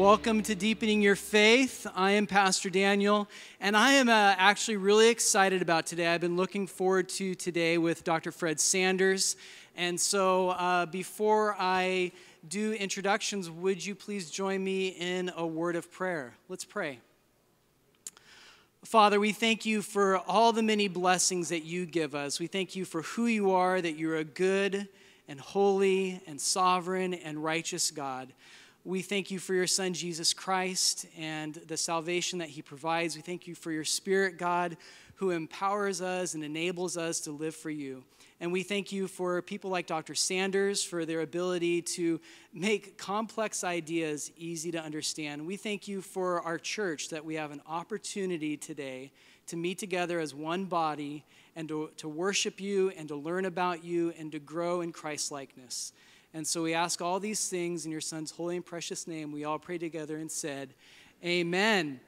Welcome to Deepening Your Faith. I am Pastor Daniel, and I am uh, actually really excited about today. I've been looking forward to today with Dr. Fred Sanders. And so, uh, before I do introductions, would you please join me in a word of prayer? Let's pray. Father, we thank you for all the many blessings that you give us. We thank you for who you are, that you're a good and holy and sovereign and righteous God. We thank you for your Son, Jesus Christ, and the salvation that he provides. We thank you for your Spirit, God, who empowers us and enables us to live for you. And we thank you for people like Dr. Sanders for their ability to make complex ideas easy to understand. We thank you for our church that we have an opportunity today to meet together as one body and to, to worship you and to learn about you and to grow in Christ likeness. And so we ask all these things in your Son's holy and precious name. We all pray together and said, Amen.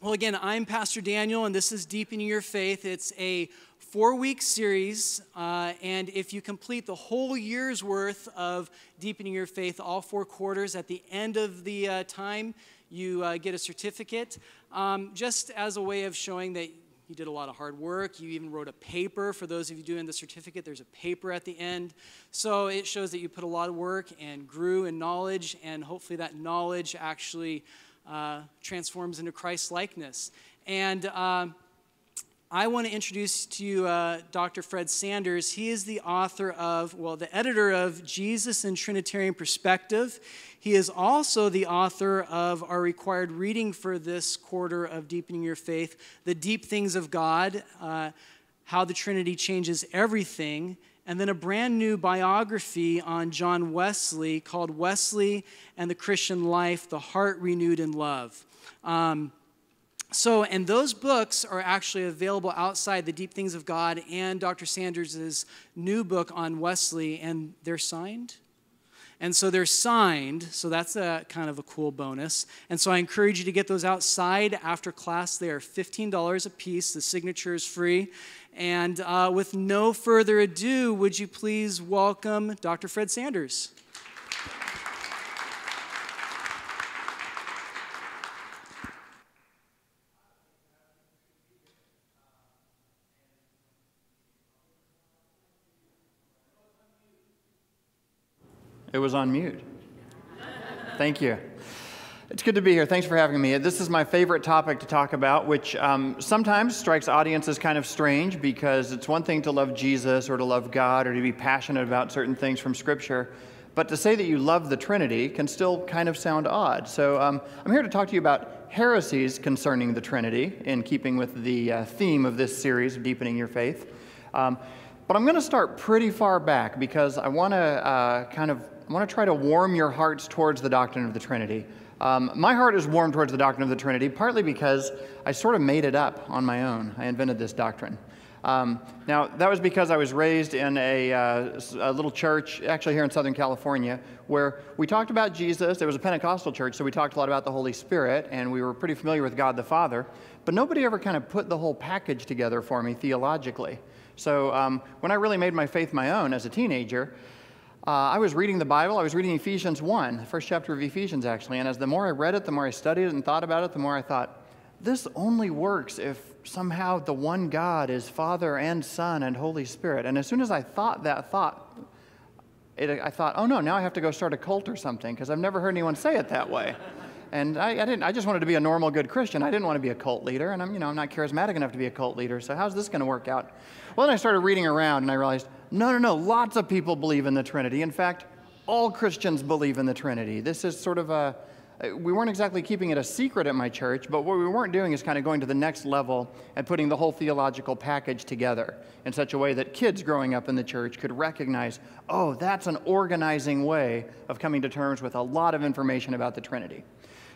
Well, again, I'm Pastor Daniel, and this is Deepening Your Faith. It's a four week series, uh, and if you complete the whole year's worth of Deepening Your Faith, all four quarters, at the end of the uh, time, you uh, get a certificate, um, just as a way of showing that you did a lot of hard work. You even wrote a paper. For those of you doing the certificate, there's a paper at the end. So it shows that you put a lot of work and grew in knowledge, and hopefully that knowledge actually uh, transforms into Christ likeness. And uh, I want to introduce to you uh, Dr. Fred Sanders. He is the author of, well, the editor of Jesus in Trinitarian Perspective. He is also the author of our required reading for this quarter of Deepening Your Faith, The Deep Things of God, uh, How the Trinity Changes Everything, and then a brand new biography on John Wesley called Wesley and the Christian Life The Heart Renewed in Love. Um, so, and those books are actually available outside the Deep Things of God and Dr. Sanders' new book on Wesley, and they're signed. And so they're signed, so that's a kind of a cool bonus. And so I encourage you to get those outside after class. They are $15 a piece. The signature is free. And uh, with no further ado, would you please welcome Dr. Fred Sanders? It was on mute. Thank you. It's good to be here. Thanks for having me. This is my favorite topic to talk about, which um, sometimes strikes audiences kind of strange because it's one thing to love Jesus or to love God or to be passionate about certain things from Scripture, but to say that you love the Trinity can still kind of sound odd. So um, I'm here to talk to you about heresies concerning the Trinity, in keeping with the uh, theme of this series, Deepening Your Faith. Um, but I'm going to start pretty far back because I want to uh, kind of I want to try to warm your hearts towards the doctrine of the Trinity. Um, my heart is warm towards the doctrine of the Trinity, partly because I sort of made it up on my own. I invented this doctrine. Um, now, that was because I was raised in a, uh, a, little church, actually here in Southern California, where we talked about Jesus. It was a Pentecostal church, so we talked a lot about the Holy Spirit, and we were pretty familiar with God the Father. But nobody ever kind of put the whole package together for me theologically. So um, when I really made my faith my own as a teenager, uh, I was reading the Bible. I was reading Ephesians 1, the first chapter of Ephesians, actually. And as the more I read it, the more I studied it and thought about it, the more I thought, this only works if somehow the one God is Father and Son and Holy Spirit. And as soon as I thought that thought, it, I thought, oh no, now I have to go start a cult or something because I've never heard anyone say it that way. And I, I, didn't. I just wanted to be a normal, good Christian. I didn't want to be a cult leader, and I'm, you know, I'm not charismatic enough to be a cult leader. So how's this going to work out? Well, then I started reading around, and I realized, no, no, no. Lots of people believe in the Trinity. In fact, all Christians believe in the Trinity. This is sort of a. Uh, we weren't exactly keeping it a secret at my church, but what we weren't doing is kind of going to the next level and putting the whole theological package together in such a way that kids growing up in the church could recognize, oh, that's an organizing way of coming to terms with a lot of information about the Trinity.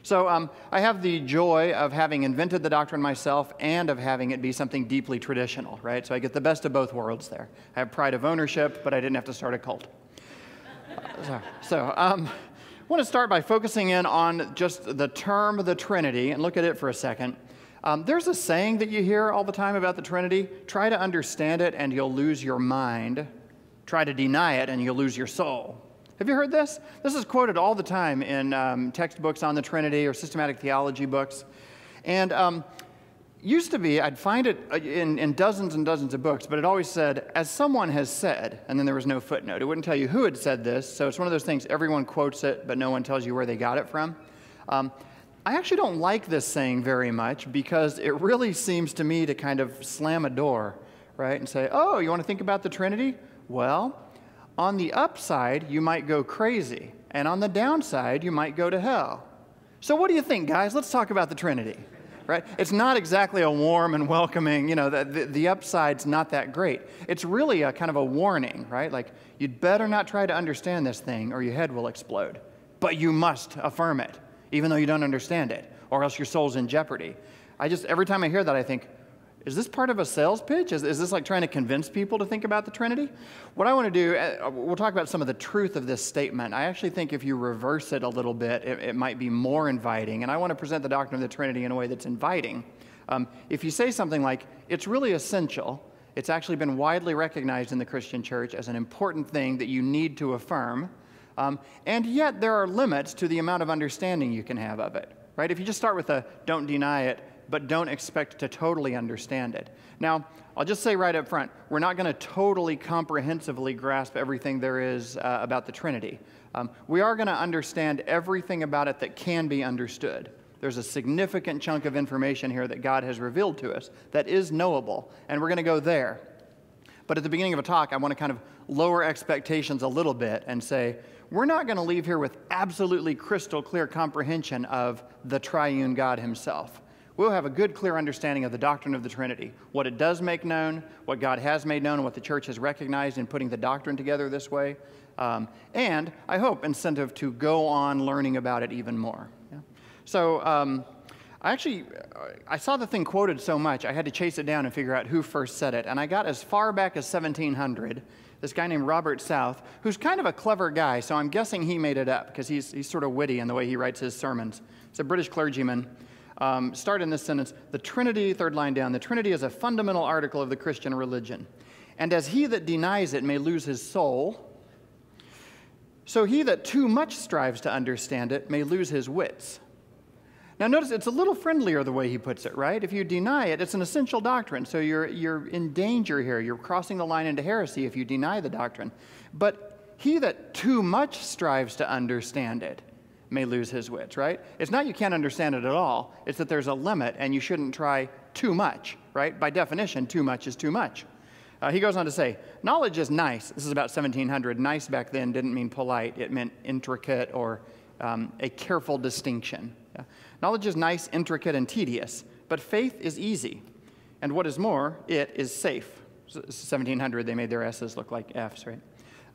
So um, I have the joy of having invented the doctrine myself and of having it be something deeply traditional, right? So I get the best of both worlds there. I have pride of ownership, but I didn't have to start a cult. so, so um, I want to start by focusing in on just the term the Trinity and look at it for a second. Um, there's a saying that you hear all the time about the Trinity try to understand it and you'll lose your mind, try to deny it and you'll lose your soul. Have you heard this? This is quoted all the time in um, textbooks on the Trinity or systematic theology books. And um, used to be, I'd find it uh, in, in dozens and dozens of books, but it always said, as someone has said, and then there was no footnote. It wouldn't tell you who had said this, so it's one of those things, everyone quotes it, but no one tells you where they got it from. Um, I actually don't like this saying very much because it really seems to me to kind of slam a door, right? And say, oh, you want to think about the Trinity? Well, on the upside, you might go crazy, and on the downside, you might go to hell. So, what do you think, guys? Let's talk about the Trinity right? It's not exactly a warm and welcoming, you know, the, the, the, upside's not that great. It's really a kind of a warning, right? Like, you'd better not try to understand this thing or your head will explode. But you must affirm it, even though you don't understand it, or else your soul's in jeopardy. I just, every time I hear that, I think, is this part of a sales pitch? Is, is this like trying to convince people to think about the Trinity? What I want to do, uh, we'll talk about some of the truth of this statement. I actually think if you reverse it a little bit, it, it might be more inviting. And I want to present the doctrine of the Trinity in a way that's inviting. Um, if you say something like, it's really essential, it's actually been widely recognized in the Christian church as an important thing that you need to affirm, um, and yet there are limits to the amount of understanding you can have of it, right? If you just start with a don't deny it, but don't expect to totally understand it. Now, I'll just say right up front, we're not going to totally comprehensively grasp everything there is uh, about the Trinity. Um, we are going to understand everything about it that can be understood. There's a significant chunk of information here that God has revealed to us that is knowable, and we're going to go there. But at the beginning of a talk, I want to kind of lower expectations a little bit and say, we're not going to leave here with absolutely crystal clear comprehension of the triune God himself we'll have a good, clear understanding of the doctrine of the Trinity, what it does make known, what God has made known, and what the church has recognized in putting the doctrine together this way. Um, and I hope incentive to go on learning about it even more. Yeah? So um, I actually I saw the thing quoted so much I had to chase it down and figure out who first said it, and I got as far back as 1700. This guy named Robert South, who's kind of a clever guy, so I'm guessing he made it up because he's, he's sort of witty in the way he writes his sermons. He's a British clergyman um, start in this sentence the Trinity, third line down, the Trinity is a fundamental article of the Christian religion. And as he that denies it may lose his soul, so he that too much strives to understand it may lose his wits. Now, notice it's a little friendlier the way he puts it, right? If you deny it, it's an essential doctrine, so you're, you're in danger here. You're crossing the line into heresy if you deny the doctrine. But he that too much strives to understand it may lose his wits, right? It's not you can't understand it at all, it's that there's a limit and you shouldn't try too much, right? By definition, too much is too much. Uh, he goes on to say, knowledge is nice. This is about 1700. Nice back then didn't mean polite, it meant intricate or um, a careful distinction. Yeah. Knowledge is nice, intricate, and tedious, but faith is easy. And what is more, it is safe. 1700, they made their S's look like F's, right?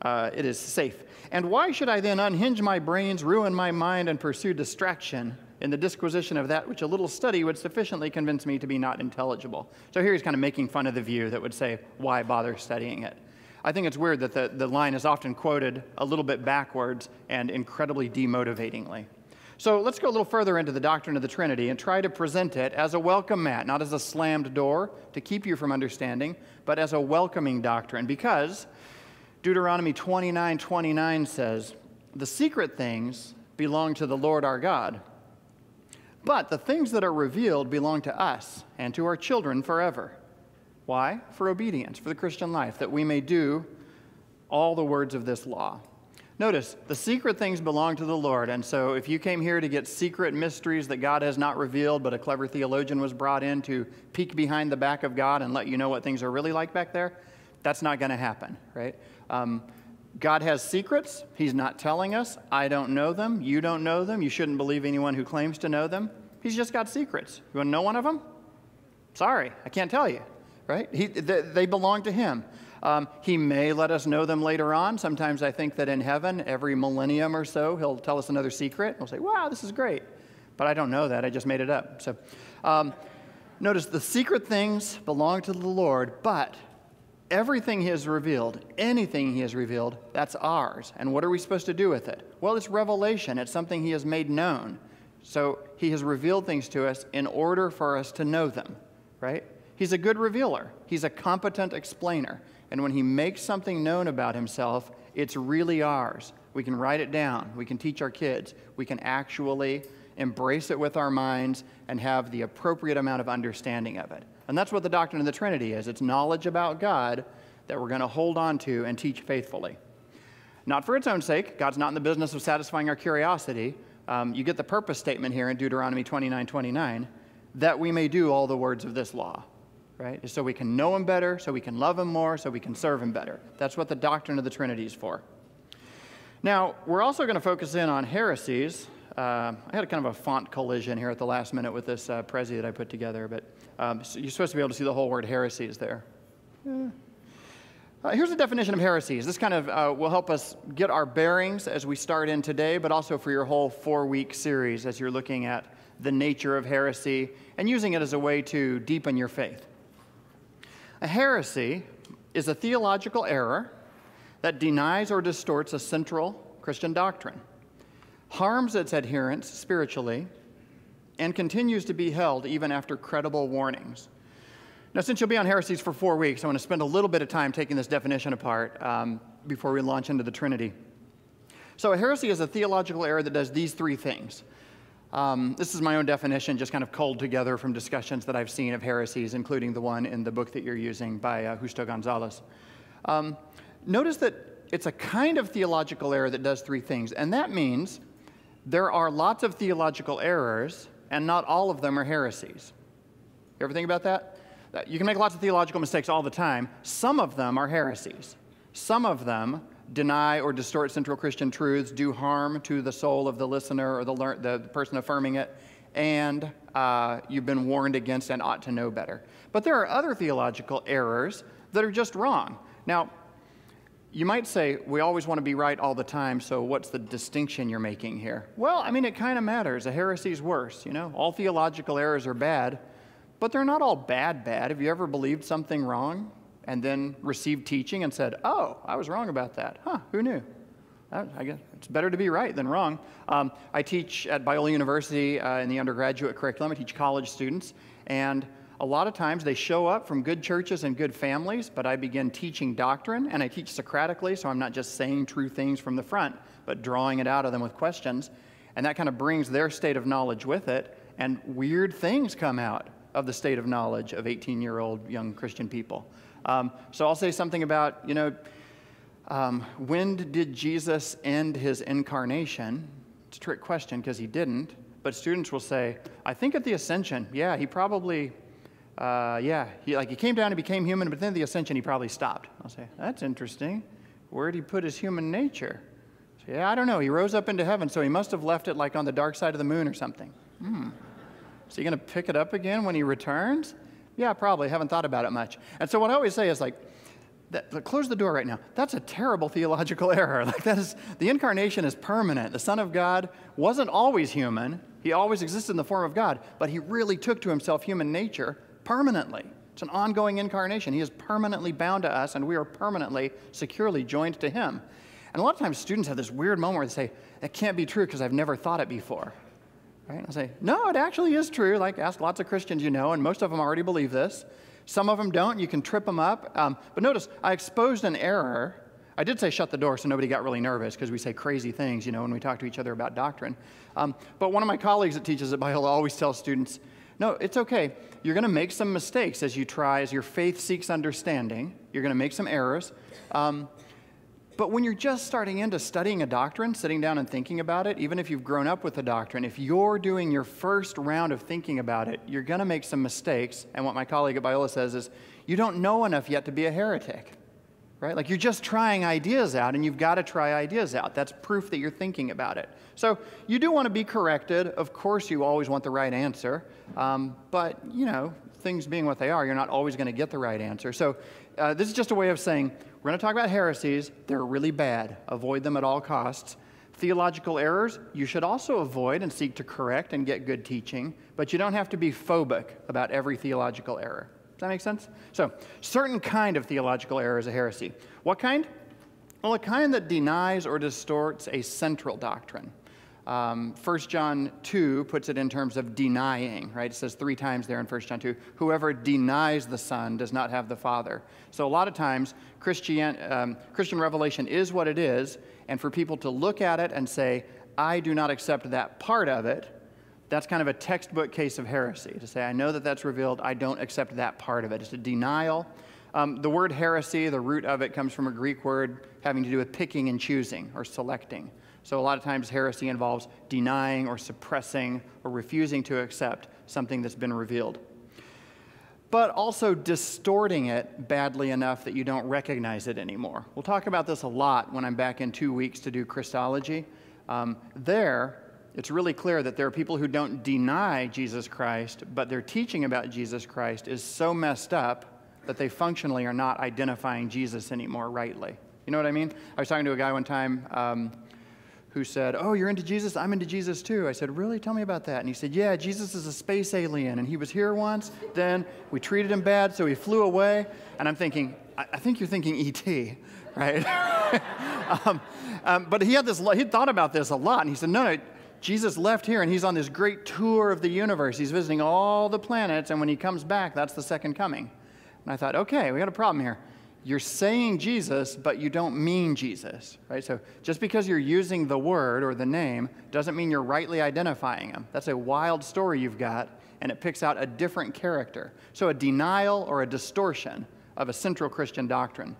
Uh, it is safe. And why should I then unhinge my brains, ruin my mind, and pursue distraction in the disquisition of that which a little study would sufficiently convince me to be not intelligible? So here he's kind of making fun of the view that would say, why bother studying it? I think it's weird that the, the line is often quoted a little bit backwards and incredibly demotivatingly. So let's go a little further into the doctrine of the Trinity and try to present it as a welcome mat, not as a slammed door to keep you from understanding, but as a welcoming doctrine, because Deuteronomy 29 29 says, The secret things belong to the Lord our God, but the things that are revealed belong to us and to our children forever. Why? For obedience, for the Christian life, that we may do all the words of this law. Notice, the secret things belong to the Lord. And so, if you came here to get secret mysteries that God has not revealed, but a clever theologian was brought in to peek behind the back of God and let you know what things are really like back there, that's not going to happen, right? Um, God has secrets. He's not telling us. I don't know them. You don't know them. You shouldn't believe anyone who claims to know them. He's just got secrets. You want to know one of them? Sorry, I can't tell you, right? He, they, they belong to Him. Um, he may let us know them later on. Sometimes I think that in heaven, every millennium or so, He'll tell us another secret. And we'll say, wow, this is great. But I don't know that. I just made it up. So um, notice the secret things belong to the Lord, but everything He has revealed, anything He has revealed, that's ours. And what are we supposed to do with it? Well, it's revelation, it's something He has made known. So He has revealed things to us in order for us to know them, right? He's a good revealer, He's a competent explainer. And when he makes something known about himself, it's really ours. We can write it down. We can teach our kids. We can actually embrace it with our minds and have the appropriate amount of understanding of it. And that's what the doctrine of the Trinity is it's knowledge about God that we're going to hold on to and teach faithfully. Not for its own sake. God's not in the business of satisfying our curiosity. Um, you get the purpose statement here in Deuteronomy 29 29 that we may do all the words of this law, right? So we can know Him better, so we can love Him more, so we can serve Him better. That's what the doctrine of the Trinity is for. Now, we're also going to focus in on heresies. Uh, I had a kind of a font collision here at the last minute with this uh, Prezi that I put together, but um, so you're supposed to be able to see the whole word heresies there. Yeah. Uh, here's a definition of heresies. This kind of uh, will help us get our bearings as we start in today, but also for your whole four week series as you're looking at the nature of heresy and using it as a way to deepen your faith. A heresy is a theological error that denies or distorts a central Christian doctrine, harms its adherents spiritually, and continues to be held even after credible warnings. Now, since you'll be on heresies for four weeks, I want to spend a little bit of time taking this definition apart um, before we launch into the Trinity. So, a heresy is a theological error that does these three things. Um, this is my own definition, just kind of culled together from discussions that I've seen of heresies, including the one in the book that you're using by uh, Justo Gonzalez. Um, notice that it's a kind of theological error that does three things, and that means there are lots of theological errors, and not all of them are heresies. You ever think about that? You can make lots of theological mistakes all the time. Some of them are heresies. Some of them deny or distort central Christian truths, do harm to the soul of the listener or the, lear- the person affirming it, and uh, you've been warned against and ought to know better. But there are other theological errors that are just wrong. Now, you might say, we always want to be right all the time, so what's the distinction you're making here? Well, I mean, it kind of matters. A heresy is worse, you know? All theological errors are bad, but they're not all bad, bad. Have you ever believed something wrong and then received teaching and said, oh, I was wrong about that? Huh, who knew? I guess it's better to be right than wrong. Um, I teach at Biola University uh, in the undergraduate curriculum. I teach college students, and a lot of times they show up from good churches and good families, but I begin teaching doctrine, and I teach Socratically, so I'm not just saying true things from the front, but drawing it out of them with questions. And that kind of brings their state of knowledge with it, and weird things come out of the state of knowledge of 18 year old young Christian people. Um, so I'll say something about, you know, um, when did Jesus end his incarnation? It's a trick question because he didn't. But students will say, I think at the ascension, yeah, he probably, uh, yeah, he, like he came down and became human, but then the ascension he probably stopped. I'll say, that's interesting. Where'd he put his human nature? Yeah, I don't know. He rose up into heaven, so he must have left it like on the dark side of the moon or something. Hmm. Is he going to pick it up again when he returns? Yeah, probably. Haven't thought about it much. And so what I always say is like, that, close the door right now. That's a terrible theological error. Like that is the incarnation is permanent. The Son of God wasn't always human. He always existed in the form of God, but he really took to himself human nature permanently. It's an ongoing incarnation. He is permanently bound to us, and we are permanently, securely joined to him. And a lot of times students have this weird moment where they say, that can't be true because I've never thought it before. Right? And I say, no, it actually is true. Like, ask lots of Christians you know, and most of them already believe this. Some of them don't. You can trip them up. Um, but notice, I exposed an error. I did say shut the door so nobody got really nervous because we say crazy things, you know, when we talk to each other about doctrine. Um, but one of my colleagues that teaches at Biola always tells students, no, it's okay. You're going to make some mistakes as you try, as your faith seeks understanding. You're going to make some errors. Um, but when you're just starting into studying a doctrine, sitting down and thinking about it, even if you've grown up with the doctrine, if you're doing your first round of thinking about it, you're going to make some mistakes. And what my colleague at Biola says is, you don't know enough yet to be a heretic, right? Like you're just trying ideas out, and you've got to try ideas out. That's proof that you're thinking about it. So you do want to be corrected. Of course, you always want the right answer. Um, but, you know, things being what they are, you're not always going to get the right answer. So uh, this is just a way of saying, we're going to talk about heresies. They're really bad. Avoid them at all costs. Theological errors, you should also avoid and seek to correct and get good teaching, but you don't have to be phobic about every theological error. Does that make sense? So, certain kind of theological error is a heresy. What kind? Well, a kind that denies or distorts a central doctrine. Um, 1 John 2 puts it in terms of denying, right? It says three times there in 1 John 2 whoever denies the Son does not have the Father. So, a lot of times, Christian, um, Christian revelation is what it is, and for people to look at it and say, I do not accept that part of it, that's kind of a textbook case of heresy. To say, I know that that's revealed, I don't accept that part of it. It's a denial. Um, the word heresy, the root of it comes from a Greek word having to do with picking and choosing or selecting. So, a lot of times, heresy involves denying or suppressing or refusing to accept something that's been revealed. But also distorting it badly enough that you don't recognize it anymore. We'll talk about this a lot when I'm back in two weeks to do Christology. Um, there, it's really clear that there are people who don't deny Jesus Christ, but their teaching about Jesus Christ is so messed up that they functionally are not identifying Jesus anymore rightly. You know what I mean? I was talking to a guy one time. Um, who said, Oh, you're into Jesus? I'm into Jesus too. I said, Really? Tell me about that. And he said, Yeah, Jesus is a space alien, and he was here once. Then we treated him bad, so he flew away. And I'm thinking, I, I think you're thinking E.T., right? um, um, but he had this, he'd thought about this a lot, and he said, No, no. Jesus left here and he's on this great tour of the universe. He's visiting all the planets, and when he comes back, that's the second coming. And I thought, okay, we got a problem here you're saying Jesus, but you don't mean Jesus, right? So just because you're using the word or the name doesn't mean you're rightly identifying him. That's a wild story you've got, and it picks out a different character. So a denial or a distortion of a central Christian doctrine.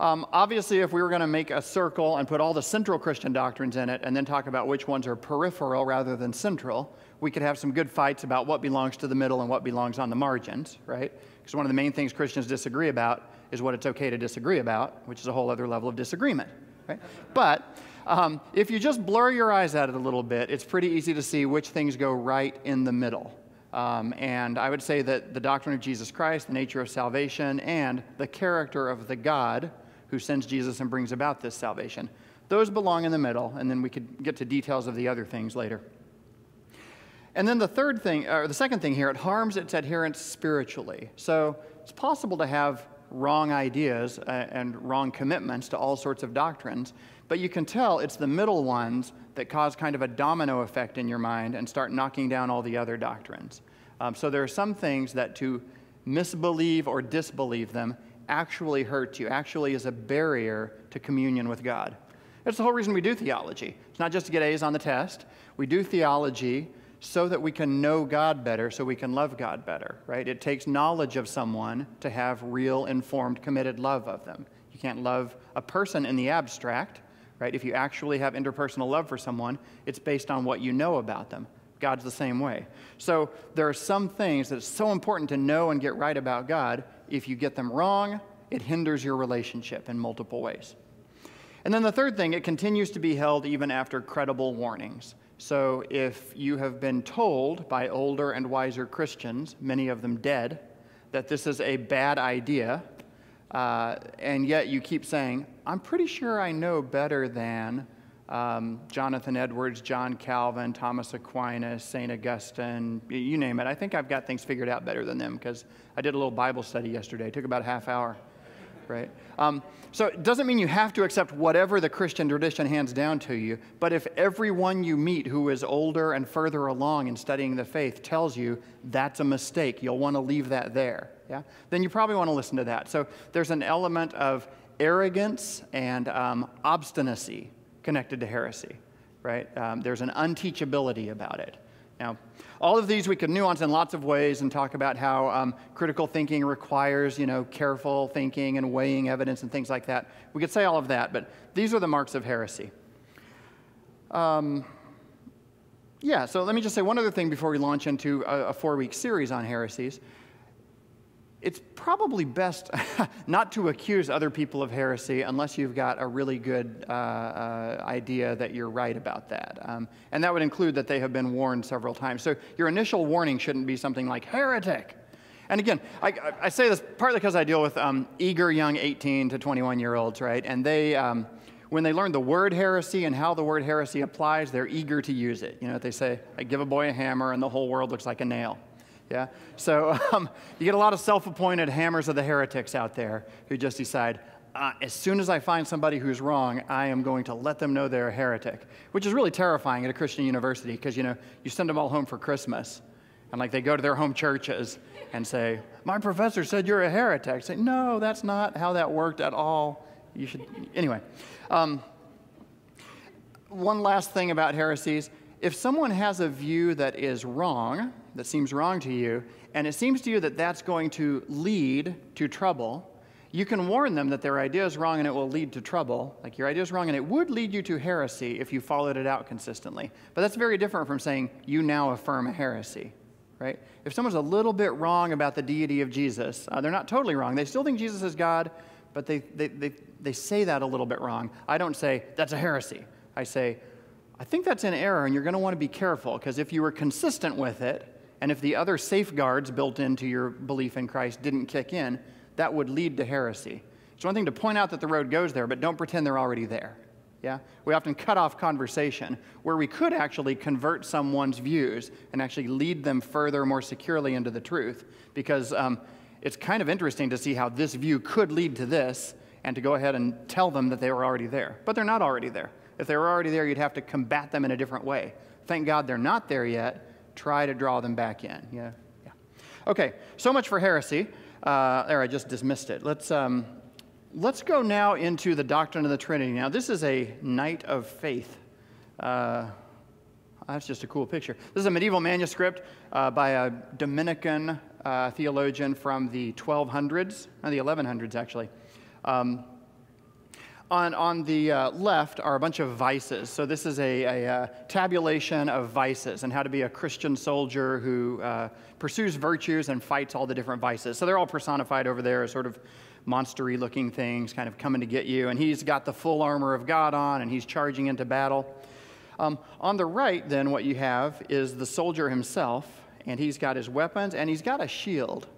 Um, obviously, if we were going to make a circle and put all the central Christian doctrines in it and then talk about which ones are peripheral rather than central, we could have some good fights about what belongs to the middle and what belongs on the margins, right? Because one of the main things Christians disagree about is what it's okay to disagree about, which is a whole other level of disagreement. Right? But um, if you just blur your eyes at it a little bit, it's pretty easy to see which things go right in the middle. Um, and I would say that the doctrine of Jesus Christ, the nature of salvation, and the character of the God who sends Jesus and brings about this salvation, those belong in the middle, and then we could get to details of the other things later. And then the third thing, or the second thing here, it harms its adherents spiritually. So it's possible to have wrong ideas uh, and wrong commitments to all sorts of doctrines. But you can tell it's the middle ones that cause kind of a domino effect in your mind and start knocking down all the other doctrines. Um, so there are some things that to misbelieve or disbelieve them actually hurts you, actually is a barrier to communion with God. That's the whole reason we do theology. It's not just to get A's on the test. We do theology so that we can know God better, so we can love God better, right? It takes knowledge of someone to have real, informed, committed love of them. You can't love a person in the abstract, right? If you actually have interpersonal love for someone, it's based on what you know about them. God's the same way. So there are some things that it's so important to know and get right about God. If you get them wrong, it hinders your relationship in multiple ways. And then the third thing, it continues to be held even after credible warnings. So if you have been told by older and wiser Christians, many of them dead, that this is a bad idea, uh, and yet you keep saying, I'm pretty sure I know better than um, Jonathan Edwards, John Calvin, Thomas Aquinas, St. Augustine, you name it. I think I've got things figured out better than them because I did a little Bible study yesterday. It took about a half hour right? Um, so it doesn't mean you have to accept whatever the Christian tradition hands down to you, but if everyone you meet who is older and further along in studying the faith tells you that's a mistake, you'll want to leave that there, yeah? Then you probably want to listen to that. So there's an element of arrogance and um, obstinacy connected to heresy, right? Um, there's an unteachability about it. Now, all of these we could nuance in lots of ways and talk about how um, critical thinking requires, you know, careful thinking and weighing evidence and things like that. We could say all of that, but these are the marks of heresy. Um, yeah, so let me just say one other thing before we launch into a, a four-week series on heresies it's probably best not to accuse other people of heresy unless you've got a really good uh, uh, idea that you're right about that. Um, and that would include that they have been warned several times. So your initial warning shouldn't be something like heretic. And again, I, I say this partly because I deal with um, eager young 18 to 21 year olds, right? And they, um, when they learn the word heresy and how the word heresy applies, they're eager to use it. You know, they say, I give a boy a hammer and the whole world looks like a nail. Yeah? So um, you get a lot of self appointed hammers of the heretics out there who just decide, uh, as soon as I find somebody who's wrong, I am going to let them know they're a heretic, which is really terrifying at a Christian university because, you know, you send them all home for Christmas and like they go to their home churches and say, My professor said you're a heretic. Say, No, that's not how that worked at all. You should, anyway. Um, one last thing about heresies if someone has a view that is wrong, that seems wrong to you, and it seems to you that that's going to lead to trouble, you can warn them that their idea is wrong and it will lead to trouble. Like your idea is wrong and it would lead you to heresy if you followed it out consistently. But that's very different from saying you now affirm a heresy, right? If someone's a little bit wrong about the deity of Jesus, uh, they're not totally wrong. They still think Jesus is God, but they, they, they, they say that a little bit wrong. I don't say that's a heresy. I say, I think that's an error and you're going to want to be careful because if you were consistent with it and if the other safeguards built into your belief in Christ didn't kick in, that would lead to heresy. It's one thing to point out that the road goes there, but don't pretend they're already there. Yeah? We often cut off conversation where we could actually convert someone's views and actually lead them further, more securely into the truth. Because um, it's kind of interesting to see how this view could lead to this and to go ahead and tell them that they were already there. But they're not already there. If they were already there, you'd have to combat them in a different way. Thank God they're not there yet. Try to draw them back in. Yeah? yeah. Okay, so much for heresy. Uh, there, I just dismissed it. Let's, um, let's go now into the doctrine of the Trinity. Now, this is a knight of faith. Uh, that's just a cool picture. This is a medieval manuscript uh, by a Dominican uh, theologian from the 1200s, or the 1100s actually. Um, on, on the uh, left are a bunch of vices. So, this is a, a, a, uh, tabulation of vices and how to be a Christian soldier who uh, pursues virtues and fights all the different vices. So, they're all personified over there as sort of monstery looking things kind of coming to get you. And he's got the full armor of God on and he's charging into battle. Um, on the right, then, what you have is the soldier himself, and he's got his weapons and he's got a shield.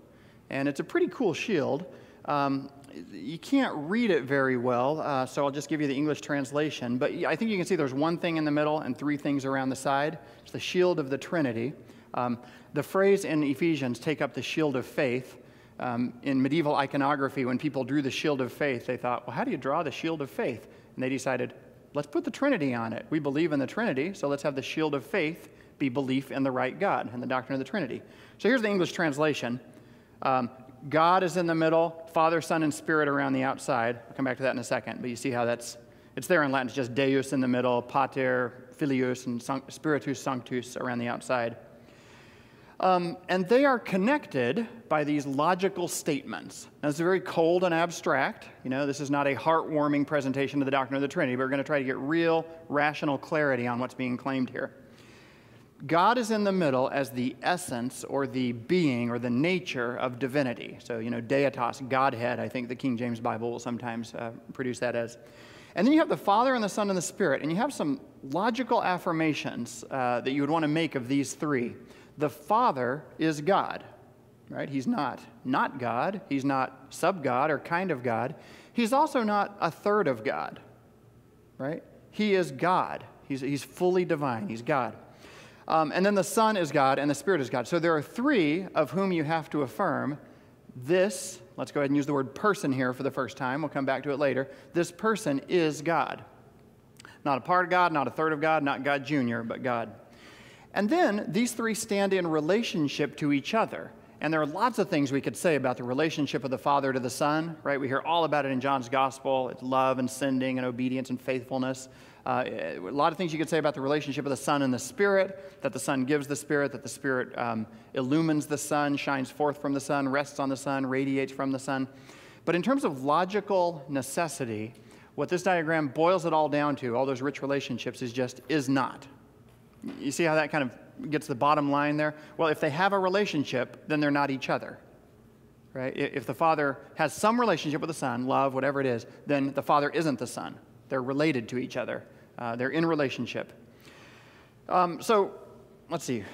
And it's a pretty cool shield. Um, you can't read it very well, uh, so I'll just give you the English translation. But I think you can see there's one thing in the middle and three things around the side. It's the shield of the Trinity. Um, the phrase in Ephesians, take up the shield of faith, um, in medieval iconography, when people drew the shield of faith, they thought, well, how do you draw the shield of faith? And they decided, let's put the Trinity on it. We believe in the Trinity, so let's have the shield of faith be belief in the right God and the doctrine of the Trinity. So here's the English translation. Um, God is in the middle, Father, Son, and Spirit around the outside. I'll come back to that in a second, but you see how that's, it's there in Latin. It's just Deus in the middle, Pater, Filius, and Spiritus Sanctus around the outside. Um, and they are connected by these logical statements. Now, this is very cold and abstract. You know, this is not a heartwarming presentation of the doctrine of the Trinity, but we're going to try to get real, rational clarity on what's being claimed here. God is in the middle as the essence or the being or the nature of divinity. So, you know, deitas, Godhead, I think the King James Bible will sometimes uh, produce that as. And then you have the Father and the Son and the Spirit, and you have some logical affirmations uh, that you would want to make of these three. The Father is God, right? He's not not God, he's not sub God or kind of God. He's also not a third of God, right? He is God. He's, he's fully divine, he's God. Um, and then the Son is God and the Spirit is God. So there are three of whom you have to affirm this, let's go ahead and use the word person here for the first time. We'll come back to it later. This person is God. Not a part of God, not a third of God, not God Jr., but God. And then these three stand in relationship to each other. And there are lots of things we could say about the relationship of the Father to the Son, right? We hear all about it in John's Gospel. It's love and sending and obedience and faithfulness. Uh, a lot of things you could say about the relationship of the Son and the Spirit, that the Son gives the Spirit, that the Spirit um, illumines the Son, shines forth from the Son, rests on the Son, radiates from the Son. But in terms of logical necessity, what this diagram boils it all down to, all those rich relationships, is just is not. You see how that kind of gets the bottom line there? Well, if they have a relationship, then they're not each other. Right? If the father has some relationship with the son, love, whatever it is, then the father isn't the son. They're related to each other. Uh, they're in relationship. Um, so, let's see.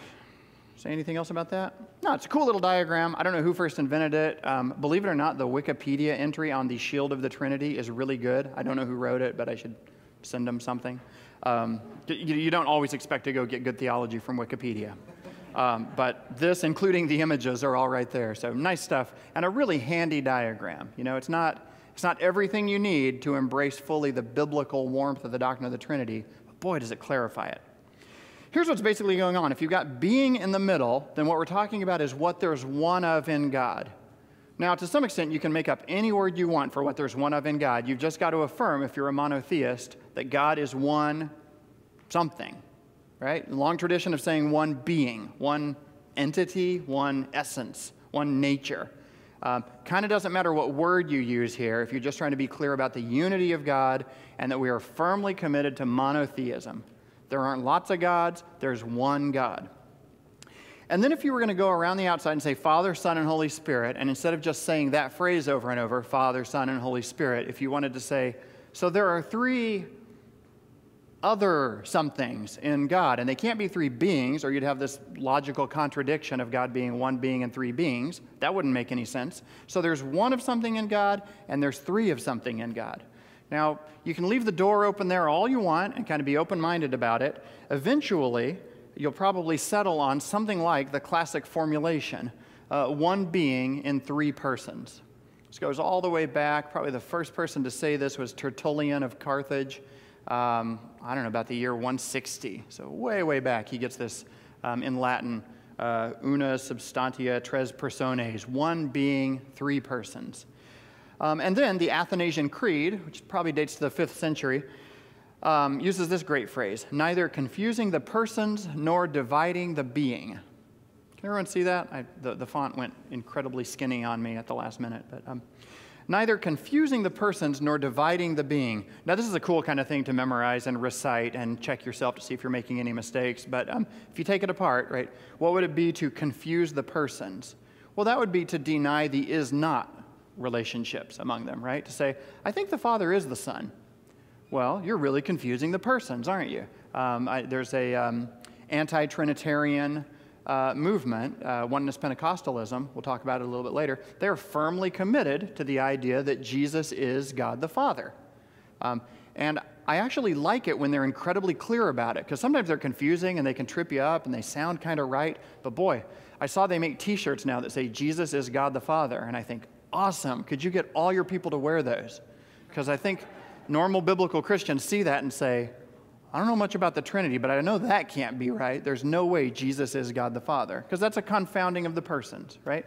Say anything else about that? No, it's a cool little diagram. I don't know who first invented it. Um, believe it or not, the Wikipedia entry on the shield of the Trinity is really good. I don't know who wrote it, but I should send them something. Um, you, you, don't always expect to go get good theology from Wikipedia. Um, but this, including the images, are all right there. So nice stuff. And a really handy diagram. You know, it's not, It's not everything you need to embrace fully the biblical warmth of the doctrine of the Trinity, but boy, does it clarify it. Here's what's basically going on. If you've got being in the middle, then what we're talking about is what there's one of in God. Now, to some extent, you can make up any word you want for what there's one of in God. You've just got to affirm, if you're a monotheist, that God is one something, right? Long tradition of saying one being, one entity, one essence, one nature. Um, kind of doesn't matter what word you use here if you're just trying to be clear about the unity of God and that we are firmly committed to monotheism. There aren't lots of gods, there's one God. And then if you were going to go around the outside and say Father, Son, and Holy Spirit, and instead of just saying that phrase over and over, Father, Son, and Holy Spirit, if you wanted to say, so there are three other somethings in God, and they can't be three beings, or you'd have this logical contradiction of God being one being and three beings. That wouldn't make any sense. So there's one of something in God, and there's three of something in God. Now, you can leave the door open there all you want and kind of be open minded about it. Eventually, you'll probably settle on something like the classic formulation uh, one being in three persons. This goes all the way back. Probably the first person to say this was Tertullian of Carthage. Um, I don't know, about the year 160. So, way, way back, he gets this um, in Latin uh, una substantia tres personae, one being, three persons. Um, and then the Athanasian Creed, which probably dates to the fifth century, um, uses this great phrase neither confusing the persons nor dividing the being. Can everyone see that? I, the, the font went incredibly skinny on me at the last minute. But um, neither confusing the persons nor dividing the being. Now, this is a cool kind of thing to memorize and recite and check yourself to see if you're making any mistakes. But um, if you take it apart, right, what would it be to confuse the persons? Well, that would be to deny the is not relationships among them, right? To say, I think the Father is the Son. Well, you're really confusing the persons, aren't you? Um, I, there's a um, anti-Trinitarian uh, movement, uh, Oneness Pentecostalism, we'll talk about it a little bit later. They're firmly committed to the idea that Jesus is God the Father. Um, and I actually like it when they're incredibly clear about it, because sometimes they're confusing and they can trip you up and they sound kind of right. But boy, I saw they make t shirts now that say, Jesus is God the Father. And I think, awesome. Could you get all your people to wear those? Because I think normal biblical Christians see that and say, I don't know much about the Trinity, but I know that can't be right. There's no way Jesus is God the Father, because that's a confounding of the persons, right?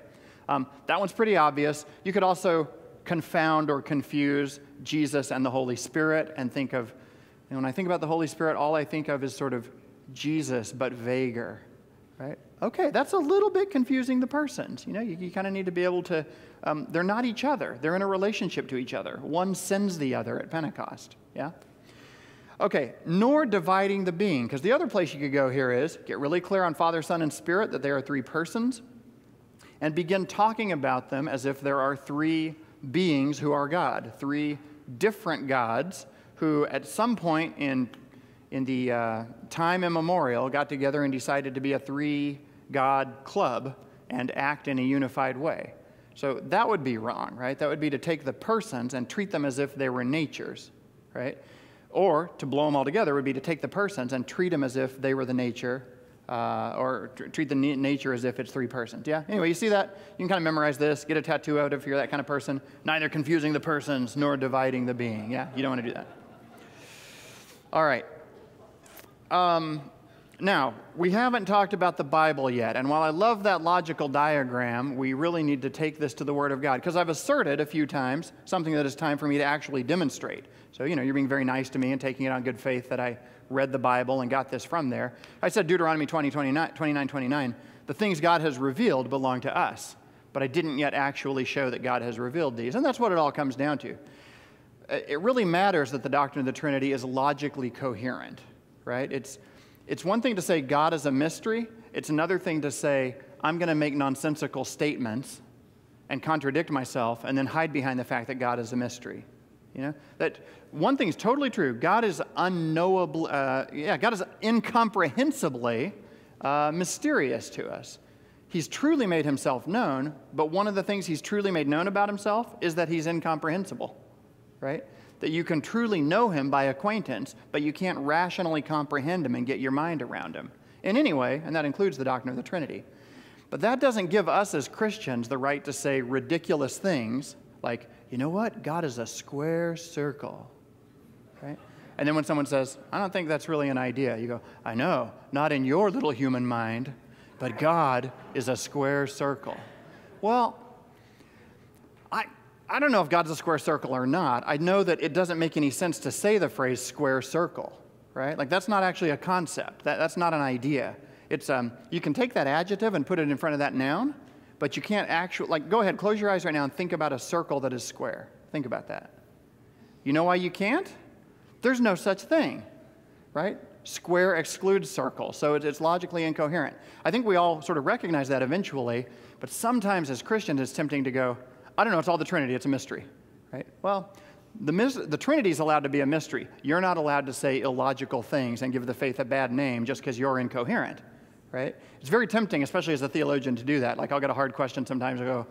Um, that one's pretty obvious. You could also confound or confuse Jesus and the Holy Spirit and think of, when I think about the Holy Spirit, all I think of is sort of Jesus, but vaguer, right? Okay, that's a little bit confusing the persons. You know, you, you kind of need to be able to, um, they're not each other. They're in a relationship to each other. One sends the other at Pentecost, yeah? Okay, nor dividing the being, because the other place you could go here is get really clear on Father, Son, and Spirit that they are three persons, and begin talking about them as if there are three beings who are God, three different gods who at some point in in the uh, time immemorial got together and decided to be a three God club and act in a unified way. So that would be wrong, right? That would be to take the persons and treat them as if they were natures, right? Or to blow them all together would be to take the persons and treat them as if they were the nature, uh, or tr- treat the nature as if it's three persons. Yeah? Anyway, you see that? You can kind of memorize this, get a tattoo out if you're that kind of person. Neither confusing the persons nor dividing the being. Yeah? You don't want to do that. All right. Um, now, we haven't talked about the Bible yet, and while I love that logical diagram, we really need to take this to the Word of God, because I've asserted a few times something that is time for me to actually demonstrate. So, you know, you're being very nice to me and taking it on good faith that I read the Bible and got this from there. I said Deuteronomy 20, 29, 29, 29 the things God has revealed belong to us, but I didn't yet actually show that God has revealed these, and that's what it all comes down to. It really matters that the doctrine of the Trinity is logically coherent right? It's, it's one thing to say God is a mystery, it's another thing to say, I'm going to make nonsensical statements and contradict myself and then hide behind the fact that God is a mystery. You know, that one thing is totally true. God is unknowable, uh, yeah, God is incomprehensibly uh, mysterious to us. He's truly made himself known, but one of the things he's truly made known about himself is that he's incomprehensible, right? That you can truly know him by acquaintance, but you can't rationally comprehend him and get your mind around him. In any way, and that includes the doctrine of the Trinity. But that doesn't give us as Christians the right to say ridiculous things like you know what? God is a square circle, right? And then when someone says, I don't think that's really an idea, you go, I know, not in your little human mind, but God is a square circle. Well, I, don't know if God's a square circle or not. I know that it doesn't make any sense to say the phrase square circle, right? Like, that's not actually a concept, that, that's not an idea. It's, um, you can take that adjective and put it in front of that noun, but you can't actually, like, go ahead, close your eyes right now and think about a circle that is square. Think about that. You know why you can't? There's no such thing, right? Square excludes circle, so it's logically incoherent. I think we all sort of recognize that eventually, but sometimes as Christians it's tempting to go, I don't know, it's all the Trinity, it's a mystery, right? Well, the, the Trinity is allowed to be a mystery. You're not allowed to say illogical things and give the faith a bad name just because you're incoherent, right? It's very tempting, especially as a theologian, to do that. Like, I'll get a hard question sometimes, I go,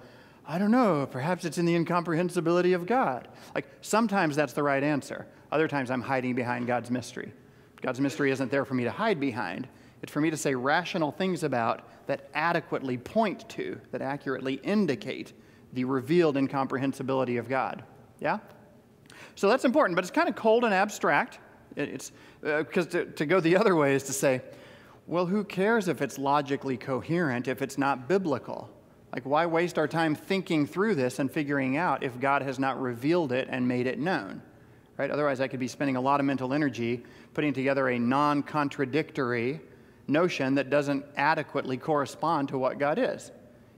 I don't know, perhaps it's in the incomprehensibility of God. Like, sometimes that's the right answer. Other times I'm hiding behind God's mystery. God's mystery isn't there for me to hide behind, it's for me to say rational things about that adequately point to, that accurately indicate the revealed incomprehensibility of God. Yeah? So that's important, but it's kind of cold and abstract. It's because uh, to, to go the other way is to say, well, who cares if it's logically coherent if it's not biblical? Like, why waste our time thinking through this and figuring out if God has not revealed it and made it known? right? Otherwise, I could be spending a lot of mental energy putting together a non contradictory notion that doesn't adequately correspond to what God is.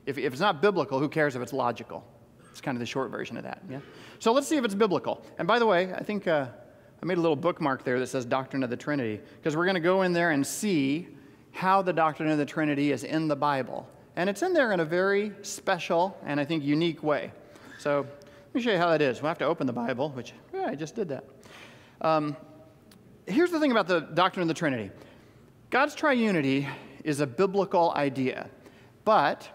If, if it's not biblical, who cares if it's logical? It's kind of the short version of that, yeah? So let's see if it's biblical. And by the way, I think uh, I made a little bookmark there that says Doctrine of the Trinity, because we're going to go in there and see how the doctrine of the Trinity is in the Bible. And it's in there in a very special and I think unique way. So let me show you how that is. We'll have to open the Bible, which I just did that. Um, here's the thing about the doctrine of the Trinity God's triunity is a biblical idea, but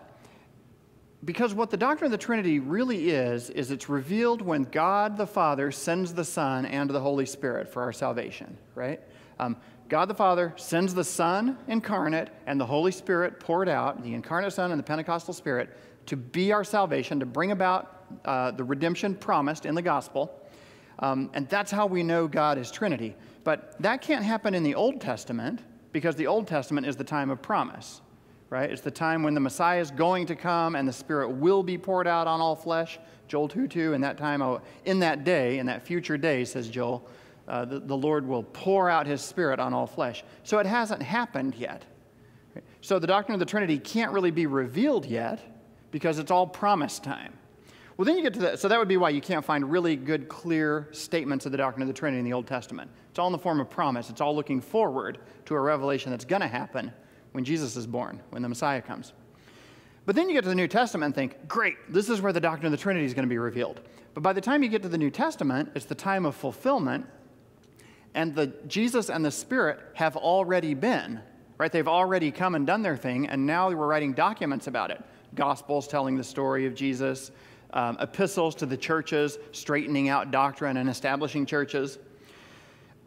because what the doctrine of the Trinity really is, is it's revealed when God the Father sends the Son and the Holy Spirit for our salvation, right? Um, God the Father sends the Son incarnate and the Holy Spirit poured out, the incarnate Son and the Pentecostal Spirit, to be our salvation, to bring about uh, the redemption promised in the gospel. Um, and that's how we know God is Trinity. But that can't happen in the Old Testament because the Old Testament is the time of promise, right? It's the time when the Messiah is going to come and the Spirit will be poured out on all flesh. Joel 2 2, in that time, oh, in that day, in that future day, says Joel, uh, the, the Lord will pour out his Spirit on all flesh. So it hasn't happened yet. So the doctrine of the Trinity can't really be revealed yet because it's all promise time. Well, then you get to that. So that would be why you can't find really good, clear statements of the doctrine of the Trinity in the Old Testament. It's all in the form of promise. It's all looking forward to a revelation that's going to happen when Jesus is born, when the Messiah comes. But then you get to the New Testament and think, great, this is where the doctrine of the Trinity is going to be revealed. But by the time you get to the New Testament, it's the time of fulfillment, and the Jesus and the Spirit have already been, right? They've already come and done their thing, and now we're writing documents about it. Gospels telling the story of Jesus, um, epistles to the churches, straightening out doctrine and establishing churches.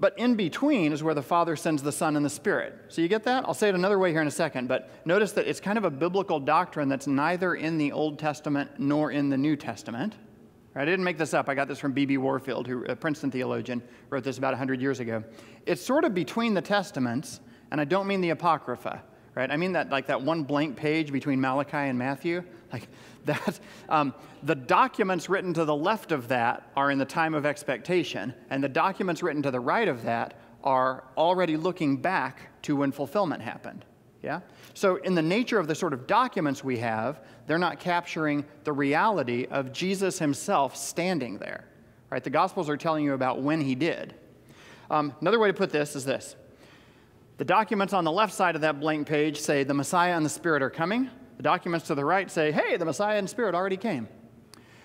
But in between is where the Father sends the Son and the Spirit. So you get that? I'll say it another way here in a second, but notice that it's kind of a biblical doctrine that's neither in the Old Testament nor in the New Testament. I didn't make this up. I got this from B.B. Warfield, who, a Princeton theologian, wrote this about 100 years ago. It's sort of between the Testaments, and I don't mean the Apocrypha, right? I mean that like that one blank page between Malachi and Matthew. Like that um, the documents written to the left of that are in the time of expectation, and the documents written to the right of that are already looking back to when fulfillment happened. Yeah? So, in the nature of the sort of documents we have, they're not capturing the reality of Jesus himself standing there. Right? The Gospels are telling you about when he did. Um, another way to put this is this the documents on the left side of that blank page say the Messiah and the Spirit are coming. The documents to the right say, hey, the Messiah and Spirit already came.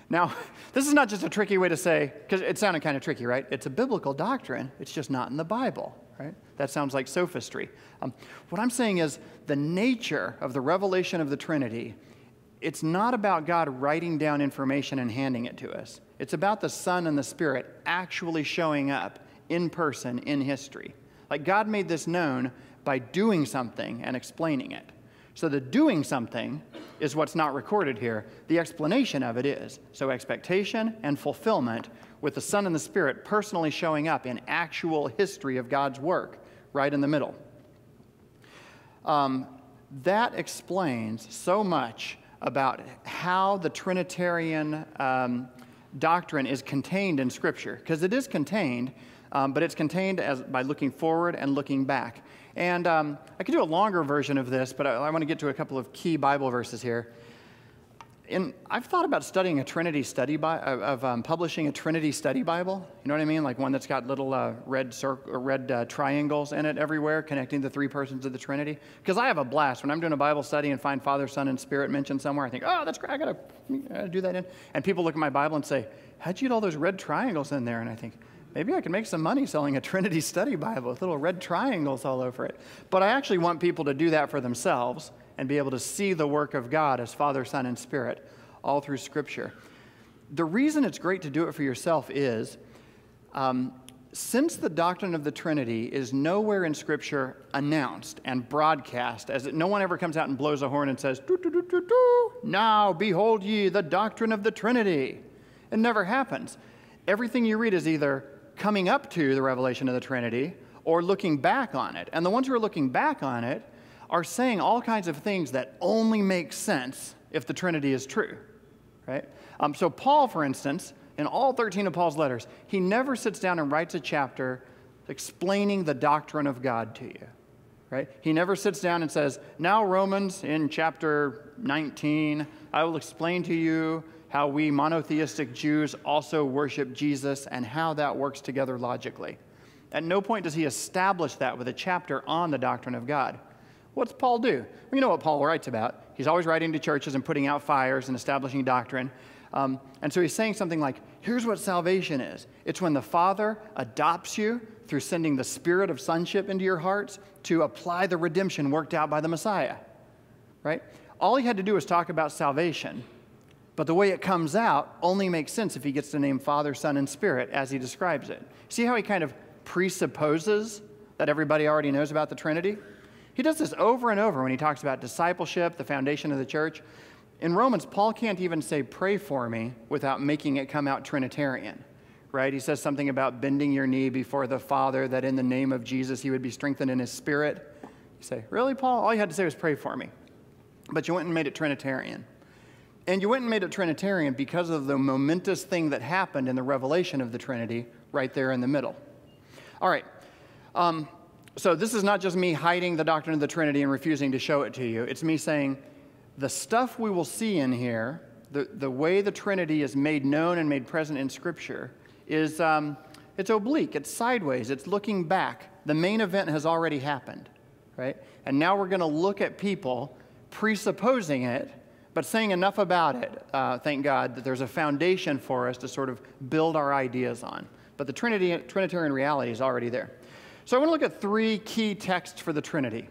Now, this is not just a tricky way to say, because it sounded kind of tricky, right? It's a biblical doctrine, it's just not in the Bible, right? That sounds like sophistry. Um, what I'm saying is the nature of the revelation of the Trinity, it's not about God writing down information and handing it to us. It's about the Son and the Spirit actually showing up in person in history. Like God made this known by doing something and explaining it. So the doing something is what's not recorded here. The explanation of it is. So expectation and fulfillment with the Son and the Spirit personally showing up in actual history of God's work right in the middle. Um, that explains so much about how the Trinitarian um, doctrine is contained in Scripture, because it is contained, um, but it's contained as, by looking forward and looking back. And um, I could do a longer version of this, but I, I want to get to a couple of key Bible verses here. And I've thought about studying a Trinity study Bi- of um, publishing a Trinity study Bible. You know what I mean? Like one that's got little uh, red circle, red uh, triangles in it everywhere, connecting the three persons of the Trinity. Because I have a blast when I'm doing a Bible study and find Father, Son, and Spirit mentioned somewhere. I think, oh, that's great. I gotta, I gotta do that in. And people look at my Bible and say, "How'd you get all those red triangles in there?" And I think, maybe I can make some money selling a Trinity study Bible with little red triangles all over it. But I actually want people to do that for themselves and be able to see the work of God as Father, Son, and Spirit all through Scripture. The reason it's great to do it for yourself is um, since the doctrine of the Trinity is nowhere in Scripture announced and broadcast, as it, no one ever comes out and blows a horn and says, doo, doo, doo, Now behold ye the doctrine of the Trinity. It never happens. Everything you read is either coming up to the revelation of the Trinity or looking back on it. And the ones who are looking back on it are saying all kinds of things that only make sense if the Trinity is true, right? Um, so, Paul, for instance, in all 13 of Paul's letters, he never sits down and writes a chapter explaining the doctrine of God to you, right? He never sits down and says, Now, Romans, in chapter 19, I will explain to you how we monotheistic Jews also worship Jesus and how that works together logically. At no point does he establish that with a chapter on the doctrine of God. What's Paul do? Well, you know what Paul writes about. He's always writing to churches and putting out fires and establishing doctrine. Um, and so he's saying something like, here's what salvation is it's when the Father adopts you through sending the spirit of sonship into your hearts to apply the redemption worked out by the Messiah. Right? All he had to do was talk about salvation. But the way it comes out only makes sense if he gets to name Father, Son, and Spirit as he describes it. See how he kind of presupposes that everybody already knows about the Trinity? He does this over and over when he talks about discipleship, the foundation of the church. In Romans, Paul can't even say, pray for me, without making it come out Trinitarian, right? He says something about bending your knee before the Father, that in the name of Jesus he would be strengthened in his spirit. You say, really, Paul? All you had to say was, pray for me. But you went and made it Trinitarian. And you went and made it Trinitarian because of the momentous thing that happened in the revelation of the Trinity right there in the middle. All right. Um, so this is not just me hiding the doctrine of the Trinity and refusing to show it to you. It's me saying the stuff we will see in here, the, the way the Trinity is made known and made present in Scripture, is um, it's oblique, it's sideways, it's looking back. The main event has already happened, right? And now we're going to look at people presupposing it, but saying enough about it, uh, thank God, that there's a foundation for us to sort of build our ideas on. But the Trinity, Trinitarian reality is already there. So I want to look at three key texts for the Trinity.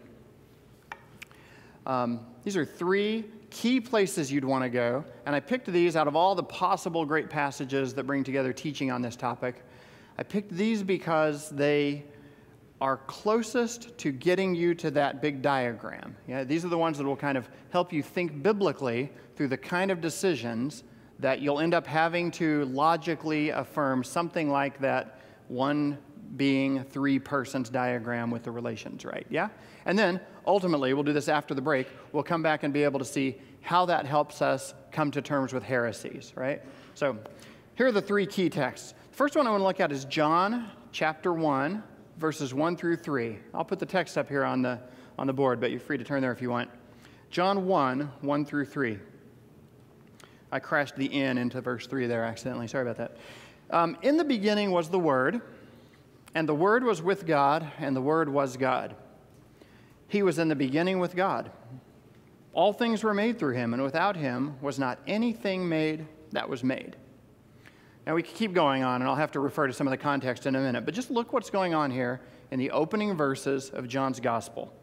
Um, these are three key places you'd want to go, and I picked these out of all the possible great passages that bring together teaching on this topic. I picked these because they are closest to getting you to that big diagram. Yeah, these are the ones that will kind of help you think biblically through the kind of decisions that you'll end up having to logically affirm something like that one being three persons diagram with the relations right. Yeah? And then ultimately, we'll do this after the break, we'll come back and be able to see how that helps us come to terms with heresies, right? So here are the three key texts. The first one I want to look at is John chapter 1, verses 1 through 3. I'll put the text up here on the, on the board, but you're free to turn there if you want. John 1, 1 through 3. I crashed the N into verse 3 there accidentally. Sorry about that. Um, in the beginning was the Word and the Word was with God, and the Word was God. He was in the beginning with God. All things were made through him, and without him was not anything made that was made. Now we can keep going on, and I'll have to refer to some of the context in a minute, but just look what's going on here in the opening verses of John's Gospel.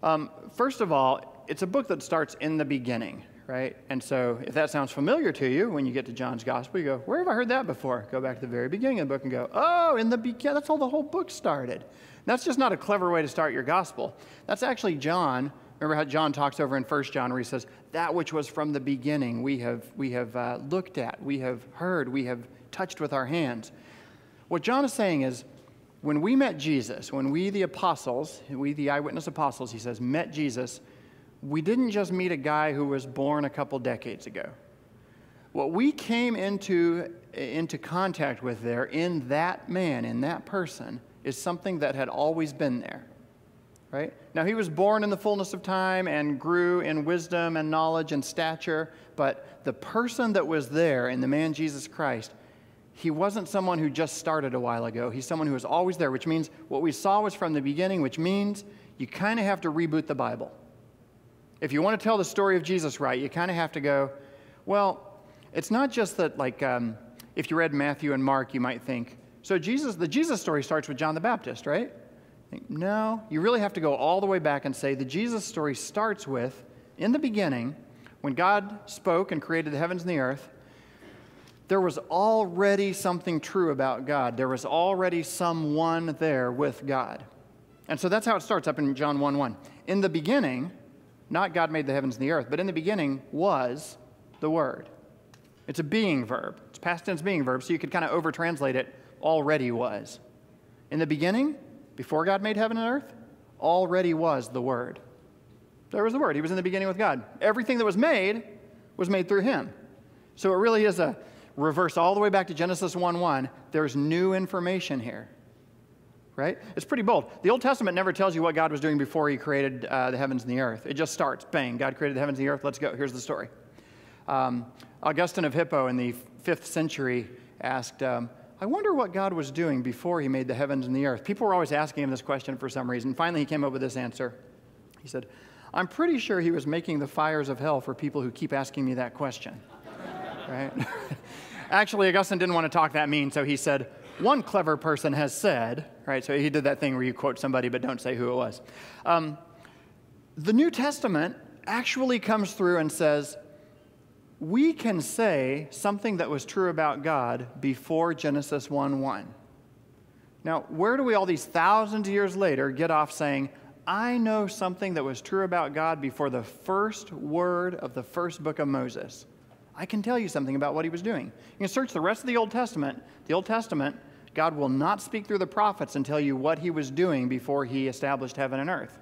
Um, first of all, it's a book that starts in the beginning right? And so if that sounds familiar to you, when you get to John's gospel, you go, where have I heard that before? Go back to the very beginning of the book and go, oh, in the beginning, that's how the whole book started. And that's just not a clever way to start your gospel. That's actually John Remember how John talks over in 1 John where he says, That which was from the beginning we have, we have uh, looked at, we have heard, we have touched with our hands. What John is saying is, when we met Jesus, when we, the apostles, we, the eyewitness apostles, he says, met Jesus, we didn't just meet a guy who was born a couple decades ago. What we came into, into contact with there in that man, in that person, is something that had always been there. Right? Now, he was born in the fullness of time and grew in wisdom and knowledge and stature, but the person that was there in the man Jesus Christ he wasn't someone who just started a while ago. He's someone who was always there, which means what we saw was from the beginning, which means you kind of have to reboot the Bible. If you want to tell the story of Jesus right, you kind of have to go, well, it's not just that, like, um, if you read Matthew and Mark, you might think, so Jesus, the Jesus story starts with John the Baptist, right? No, you really have to go all the way back and say the Jesus story starts with, in the beginning, when God spoke and created the heavens and the earth, there was already something true about God. There was already someone there with God. And so that's how it starts up in John 1 1. In the beginning, not God made the heavens and the earth, but in the beginning was the Word. It's a being verb. It's past tense being verb, so you could kind of over translate it already was. In the beginning, before God made heaven and earth, already was the Word. There was the Word. He was in the beginning with God. Everything that was made was made through Him. So it really is a reverse all the way back to Genesis 1 1, there's new information here. Right? It's pretty bold. The Old Testament never tells you what God was doing before He created uh, the heavens and the earth. It just starts, bang, God created the heavens and the earth, let's go. Here's the story. Um, Augustine of Hippo in the fifth century asked, um, I wonder what God was doing before He made the heavens and the earth. People were always asking him this question for some reason. Finally, he came up with this answer. He said, I'm pretty sure He was making the fires of hell for people who keep asking me that question. right? Actually, Augustine didn't want to talk that mean, so he said, One clever person has said, right? So he did that thing where you quote somebody but don't say who it was. Um, the New Testament actually comes through and says, we can say something that was true about God before Genesis 1 1. Now, where do we all these thousands of years later get off saying, I know something that was true about God before the first word of the first book of Moses? I can tell you something about what he was doing. You can search the rest of the Old Testament. The Old Testament, God will not speak through the prophets and tell you what he was doing before he established heaven and earth.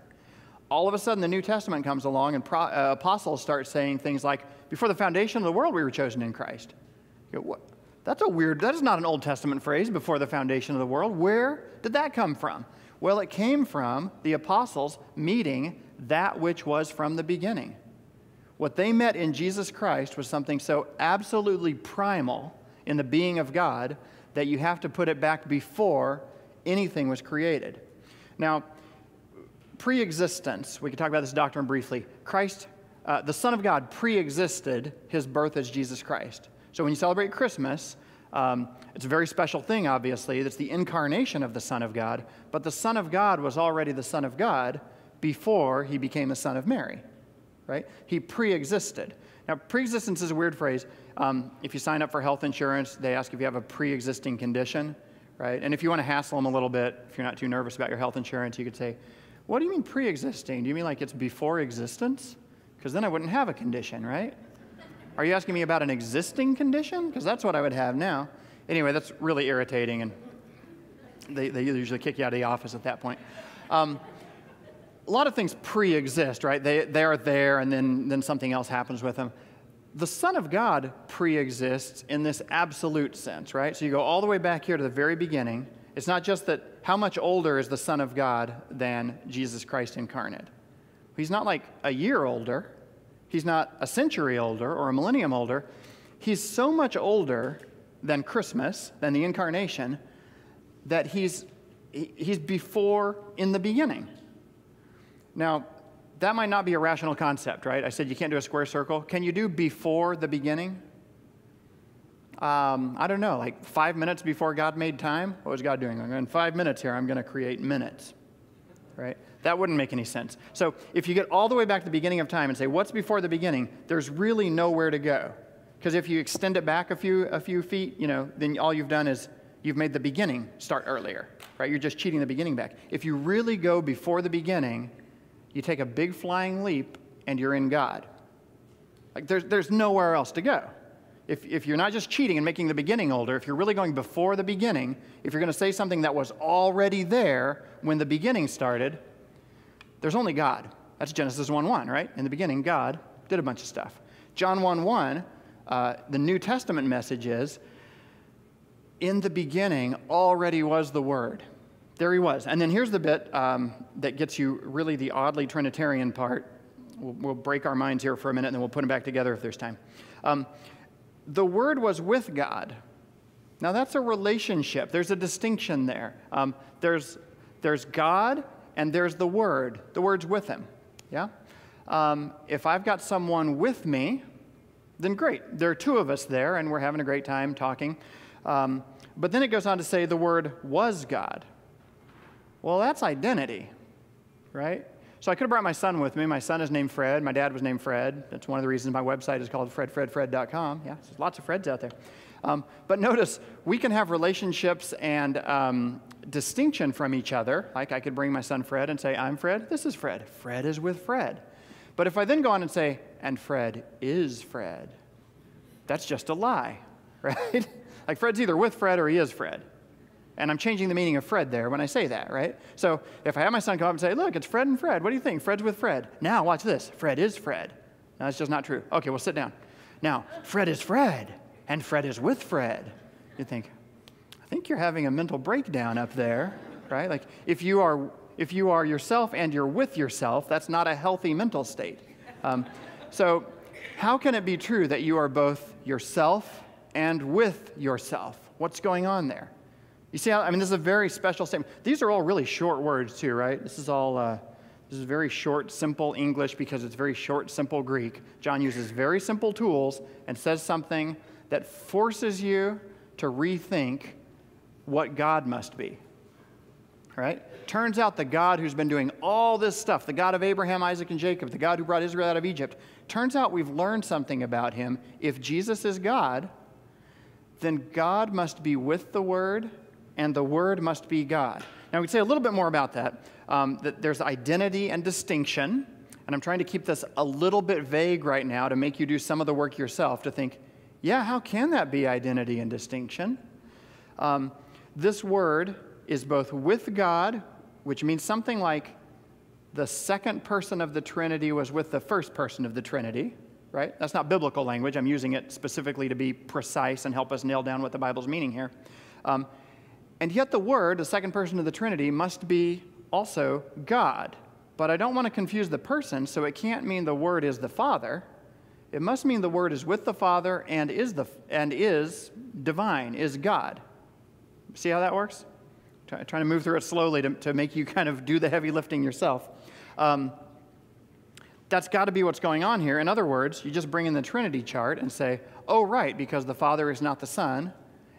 All of a sudden, the New Testament comes along and pro- uh, apostles start saying things like, Before the foundation of the world, we were chosen in Christ. Go, That's a weird, that is not an Old Testament phrase, before the foundation of the world. Where did that come from? Well, it came from the apostles meeting that which was from the beginning. What they met in Jesus Christ was something so absolutely primal in the being of God that you have to put it back before anything was created. Now, pre existence, we can talk about this doctrine briefly. Christ, uh, the Son of God, pre existed his birth as Jesus Christ. So when you celebrate Christmas, um, it's a very special thing, obviously. It's the incarnation of the Son of God, but the Son of God was already the Son of God before he became the Son of Mary right? He pre existed. Now, pre existence is a weird phrase. Um, if you sign up for health insurance, they ask if you have a pre existing condition, right? And if you want to hassle them a little bit, if you're not too nervous about your health insurance, you could say, What do you mean pre existing? Do you mean like it's before existence? Because then I wouldn't have a condition, right? Are you asking me about an existing condition? Because that's what I would have now. Anyway, that's really irritating, and they, they usually kick you out of the office at that point. Um, a lot of things pre exist, right? They, they are there and then, then something else happens with them. The Son of God pre exists in this absolute sense, right? So you go all the way back here to the very beginning. It's not just that how much older is the Son of God than Jesus Christ incarnate? He's not like a year older, he's not a century older or a millennium older. He's so much older than Christmas, than the incarnation, that he's, he's before in the beginning. Now, that might not be a rational concept, right? I said you can't do a square circle. Can you do before the beginning? Um, I don't know, like five minutes before God made time? What was God doing? In five minutes here, I'm going to create minutes, right? That wouldn't make any sense. So if you get all the way back to the beginning of time and say, what's before the beginning? There's really nowhere to go. Because if you extend it back a few, a few feet, you know, then all you've done is you've made the beginning start earlier, right? You're just cheating the beginning back. If you really go before the beginning, you take a big flying leap and you're in God. Like there's, there's nowhere else to go. If, if you're not just cheating and making the beginning older, if you're really going before the beginning, if you're going to say something that was already there when the beginning started, there's only God. That's Genesis 1 1, right? In the beginning, God did a bunch of stuff. John 1 1, uh, the New Testament message is In the beginning already was the Word. There he was. And then here's the bit um, that gets you really the oddly Trinitarian part. We'll, we'll, break our minds here for a minute and then we'll put them back together if there's time. Um, the Word was with God. Now that's a relationship, there's a distinction there. Um, there's, there's God and there's the Word. The Word's with Him. Yeah? Um, if I've got someone with me, then great. There are two of us there, and we're having a great time talking. Um, but then it goes on to say the Word was God. Well, that's identity, right? So I could have brought my son with me. My son is named Fred. My dad was named Fred. That's one of the reasons my website is called fredfredfred.com. Yeah, there's lots of Freds out there. Um, but notice, we can have relationships and um, distinction from each other. Like I could bring my son Fred and say, I'm Fred, this is Fred. Fred is with Fred. But if I then go on and say, and Fred is Fred, that's just a lie, right? like Fred's either with Fred or he is Fred. And I'm changing the meaning of Fred there when I say that, right? So if I have my son come up and say, look, it's Fred and Fred. What do you think? Fred's with Fred. Now, watch this. Fred is Fred. No, that's just not true. Okay, well, sit down. Now, Fred is Fred, and Fred is with Fred. You think, I think you're having a mental breakdown up there, right? Like if you are if you are yourself and you're with yourself, that's not a healthy mental state. Um, so, how can it be true that you are both yourself and with yourself? What's going on there? You see, I mean, this is a very special statement. These are all really short words, too, right? This is all, uh, this is very short, simple English because it's very short, simple Greek. John uses very simple tools and says something that forces you to rethink what God must be. Right? Turns out the God who's been doing all this stuff, the God of Abraham, Isaac, and Jacob, the God who brought Israel out of Egypt, turns out we've learned something about him. If Jesus is God, then God must be with the Word and the Word must be God. Now, we can say a little bit more about that. Um, that there's identity and distinction, and I'm trying to keep this a little bit vague right now to make you do some of the work yourself to think, yeah, how can that be identity and distinction? Um, this word is both with God, which means something like the second person of the Trinity was with the first person of the Trinity, right? That's not biblical language. I'm using it specifically to be precise and help us nail down what the Bible's meaning here. Um, and yet, the Word, the second person of the Trinity, must be also God. But I don't want to confuse the person, so it can't mean the Word is the Father. It must mean the Word is with the Father and is, the, and is divine, is God. See how that works? Try, trying to move through it slowly to, to make you kind of do the heavy lifting yourself. Um, that's got to be what's going on here. In other words, you just bring in the Trinity chart and say, oh, right, because the Father is not the Son,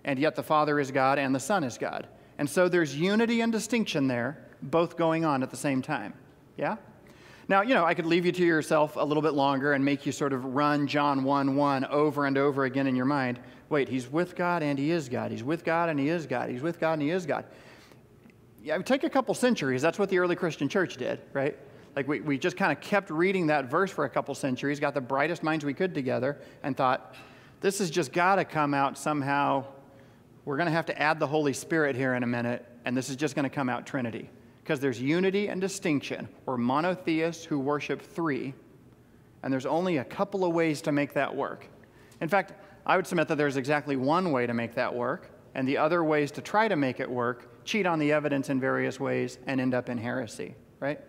and yet the Father is God and the Son is God. And so there's unity and distinction there, both going on at the same time. Yeah? Now, you know, I could leave you to yourself a little bit longer and make you sort of run John 1 1 over and over again in your mind. Wait, he's with God and he is God. He's with God and he is God. He's with God and he is God. Yeah, take a couple centuries. That's what the early Christian church did, right? Like we, we just kind of kept reading that verse for a couple centuries, got the brightest minds we could together, and thought, this has just got to come out somehow we're going to have to add the Holy Spirit here in a minute, and this is just going to come out Trinity. Because there's unity and distinction. We're monotheists who worship three, and there's only a couple of ways to make that work. In fact, I would submit that there's exactly one way to make that work, and the other ways to try to make it work cheat on the evidence in various ways and end up in heresy, right?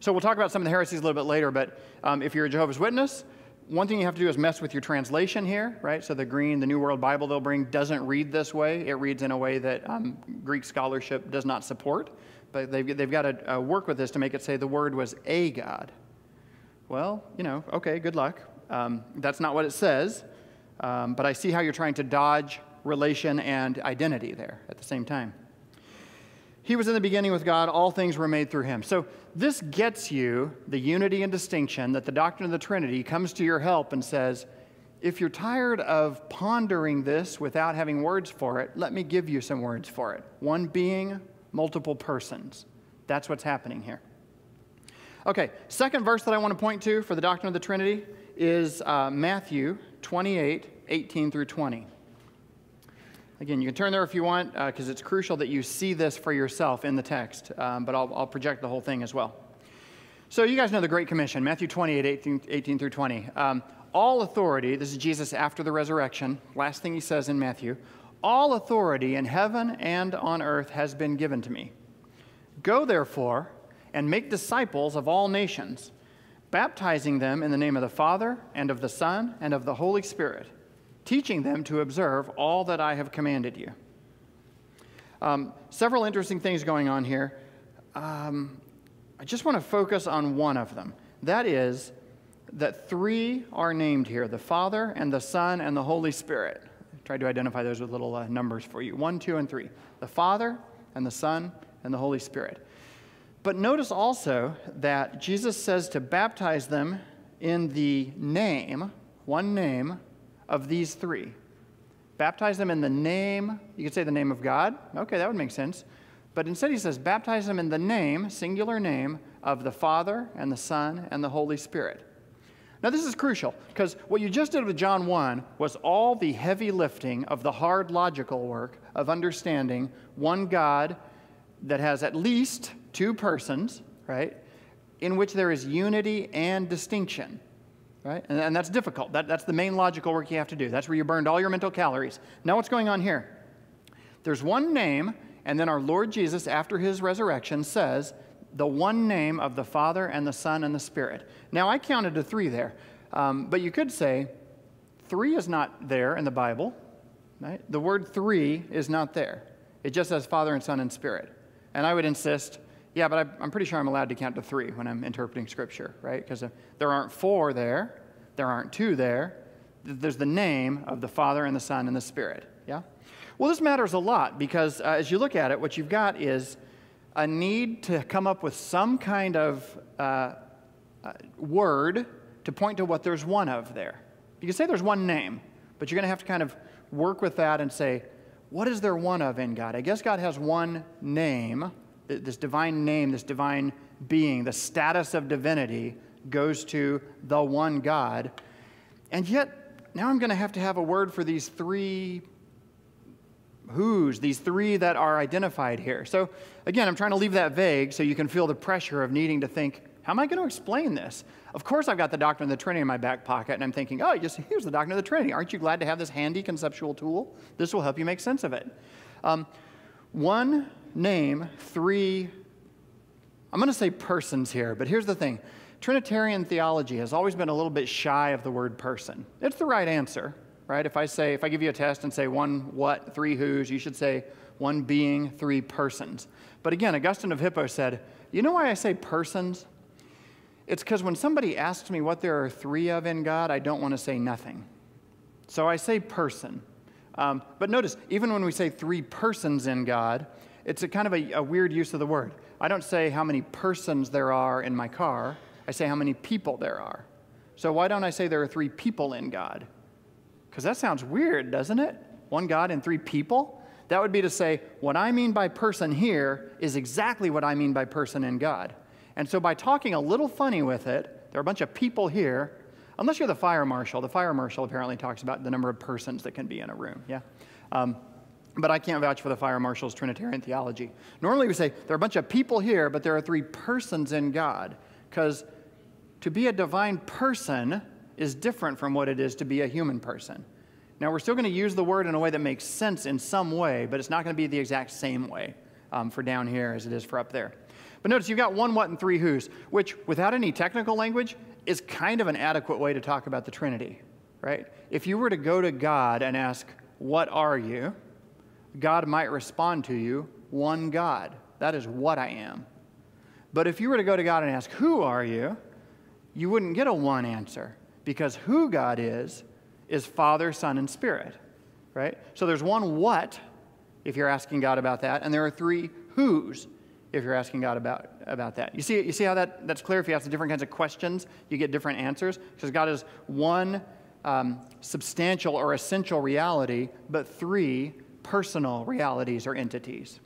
So we'll talk about some of the heresies a little bit later, but um, if you're a Jehovah's Witness, one thing you have to do is mess with your translation here, right? So the green, the New World Bible they'll bring doesn't read this way. It reads in a way that um, Greek scholarship does not support. But they've, they've got to uh, work with this to make it say the word was a God. Well, you know, okay, good luck. Um, that's not what it says. Um, but I see how you're trying to dodge relation and identity there at the same time. He was in the beginning with God, all things were made through him. So, this gets you the unity and distinction that the doctrine of the Trinity comes to your help and says, if you're tired of pondering this without having words for it, let me give you some words for it. One being, multiple persons. That's what's happening here. Okay, second verse that I want to point to for the doctrine of the Trinity is uh, Matthew 28 18 through 20. Again, you can turn there if you want, because uh, it's crucial that you see this for yourself in the text, um, but I'll, I'll, project the whole thing as well. So, you guys know the Great Commission, Matthew 28 18, 18 through 20. Um, all authority, this is Jesus after the resurrection, last thing he says in Matthew, all authority in heaven and on earth has been given to me. Go therefore and make disciples of all nations, baptizing them in the name of the Father and of the Son and of the Holy Spirit, teaching them to observe all that I have commanded you. Um, several interesting things going on here. Um, I just want to focus on one of them. That is that three are named here the Father and the Son and the Holy Spirit. I tried to identify those with little uh, numbers for you one, two, and three. The Father and the Son and the Holy Spirit. But notice also that Jesus says to baptize them in the name, one name, of these three. Baptize them in the name, you could say the name of God. Okay, that would make sense. But instead, he says, baptize them in the name, singular name, of the Father and the Son and the Holy Spirit. Now, this is crucial because what you just did with John 1 was all the heavy lifting of the hard logical work of understanding one God that has at least two persons, right, in which there is unity and distinction, right? And, and that's difficult. That, that's the main logical work you have to do. That's where you burned all your mental calories. Now, what's going on here? There's one name, and then our Lord Jesus, after his resurrection, says, the one name of the Father and the Son and the Spirit. Now, I counted to three there, um, but you could say three is not there in the Bible. Right? The word three is not there. It just says Father and Son and Spirit. And I would insist, yeah, but I'm pretty sure I'm allowed to count to three when I'm interpreting Scripture, right? Because there aren't four there, there aren't two there. There's the name of the Father and the Son and the Spirit, yeah? Well, this matters a lot because uh, as you look at it, what you've got is a need to come up with some kind of uh, uh, word to point to what there's one of there. You can say there's one name, but you're going to have to kind of work with that and say, what is there one of in God? I guess God has one name, this divine name, this divine being, the status of divinity goes to the one God. And yet, now I'm going to have to have a word for these three who's, these three that are identified here. So, again, I'm trying to leave that vague so you can feel the pressure of needing to think, how am I going to explain this? Of course, I've got the doctrine of the Trinity in my back pocket, and I'm thinking, oh, just here's the doctrine of the Trinity. Aren't you glad to have this handy conceptual tool? This will help you make sense of it. Um, one name, three, I'm going to say persons here, but here's the thing Trinitarian theology has always been a little bit shy of the word person. It's the right answer, right? If I say, if I give you a test and say one what, three who's, you should say one being, three persons. But again, Augustine of Hippo said, you know why I say persons? It's because when somebody asks me what there are three of in God, I don't want to say nothing. So I say person. Um, but notice, even when we say three persons in God, it's a kind of a, a weird use of the word. I don't say how many persons there are in my car, I say how many people there are. So why don't I say there are three people in God? Because that sounds weird, doesn't it? One God and three people? That would be to say, what I mean by person here is exactly what I mean by person in God. And so by talking a little funny with it, there are a bunch of people here, unless you're the fire marshal. The fire marshal apparently talks about the number of persons that can be in a room, yeah? Um, but I can't vouch for the fire marshal's Trinitarian theology. Normally we say there are a bunch of people here, but there are three persons in God, because to be a divine person is different from what it is to be a human person. Now, we're still going to use the word in a way that makes sense in some way, but it's not going to be the exact same way um, for down here as it is for up there. But notice you've got one what and three who's, which without any technical language is kind of an adequate way to talk about the Trinity, right? If you were to go to God and ask, What are you? God might respond to you, One God. That is what I am. But if you were to go to God and ask, Who are you? You wouldn't get a one answer because who God is, is Father, Son, and Spirit, right? So there's one what if you're asking God about that, and there are three who's if you're asking God about, about that. You see, you see how that, that's clear? If you ask the different kinds of questions, you get different answers. Because God is one um, substantial or essential reality, but three personal realities or entities.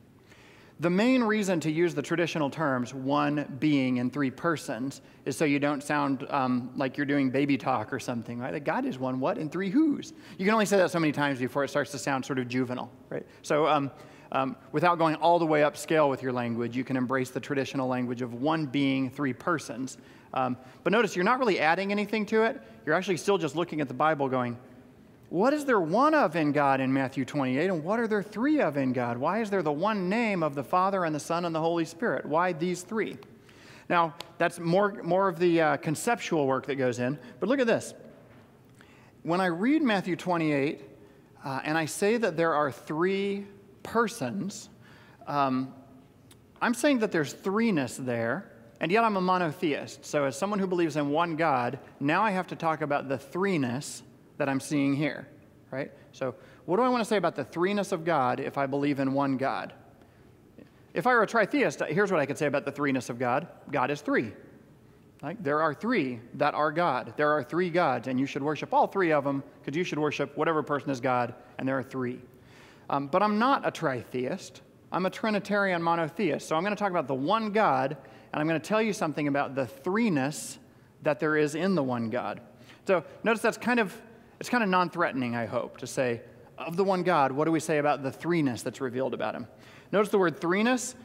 The main reason to use the traditional terms, one being in three persons, is so you don't sound um, like you're doing baby talk or something, right? That God is one what in three who's. You can only say that so many times before it starts to sound sort of juvenile, right? So um, um, without going all the way upscale with your language, you can embrace the traditional language of one being, three persons. Um, but notice you're not really adding anything to it. You're actually still just looking at the Bible going, what is there one of in God in Matthew 28, and what are there three of in God? Why is there the one name of the Father and the Son and the Holy Spirit? Why these three? Now, that's more, more of the uh, conceptual work that goes in, but look at this. When I read Matthew 28, uh, and I say that there are three persons, um, I'm saying that there's threeness there, and yet I'm a monotheist. So, as someone who believes in one God, now I have to talk about the threeness that I'm seeing here, right? So, what do I want to say about the threeness of God if I believe in one God? If I were a tritheist, here's what I could say about the threeness of God God is three. Like, there are three that are God. There are three gods, and you should worship all three of them because you should worship whatever person is God, and there are three. Um, but I'm not a tritheist. I'm a Trinitarian monotheist. So I'm going to talk about the one God, and I'm going to tell you something about the threeness that there is in the one God. So notice that's kind of it's kind of non threatening, I hope, to say, of the one God, what do we say about the threeness that's revealed about him? Notice the word threeness.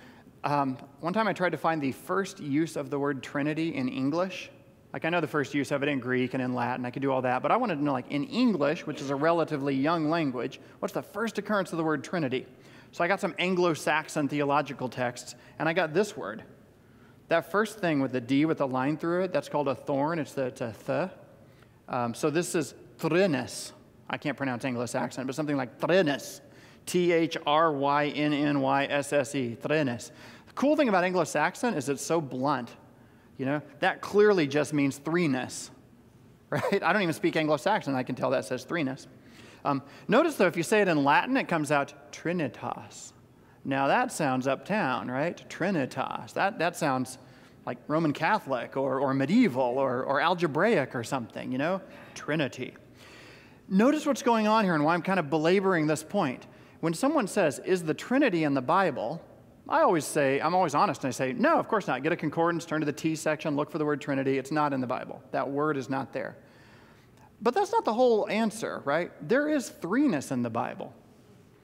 Um, one time I tried to find the first use of the word Trinity in English. Like, I know the first use of it in Greek and in Latin, I could do all that, but I wanted to know, like, in English, which is a relatively young language, what's the first occurrence of the word Trinity? So I got some Anglo Saxon theological texts, and I got this word. That first thing with the D with the line through it, that's called a thorn. It's the, a th. Um, so this is Thrynnys. I can't pronounce Anglo-Saxon, but something like Thrynnys. T H R Y N N Y S S E, Thrynnys. The cool thing about Anglo-Saxon is it's so blunt. You know, that clearly just means threeness, right? I don't even speak Anglo Saxon. I can tell that says threeness. Um, notice, though, if you say it in Latin, it comes out Trinitas. Now, that sounds uptown, right? Trinitas. That, that sounds like Roman Catholic or, or medieval or, or algebraic or something, you know? Trinity. Notice what's going on here and why I'm kind of belaboring this point. When someone says, Is the Trinity in the Bible? I always say, I'm always honest and I say, No, of course not. Get a concordance, turn to the T section, look for the word Trinity. It's not in the Bible. That word is not there. But that's not the whole answer, right? There is threeness in the Bible.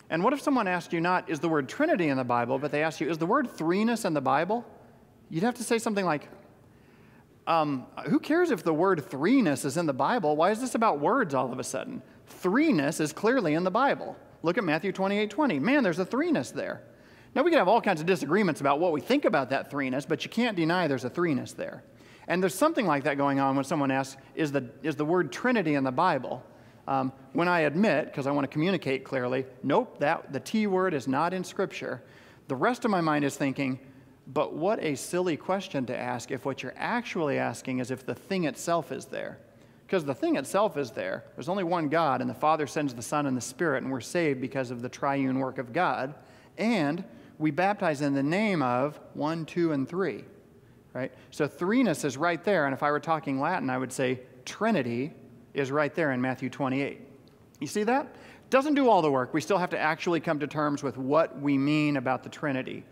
And what if someone asked you not, Is the word Trinity in the Bible, but they asked you, Is the word threeness in the Bible? You'd have to say something like, um, who cares if the word threeness is in the Bible? Why is this about words all of a sudden? Threeness is clearly in the Bible. Look at Matthew 28 20. Man, there's a threeness there. Now, we can have all kinds of disagreements about what we think about that threeness, but you can't deny there's a threeness there. And there's something like that going on when someone asks, Is the, is the word Trinity in the Bible? Um, when I admit, because I want to communicate clearly, nope, that, the T word is not in Scripture, the rest of my mind is thinking, but what a silly question to ask if what you're actually asking is if the thing itself is there. Because the thing itself is there. There's only one God, and the Father sends the Son and the Spirit, and we're saved because of the triune work of God. And we baptize in the name of one, two, and three. Right? So threeness is right there. And if I were talking Latin, I would say Trinity is right there in Matthew 28. You see that? Doesn't do all the work. We still have to actually come to terms with what we mean about the Trinity.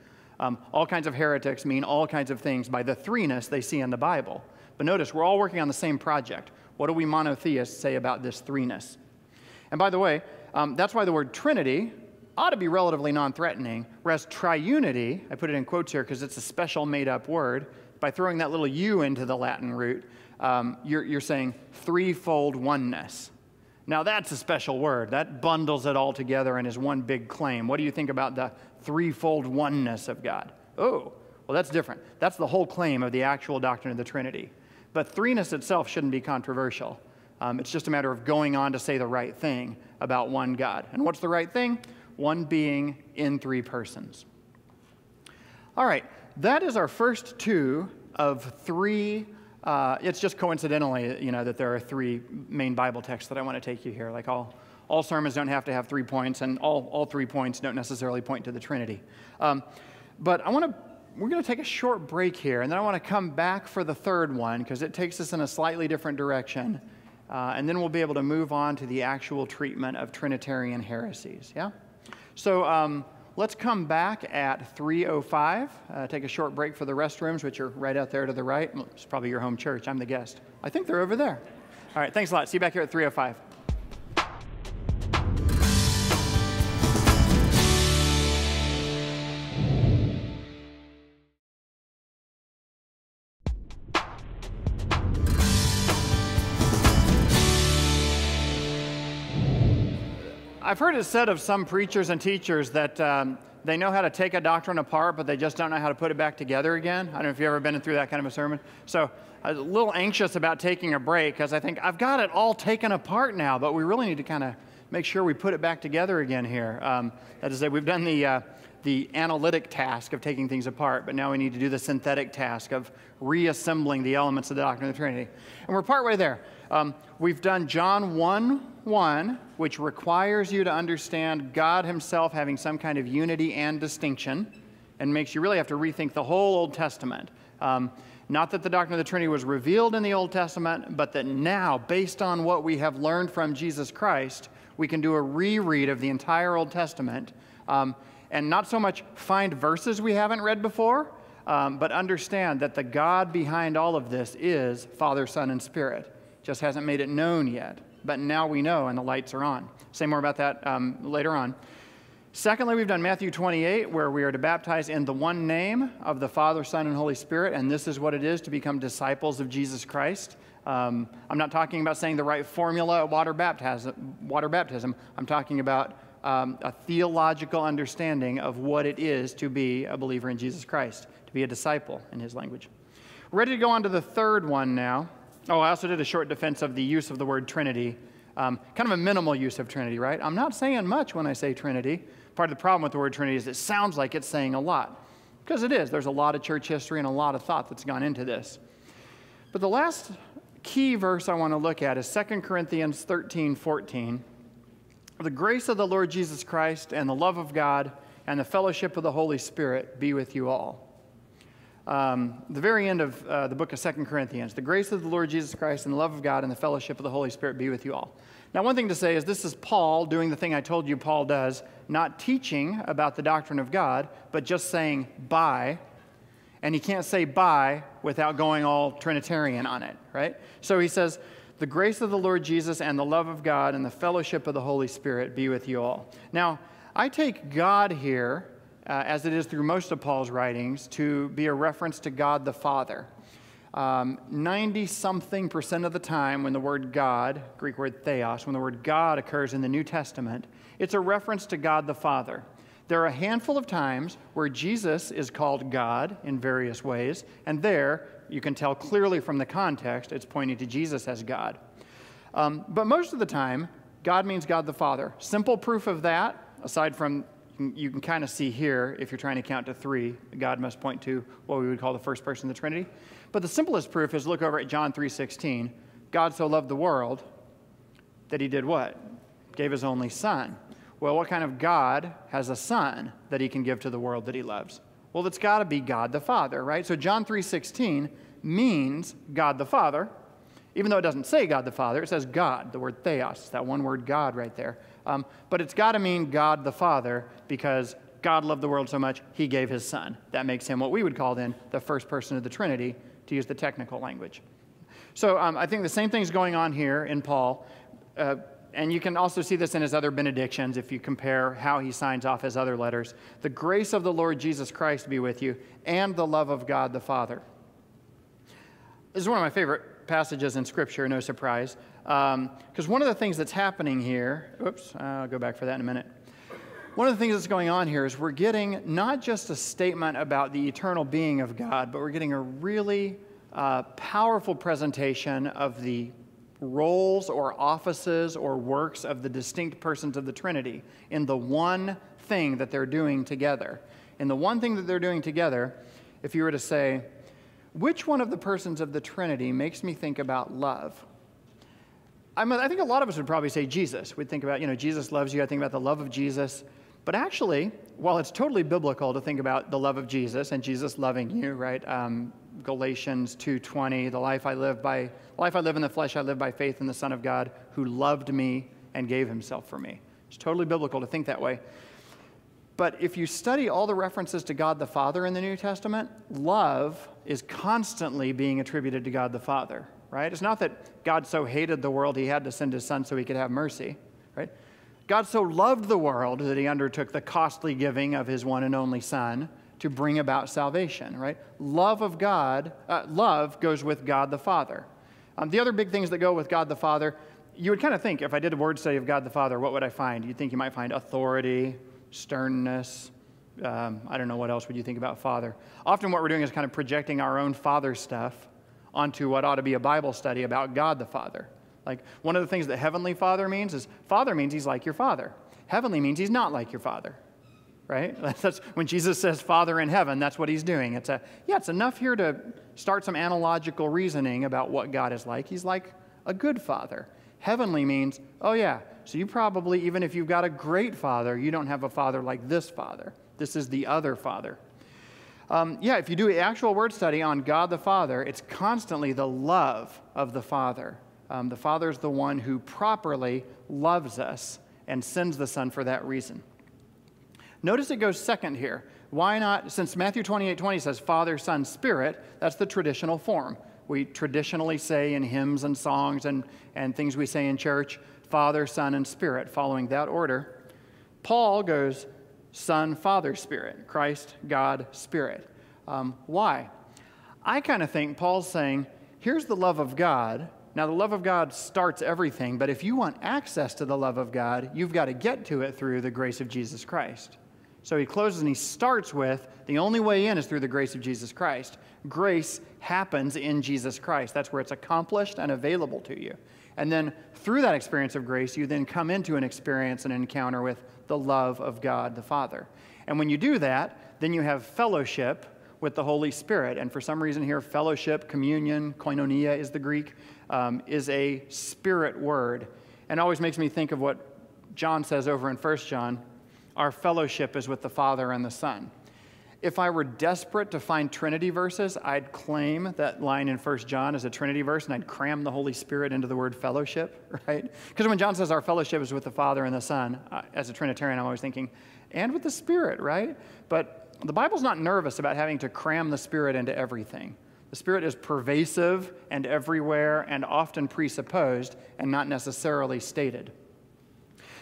Um, all kinds of heretics mean all kinds of things by the threeness they see in the Bible. But notice, we're all working on the same project. What do we monotheists say about this threeness? And by the way, um, that's why the word Trinity ought to be relatively non threatening, whereas triunity, I put it in quotes here because it's a special made up word, by throwing that little u into the Latin root, um, you're, you're saying threefold oneness. Now, that's a special word. That bundles it all together and is one big claim. What do you think about the threefold oneness of God. Oh, well, that's different. That's the whole claim of the actual doctrine of the Trinity. But threeness itself shouldn't be controversial. Um, it's just a matter of going on to say the right thing about one God. And what's the right thing? One being in three persons. All right, that is our first two of three. Uh, it's just coincidentally, you know, that there are three main Bible texts that I want to take you here. Like all all sermons don't have to have three points, and all, all three points don't necessarily point to the Trinity. Um, but I want to we're going to take a short break here, and then I want to come back for the third one because it takes us in a slightly different direction. Uh, and then we'll be able to move on to the actual treatment of Trinitarian heresies. Yeah? So, um, let's come back at 3.05. Uh, take a short break for the restrooms, which are right out there to the right. It's probably your home church. I'm the guest. I think they're over there. All right, thanks a lot. See you back here at 3.05. heard it said of some preachers and teachers that um, they know how to take a doctrine apart, but they just don't know how to put it back together again. I don't know if you've ever been through that kind of a sermon. So I was a little anxious about taking a break because I think I've got it all taken apart now, but we really need to kind of make sure we put it back together again here. Um, that is, that we've done the, uh, the analytic task of taking things apart, but now we need to do the synthetic task of reassembling the elements of the doctrine of the Trinity. And we're partway there. Um, we've done John 1 1, which requires you to understand God Himself having some kind of unity and distinction, and makes you really have to rethink the whole Old Testament. Um, not that the doctrine of the Trinity was revealed in the Old Testament, but that now, based on what we have learned from Jesus Christ, we can do a reread of the entire Old Testament um, and not so much find verses we haven't read before, um, but understand that the God behind all of this is Father, Son, and Spirit. Just hasn't made it known yet but now we know and the lights are on. Say more about that um, later on. Secondly, we've done Matthew 28, where we are to baptize in the one name of the Father, Son, and Holy Spirit, and this is what it is to become disciples of Jesus Christ. Um, I'm not talking about saying the right formula water baptism. Water baptism. I'm talking about um, a theological understanding of what it is to be a believer in Jesus Christ, to be a disciple in his language. We're ready to go on to the third one now. Oh, I also did a short defense of the use of the word Trinity. Um, kind of a minimal use of Trinity, right? I'm not saying much when I say Trinity. Part of the problem with the word Trinity is it sounds like it's saying a lot, because it is. There's a lot of church history and a lot of thought that's gone into this. But the last key verse I want to look at is 2 Corinthians 13 14. The grace of the Lord Jesus Christ and the love of God and the fellowship of the Holy Spirit be with you all um, the very end of uh, the book of Second Corinthians. The grace of the Lord Jesus Christ and the love of God and the fellowship of the Holy Spirit be with you all. Now, one thing to say is this is Paul doing the thing I told you Paul does, not teaching about the doctrine of God, but just saying bye. And he can't say bye without going all Trinitarian on it, right? So he says, The grace of the Lord Jesus and the love of God and the fellowship of the Holy Spirit be with you all. Now, I take God here uh, as it is through most of Paul's writings, to be a reference to God the Father. 90 um, something percent of the time, when the word God, Greek word theos, when the word God occurs in the New Testament, it's a reference to God the Father. There are a handful of times where Jesus is called God in various ways, and there you can tell clearly from the context it's pointing to Jesus as God. Um, but most of the time, God means God the Father. Simple proof of that, aside from you can kind of see here, if you're trying to count to three, God must point to what we would call the first person of the Trinity. But the simplest proof is look over at John 3.16. God so loved the world that he did what? Gave his only son. Well, what kind of God has a son that he can give to the world that he loves? Well, it's got to be God the Father, right? So John 3.16 means God the Father. Even though it doesn't say God the Father, it says God, the word theos, that one word God right there. Um, but it's got to mean God the Father because God loved the world so much, he gave his son. That makes him what we would call then the first person of the Trinity, to use the technical language. So um, I think the same thing's going on here in Paul. Uh, and you can also see this in his other benedictions if you compare how he signs off his other letters. The grace of the Lord Jesus Christ be with you, and the love of God the Father. This is one of my favorite passages in Scripture, no surprise. Because um, one of the things that's happening here, oops, I'll go back for that in a minute. One of the things that's going on here is we're getting not just a statement about the eternal being of God, but we're getting a really uh, powerful presentation of the roles or offices or works of the distinct persons of the Trinity in the one thing that they're doing together. In the one thing that they're doing together, if you were to say, which one of the persons of the Trinity makes me think about love? I'm, i think a lot of us would probably say Jesus. We'd think about, you know, Jesus loves you. I think about the love of Jesus. But actually, while it's totally biblical to think about the love of Jesus and Jesus loving you, right? Um, Galatians 2:20, the life I live by life I live in the flesh, I live by faith in the Son of God who loved me and gave himself for me. It's totally biblical to think that way. But if you study all the references to God the Father in the New Testament, love is constantly being attributed to God the Father, right? It's not that God so hated the world he had to send his son so he could have mercy, right? God so loved the world that he undertook the costly giving of his one and only son to bring about salvation, right? Love of God, uh, love goes with God the Father. Um, the other big things that go with God the Father, you would kind of think if I did a word study of God the Father, what would I find? You'd think you might find authority, sternness. Um, I don't know what else would you think about Father. Often what we're doing is kind of projecting our own Father stuff onto what ought to be a Bible study about God the Father. Like one of the things that Heavenly Father means is Father means He's like your Father. Heavenly means He's not like your Father right? That's when Jesus says Father in heaven, that's what he's doing. It's a, yeah, it's enough here to start some analogical reasoning about what God is like. He's like a good father. Heavenly means, oh, yeah, so you probably, even if you've got a great father, you don't have a father like this father. This is the other father. Um, yeah, if you do an actual word study on God the Father, it's constantly the love of the Father. Um, the Father is the one who properly loves us and sends the Son for that reason. Notice it goes second here. Why not? Since Matthew 28 20 says Father, Son, Spirit, that's the traditional form. We traditionally say in hymns and songs and, and things we say in church, Father, Son, and Spirit, following that order. Paul goes Son, Father, Spirit, Christ, God, Spirit. Um, why? I kind of think Paul's saying, here's the love of God. Now, the love of God starts everything, but if you want access to the love of God, you've got to get to it through the grace of Jesus Christ. So he closes and he starts with the only way in is through the grace of Jesus Christ. Grace happens in Jesus Christ. That's where it's accomplished and available to you. And then through that experience of grace, you then come into an experience and encounter with the love of God the Father. And when you do that, then you have fellowship with the Holy Spirit. And for some reason here, fellowship, communion, koinonia is the Greek, um, is a spirit word. And always makes me think of what John says over in 1 John our fellowship is with the Father and the Son. If I were desperate to find Trinity verses, I'd claim that line in 1 John as a Trinity verse and I'd cram the Holy Spirit into the word fellowship, right? Because when John says our fellowship is with the Father and the Son, uh, as a Trinitarian, I'm always thinking, and with the Spirit, right? But the Bible's not nervous about having to cram the Spirit into everything. The Spirit is pervasive and everywhere and often presupposed and not necessarily stated.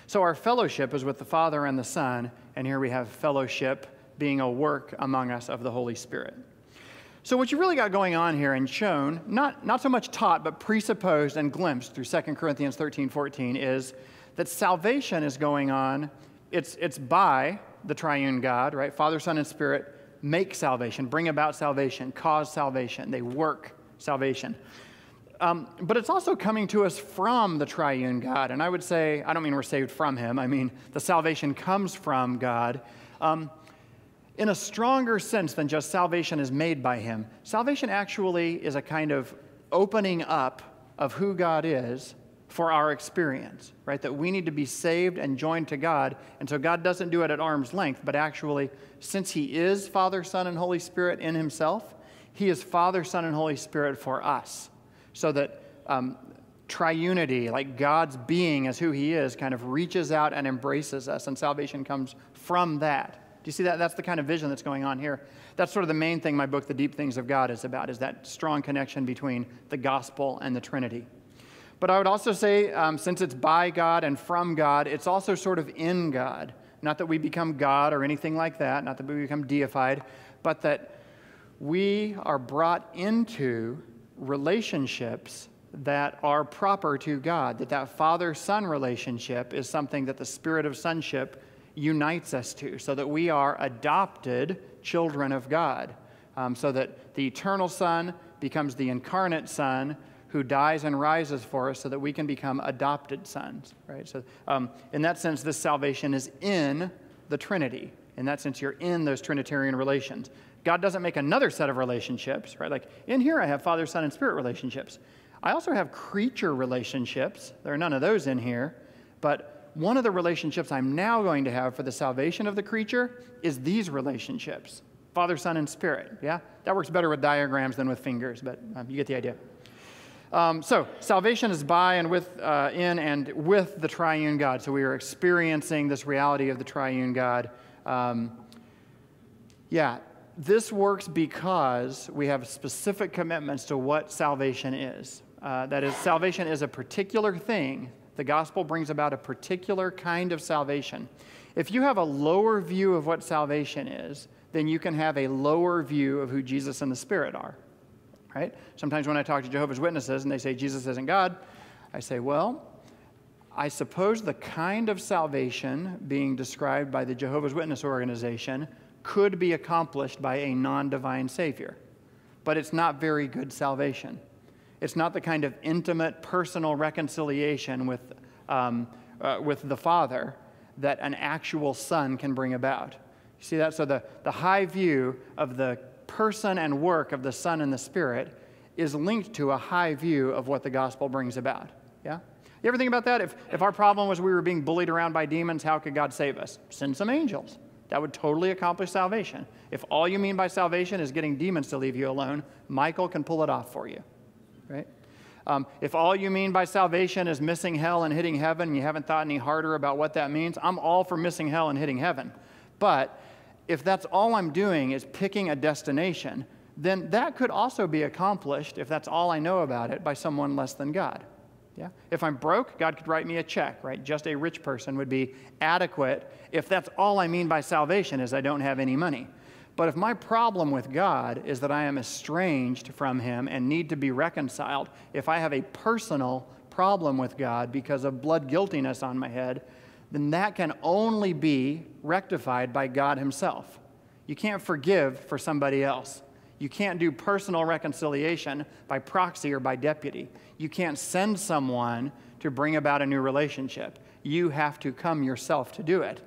So our fellowship is with the Father and the Son, and here we have fellowship being a work among us of the Holy Spirit. So what you really got going on here and shown, not, not so much taught, but presupposed and glimpsed through 2 Corinthians 13, 14, is that salvation is going on. It's, it's by the triune God, right? Father, Son, and Spirit make salvation, bring about salvation, cause salvation. They work salvation. Um, but it's also coming to us from the triune God. And I would say, I don't mean we're saved from Him, I mean the salvation comes from God. Um, in a stronger sense than just salvation is made by Him. Salvation actually is a kind of opening up of who God is for our experience, right? That we need to be saved and joined to God. And so God doesn't do it at arm's length, but actually, since He is Father, Son, and Holy Spirit in Himself, He is Father, Son, and Holy Spirit for us so that um, triunity, like God's being as who He is, kind of reaches out and embraces us, and salvation comes from that. Do you see that? That's the kind of vision that's going on here. That's sort of the main thing my book, The Deep Things of God, is about, is that strong connection between the gospel and the Trinity. But I would also say, um, since it's by God and from God, it's also sort of in God. Not that we become God or anything like that, not that we become deified, but that we are brought into relationships that are proper to God, that that father son relationship is something that the spirit of sonship unites us to, so that we are adopted children of God, um, so that the eternal Son becomes the incarnate Son who dies and rises for us so that we can become adopted sons, right? So, um, in that sense, this salvation is in the Trinity. In that sense, you're in those Trinitarian relations. God doesn't make another set of relationships, right? Like in here, I have Father, Son, and Spirit relationships. I also have creature relationships. There are none of those in here. But one of the relationships I'm now going to have for the salvation of the creature is these relationships Father, Son, and Spirit. Yeah? That works better with diagrams than with fingers, but um, you get the idea. Um, so, salvation is by and with, uh, in and with the triune God. So, we are experiencing this reality of the triune God Um, yeah, this works because we have specific commitments to what salvation is. Uh, that is, salvation is a particular thing. The gospel brings about a particular kind of salvation. If you have a lower view of what salvation is, then you can have a lower view of who Jesus and the Spirit are. Right? Sometimes when I talk to Jehovah's Witnesses and they say Jesus isn't God, I say, well, I suppose the kind of salvation being described by the Jehovah's Witness organization could be accomplished by a non divine Savior. But it's not very good salvation. It's not the kind of intimate, personal reconciliation with, um, uh, with the Father that an actual Son can bring about. You see that? So the, the high view of the person and work of the Son and the Spirit is linked to a high view of what the gospel brings about. Yeah? You ever think about that? If, if our problem was we were being bullied around by demons, how could God save us? Send some angels. That would totally accomplish salvation. If all you mean by salvation is getting demons to leave you alone, Michael can pull it off for you, right? Um, if all you mean by salvation is missing hell and hitting heaven, and you haven't thought any harder about what that means, I'm all for missing hell and hitting heaven. But if that's all I'm doing is picking a destination, then that could also be accomplished, if that's all I know about it, by someone less than God. Yeah? If I'm broke, God could write me a check, right? Just a rich person would be adequate if that's all I mean by salvation is I don't have any money. But if my problem with God is that I am estranged from Him and need to be reconciled, if I have a personal problem with God because of blood guiltiness on my head, then that can only be rectified by God Himself. You can't forgive for somebody else. You can't do personal reconciliation by proxy or by deputy. You can't send someone to bring about a new relationship. You have to come yourself to do it.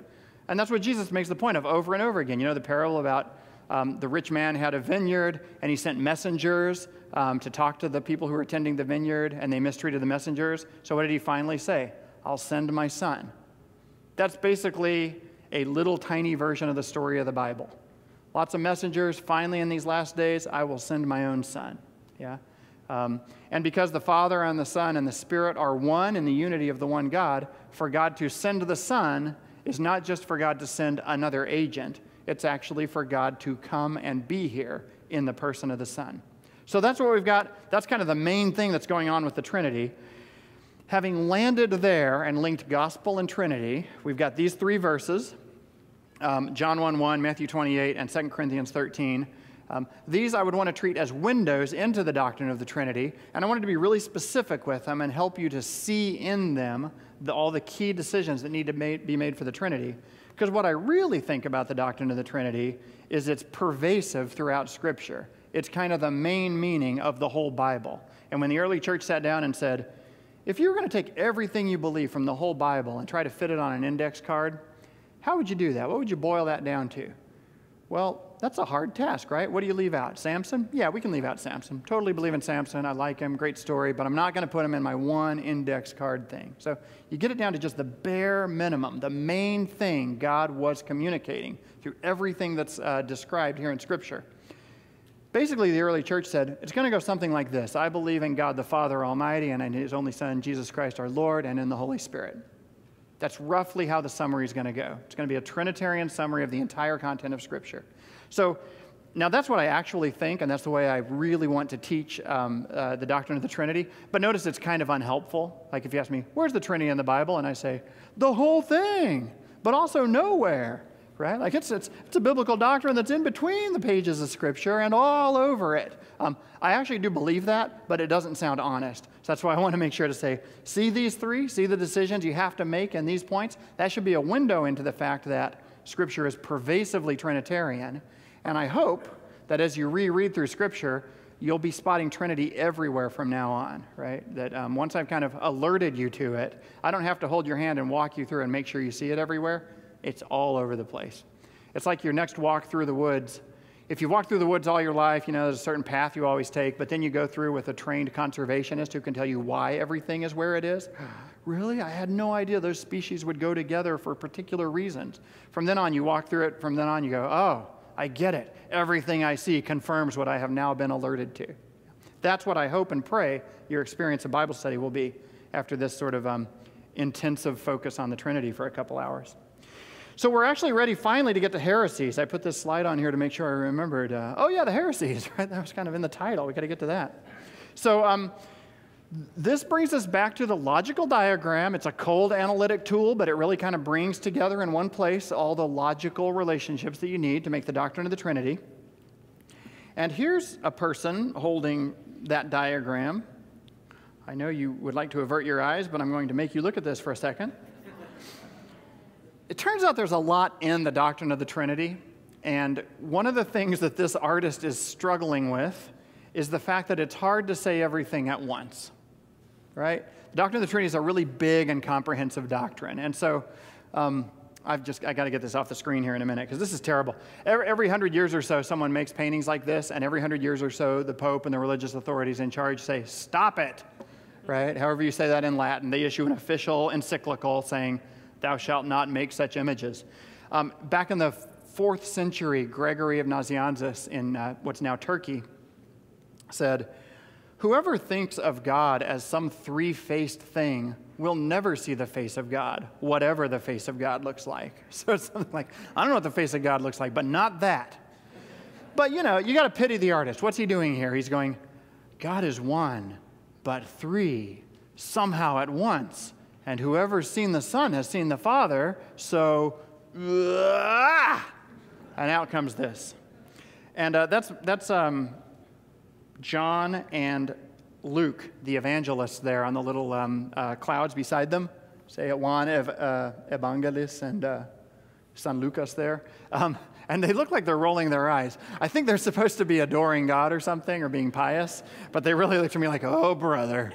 And that's what Jesus makes the point of over and over again. You know the parable about um, the rich man had a vineyard and he sent messengers um, to talk to the people who were attending the vineyard and they mistreated the messengers. So, what did he finally say? I'll send my son. That's basically a little tiny version of the story of the Bible. Lots of messengers. Finally, in these last days, I will send my own son. Yeah? Um, and because the Father and the Son and the Spirit are one in the unity of the one God, for God to send the Son is not just for God to send another agent, it's actually for God to come and be here in the person of the Son. So that's what we've got. That's kind of the main thing that's going on with the Trinity. Having landed there and linked gospel and Trinity, we've got these three verses um, John 1 1, Matthew 28, and 2 Corinthians 13. Um, these I would want to treat as windows into the doctrine of the Trinity, and I wanted to be really specific with them and help you to see in them the, all the key decisions that need to be made for the Trinity. Because what I really think about the doctrine of the Trinity is it's pervasive throughout Scripture. It's kind of the main meaning of the whole Bible. And when the early church sat down and said, if you were going to take everything you believe from the whole Bible and try to fit it on an index card, how would you do that? What would you boil that down to? Well, that's a hard task, right? What do you leave out? Samson? Yeah, we can leave out Samson. Totally believe in Samson. I like him. Great story. But I'm not going to put him in my one index card thing. So you get it down to just the bare minimum, the main thing God was communicating through everything that's uh, described here in Scripture. Basically, the early church said it's going to go something like this I believe in God the Father Almighty and in His only Son, Jesus Christ our Lord, and in the Holy Spirit. That's roughly how the summary is going to go. It's going to be a Trinitarian summary of the entire content of Scripture. So, now that's what I actually think, and that's the way I really want to teach um, uh, the doctrine of the Trinity. But notice it's kind of unhelpful. Like if you ask me, where's the Trinity in the Bible? And I say, the whole thing, but also nowhere right? Like it's, it's, it's a biblical doctrine that's in between the pages of Scripture and all over it. Um, I actually do believe that, but it doesn't sound honest. So that's why I want to make sure to say, see these three, see the decisions you have to make in these points. That should be a window into the fact that Scripture is pervasively Trinitarian. And I hope that as you reread through Scripture, you'll be spotting Trinity everywhere from now on, right? That um, once I've kind of alerted you to it, I don't have to hold your hand and walk you through and make sure you see it everywhere. It's all over the place. It's like your next walk through the woods. If you walk through the woods all your life, you know, there's a certain path you always take, but then you go through with a trained conservationist who can tell you why everything is where it is. really? I had no idea those species would go together for particular reasons. From then on, you walk through it, from then on, you go, oh, I get it. Everything I see confirms what I have now been alerted to. That's what I hope and pray your experience of Bible study will be after this sort of um, intensive focus on the Trinity for a couple hours. So we're actually ready finally to get to heresies. I put this slide on here to make sure I remembered. Uh, oh, yeah, the heresies, right? That was kind of in the title. We got to get to that. So um, this brings us back to the logical diagram. It's a cold analytic tool, but it really kind of brings together in one place all the logical relationships that you need to make the doctrine of the Trinity. And here's a person holding that diagram. I know you would like to avert your eyes, but I'm going to make you look at this for a second. It turns out there's a lot in the doctrine of the Trinity. And one of the things that this artist is struggling with is the fact that it's hard to say everything at once right? The doctrine of the Trinity is a really big and comprehensive doctrine. And so um, I've just, I got to get this off the screen here in a minute because this is terrible. Every, every hundred years or so, someone makes paintings like this, and every hundred years or so, the Pope and the religious authorities in charge say, stop it, right? However you say that in Latin, they issue an official encyclical saying, thou shalt not make such images. Um, back in the fourth century, Gregory of Nazianzus in uh, what's now Turkey said, Whoever thinks of God as some three faced thing will never see the face of God, whatever the face of God looks like. So it's something like, I don't know what the face of God looks like, but not that. But you know, you got to pity the artist. What's he doing here? He's going, God is one, but three, somehow at once. And whoever's seen the Son has seen the Father, so, and out comes this. And uh, that's, that's um, John and Luke, the evangelists, there on the little um, uh, clouds beside them. Say it, Juan ev- uh, Evangelis and uh, San Lucas there. Um, and they look like they're rolling their eyes. I think they're supposed to be adoring God or something or being pious, but they really look to me like, oh, brother.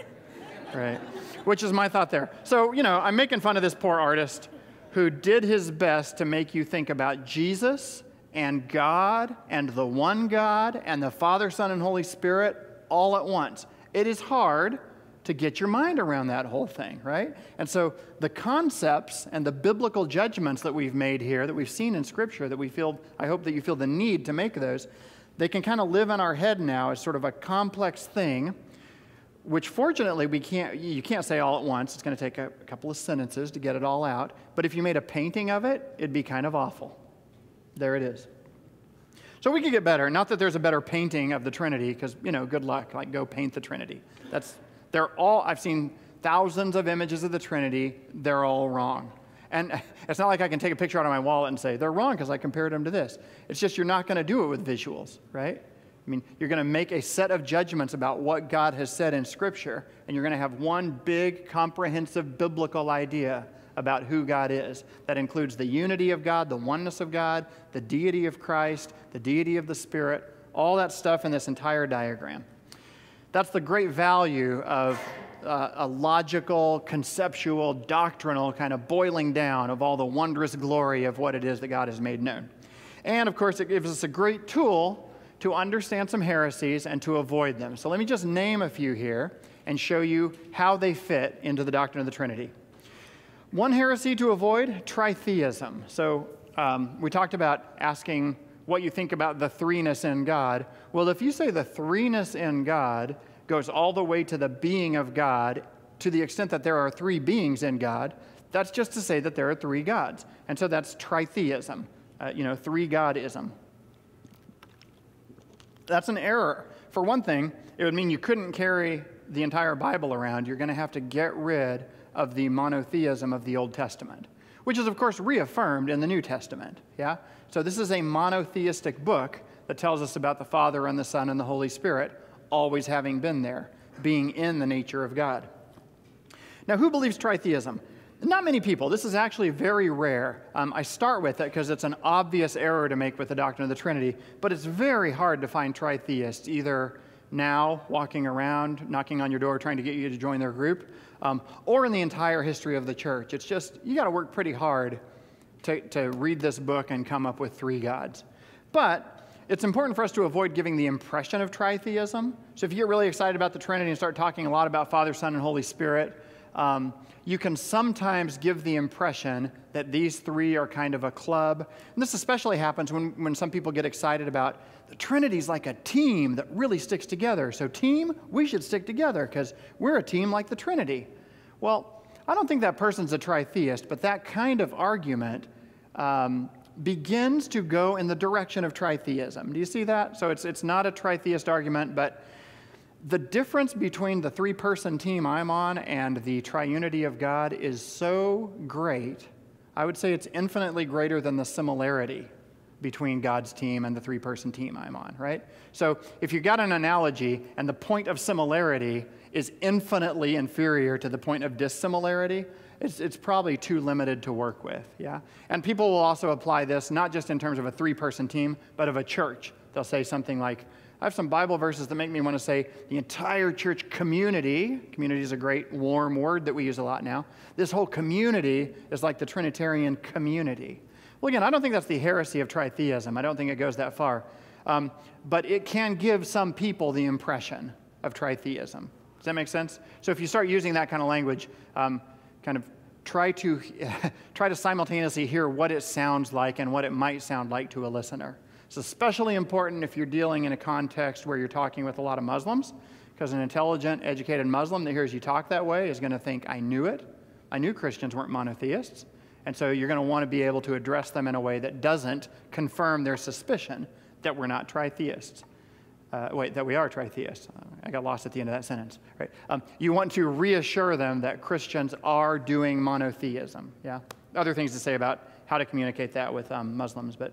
right? Which is my thought there. So, you know, I'm making fun of this poor artist who did his best to make you think about Jesus and God and the one God and the Father, Son, and Holy Spirit all at once. It is hard to get your mind around that whole thing, right? And so the concepts and the biblical judgments that we've made here, that we've seen in Scripture, that we feel, I hope that you feel the need to make those, they can kind of live in our head now as sort of a complex thing, which fortunately we can't, you can't say all at once. It's going to take a couple of sentences to get it all out. But if you made a painting of it, it'd be kind of awful. There it is. So we could get better. Not that there's a better painting of the Trinity, because, you know, good luck. Like, go paint the Trinity. That's, they're all, I've seen thousands of images of the Trinity. They're all wrong. And it's not like I can take a picture out of my wallet and say, they're wrong because I compared them to this. It's just you're not going to do it with visuals, right? I mean, you're going to make a set of judgments about what God has said in Scripture, and you're going to have one big, comprehensive biblical idea about who God is. That includes the unity of God, the oneness of God, the deity of Christ, the deity of the Spirit, all that stuff in this entire diagram. That's the great value of uh, a logical, conceptual, doctrinal kind of boiling down of all the wondrous glory of what it is that God has made known. And of course, it gives us a great tool to understand some heresies and to avoid them. So let me just name a few here and show you how they fit into the doctrine of the Trinity. One heresy to avoid tritheism. So um, we talked about asking what you think about the threeness in God. Well, if you say the threeness in God goes all the way to the being of God to the extent that there are three beings in God, that's just to say that there are three gods. And so that's tritheism, uh, you know, three godism. That's an error. For one thing, it would mean you couldn't carry the entire Bible around. You're going to have to get rid of the monotheism of the Old Testament, which is, of course, reaffirmed in the New Testament. Yeah? So this is a monotheistic book that tells us about the Father and the Son and the Holy Spirit always having been there, being in the nature of God. Now, who believes tritheism? Not many people. This is actually very rare. Um, I start with it because it's an obvious error to make with the doctrine of the Trinity, but it's very hard to find tritheists either now walking around, knocking on your door, trying to get you to join their group, um, or in the entire history of the church. It's just, you got to work pretty hard to, to read this book and come up with three gods. But it's important for us to avoid giving the impression of tritheism. So if you get really excited about the Trinity and start talking a lot about Father, Son, and Holy Spirit, um, you can sometimes give the impression that these three are kind of a club. And this especially happens when, when some people get excited about the Trinity's like a team that really sticks together. So, team, we should stick together because we're a team like the Trinity. Well, I don't think that person's a tritheist, but that kind of argument um, begins to go in the direction of tritheism. Do you see that? So it's, it's not a tritheist argument, but the difference between the three person team I'm on and the triunity of God is so great. I would say it's infinitely greater than the similarity between God's team and the three person team I'm on, right? So if you got an analogy and the point of similarity is infinitely inferior to the point of dissimilarity, it's, it's probably too limited to work with, yeah? And people will also apply this not just in terms of a three person team, but of a church. They'll say something like, I have some Bible verses that make me want to say the entire church community, community is a great warm word that we use a lot now. This whole community is like the Trinitarian community. Well, again, I don't think that's the heresy of tritheism. I don't think it goes that far. Um, but it can give some people the impression of tritheism. Does that make sense? So if you start using that kind of language, um, kind of try to try to simultaneously hear what it sounds like and what it might sound like to a listener. It's especially important if you're dealing in a context where you're talking with a lot of Muslims, because an intelligent, educated Muslim that hears you talk that way is going to think, I knew it. I knew Christians weren't monotheists. And so you're going to want to be able to address them in a way that doesn't confirm their suspicion that we're not tritheists. Uh, wait, that we are tritheists. Uh, I got lost at the end of that sentence. Right? Um, you want to reassure them that Christians are doing monotheism. Yeah. Other things to say about how to communicate that with um, Muslims, but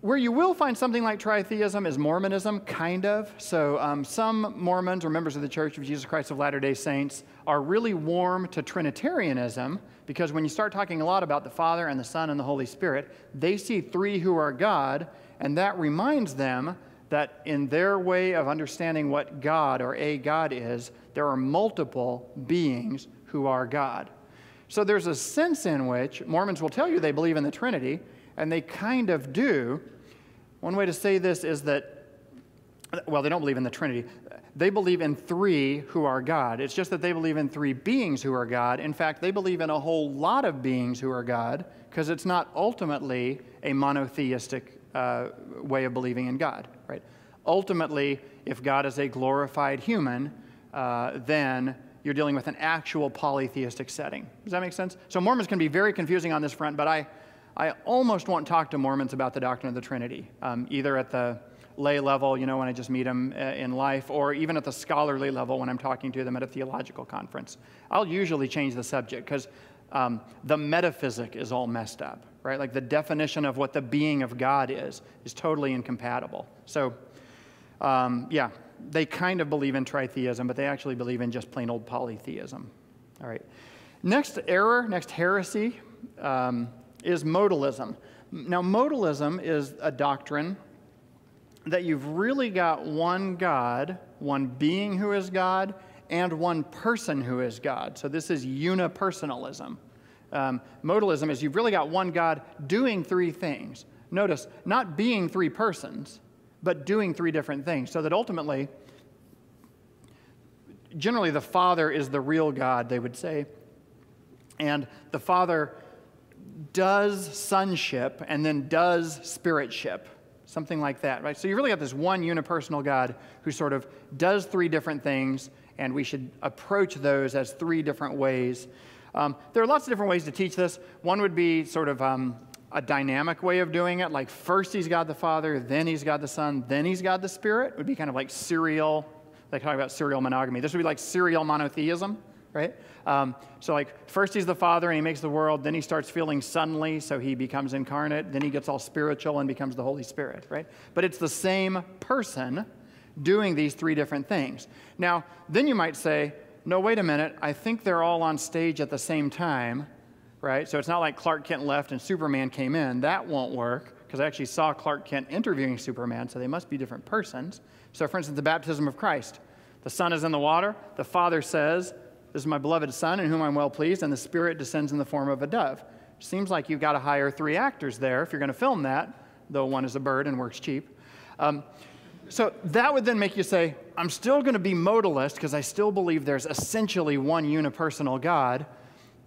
where you will find something like tritheism is Mormonism, kind of. So, um, some Mormons or members of the Church of Jesus Christ of Latter day Saints are really warm to Trinitarianism because when you start talking a lot about the Father and the Son and the Holy Spirit, they see three who are God, and that reminds them that in their way of understanding what God or a God is, there are multiple beings who are God. So, there's a sense in which Mormons will tell you they believe in the Trinity and they kind of do. One way to say this is that, well, they don't believe in the Trinity. They believe in three who are God. It's just that they believe in three beings who are God. In fact, they believe in a whole lot of beings who are God because it's not ultimately a monotheistic uh, way of believing in God, right? Ultimately, if God is a glorified human, uh, then you're dealing with an actual polytheistic setting. Does that make sense? So Mormons can be very confusing on this front, but I, I almost won't talk to Mormons about the doctrine of the Trinity, um, either at the lay level, you know, when I just meet them uh, in life, or even at the scholarly level when I'm talking to them at a theological conference. I'll usually change the subject because um, the metaphysic is all messed up, right? Like the definition of what the being of God is, is totally incompatible. So, um, yeah, they kind of believe in tritheism, but they actually believe in just plain old polytheism. All right. Next error, next heresy. Um, is modalism. Now, modalism is a doctrine that you've really got one God, one being who is God, and one person who is God. So this is unipersonalism. Um, modalism is you've really got one God doing three things. Notice, not being three persons, but doing three different things. So that ultimately, generally, the Father is the real God, they would say. And the Father does sonship and then does spiritship, something like that, right? So you really got this one unipersonal God who sort of does three different things, and we should approach those as three different ways. Um, there are lots of different ways to teach this. One would be sort of um, a dynamic way of doing it, like first he's God the Father, then he's God the Son, then he's God the Spirit. It would be kind of like serial, like talk about serial monogamy. This would be like serial monotheism, right? Um, so, like, first he's the Father and he makes the world, then he starts feeling sonly, so he becomes incarnate, then he gets all spiritual and becomes the Holy Spirit, right? But it's the same person doing these three different things. Now, then you might say, no, wait a minute, I think they're all on stage at the same time, right? So it's not like Clark Kent left and Superman came in. That won't work because I actually saw Clark Kent interviewing Superman, so they must be different persons. So, for instance, the baptism of Christ. The Son is in the water. The Father says, this is my beloved Son in whom I'm well pleased, and the Spirit descends in the form of a dove. Seems like you've got to hire three actors there if you're going to film that, though one is a bird and works cheap. Um, so that would then make you say, I'm still going to be modalist because I still believe there's essentially one unipersonal God.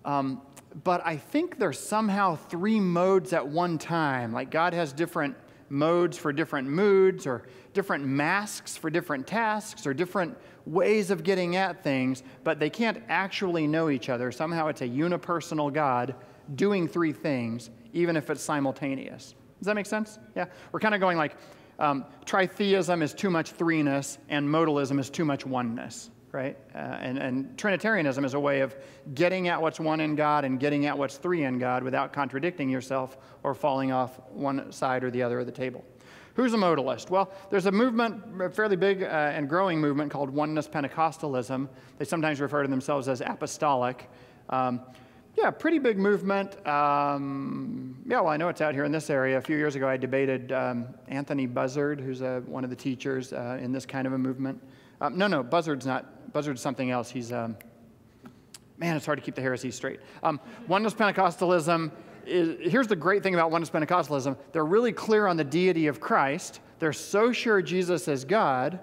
Um, but I think there's somehow three modes at one time. Like God has different modes for different moods, or different masks for different tasks, or different ways of getting at things, but they can't actually know each other. Somehow it's a unipersonal God doing three things even if it's simultaneous. Does that make sense? Yeah? We're kind of going like um, tritheism is too much threeness, and modalism is too much oneness, right? Uh, and, and Trinitarianism is a way of getting at what's one in God and getting at what's three in God without contradicting yourself or falling off one side or the other of the table. Who's a modalist? Well, there's a movement, a fairly big uh, and growing movement called Oneness Pentecostalism. They sometimes refer to themselves as apostolic. Um, yeah, pretty big movement. Um, yeah, well, I know it's out here in this area. A few years ago, I debated um, Anthony Buzzard, who's a, uh, one of the teachers uh, in this kind of a movement. Um, no, no, Buzzard's not. Buzzard's something else. He's, um, man, it's hard to keep the heresies straight. Um, oneness Pentecostalism is, here's the great thing about Oneness Pentecostalism they're really clear on the deity of Christ. They're so sure Jesus is God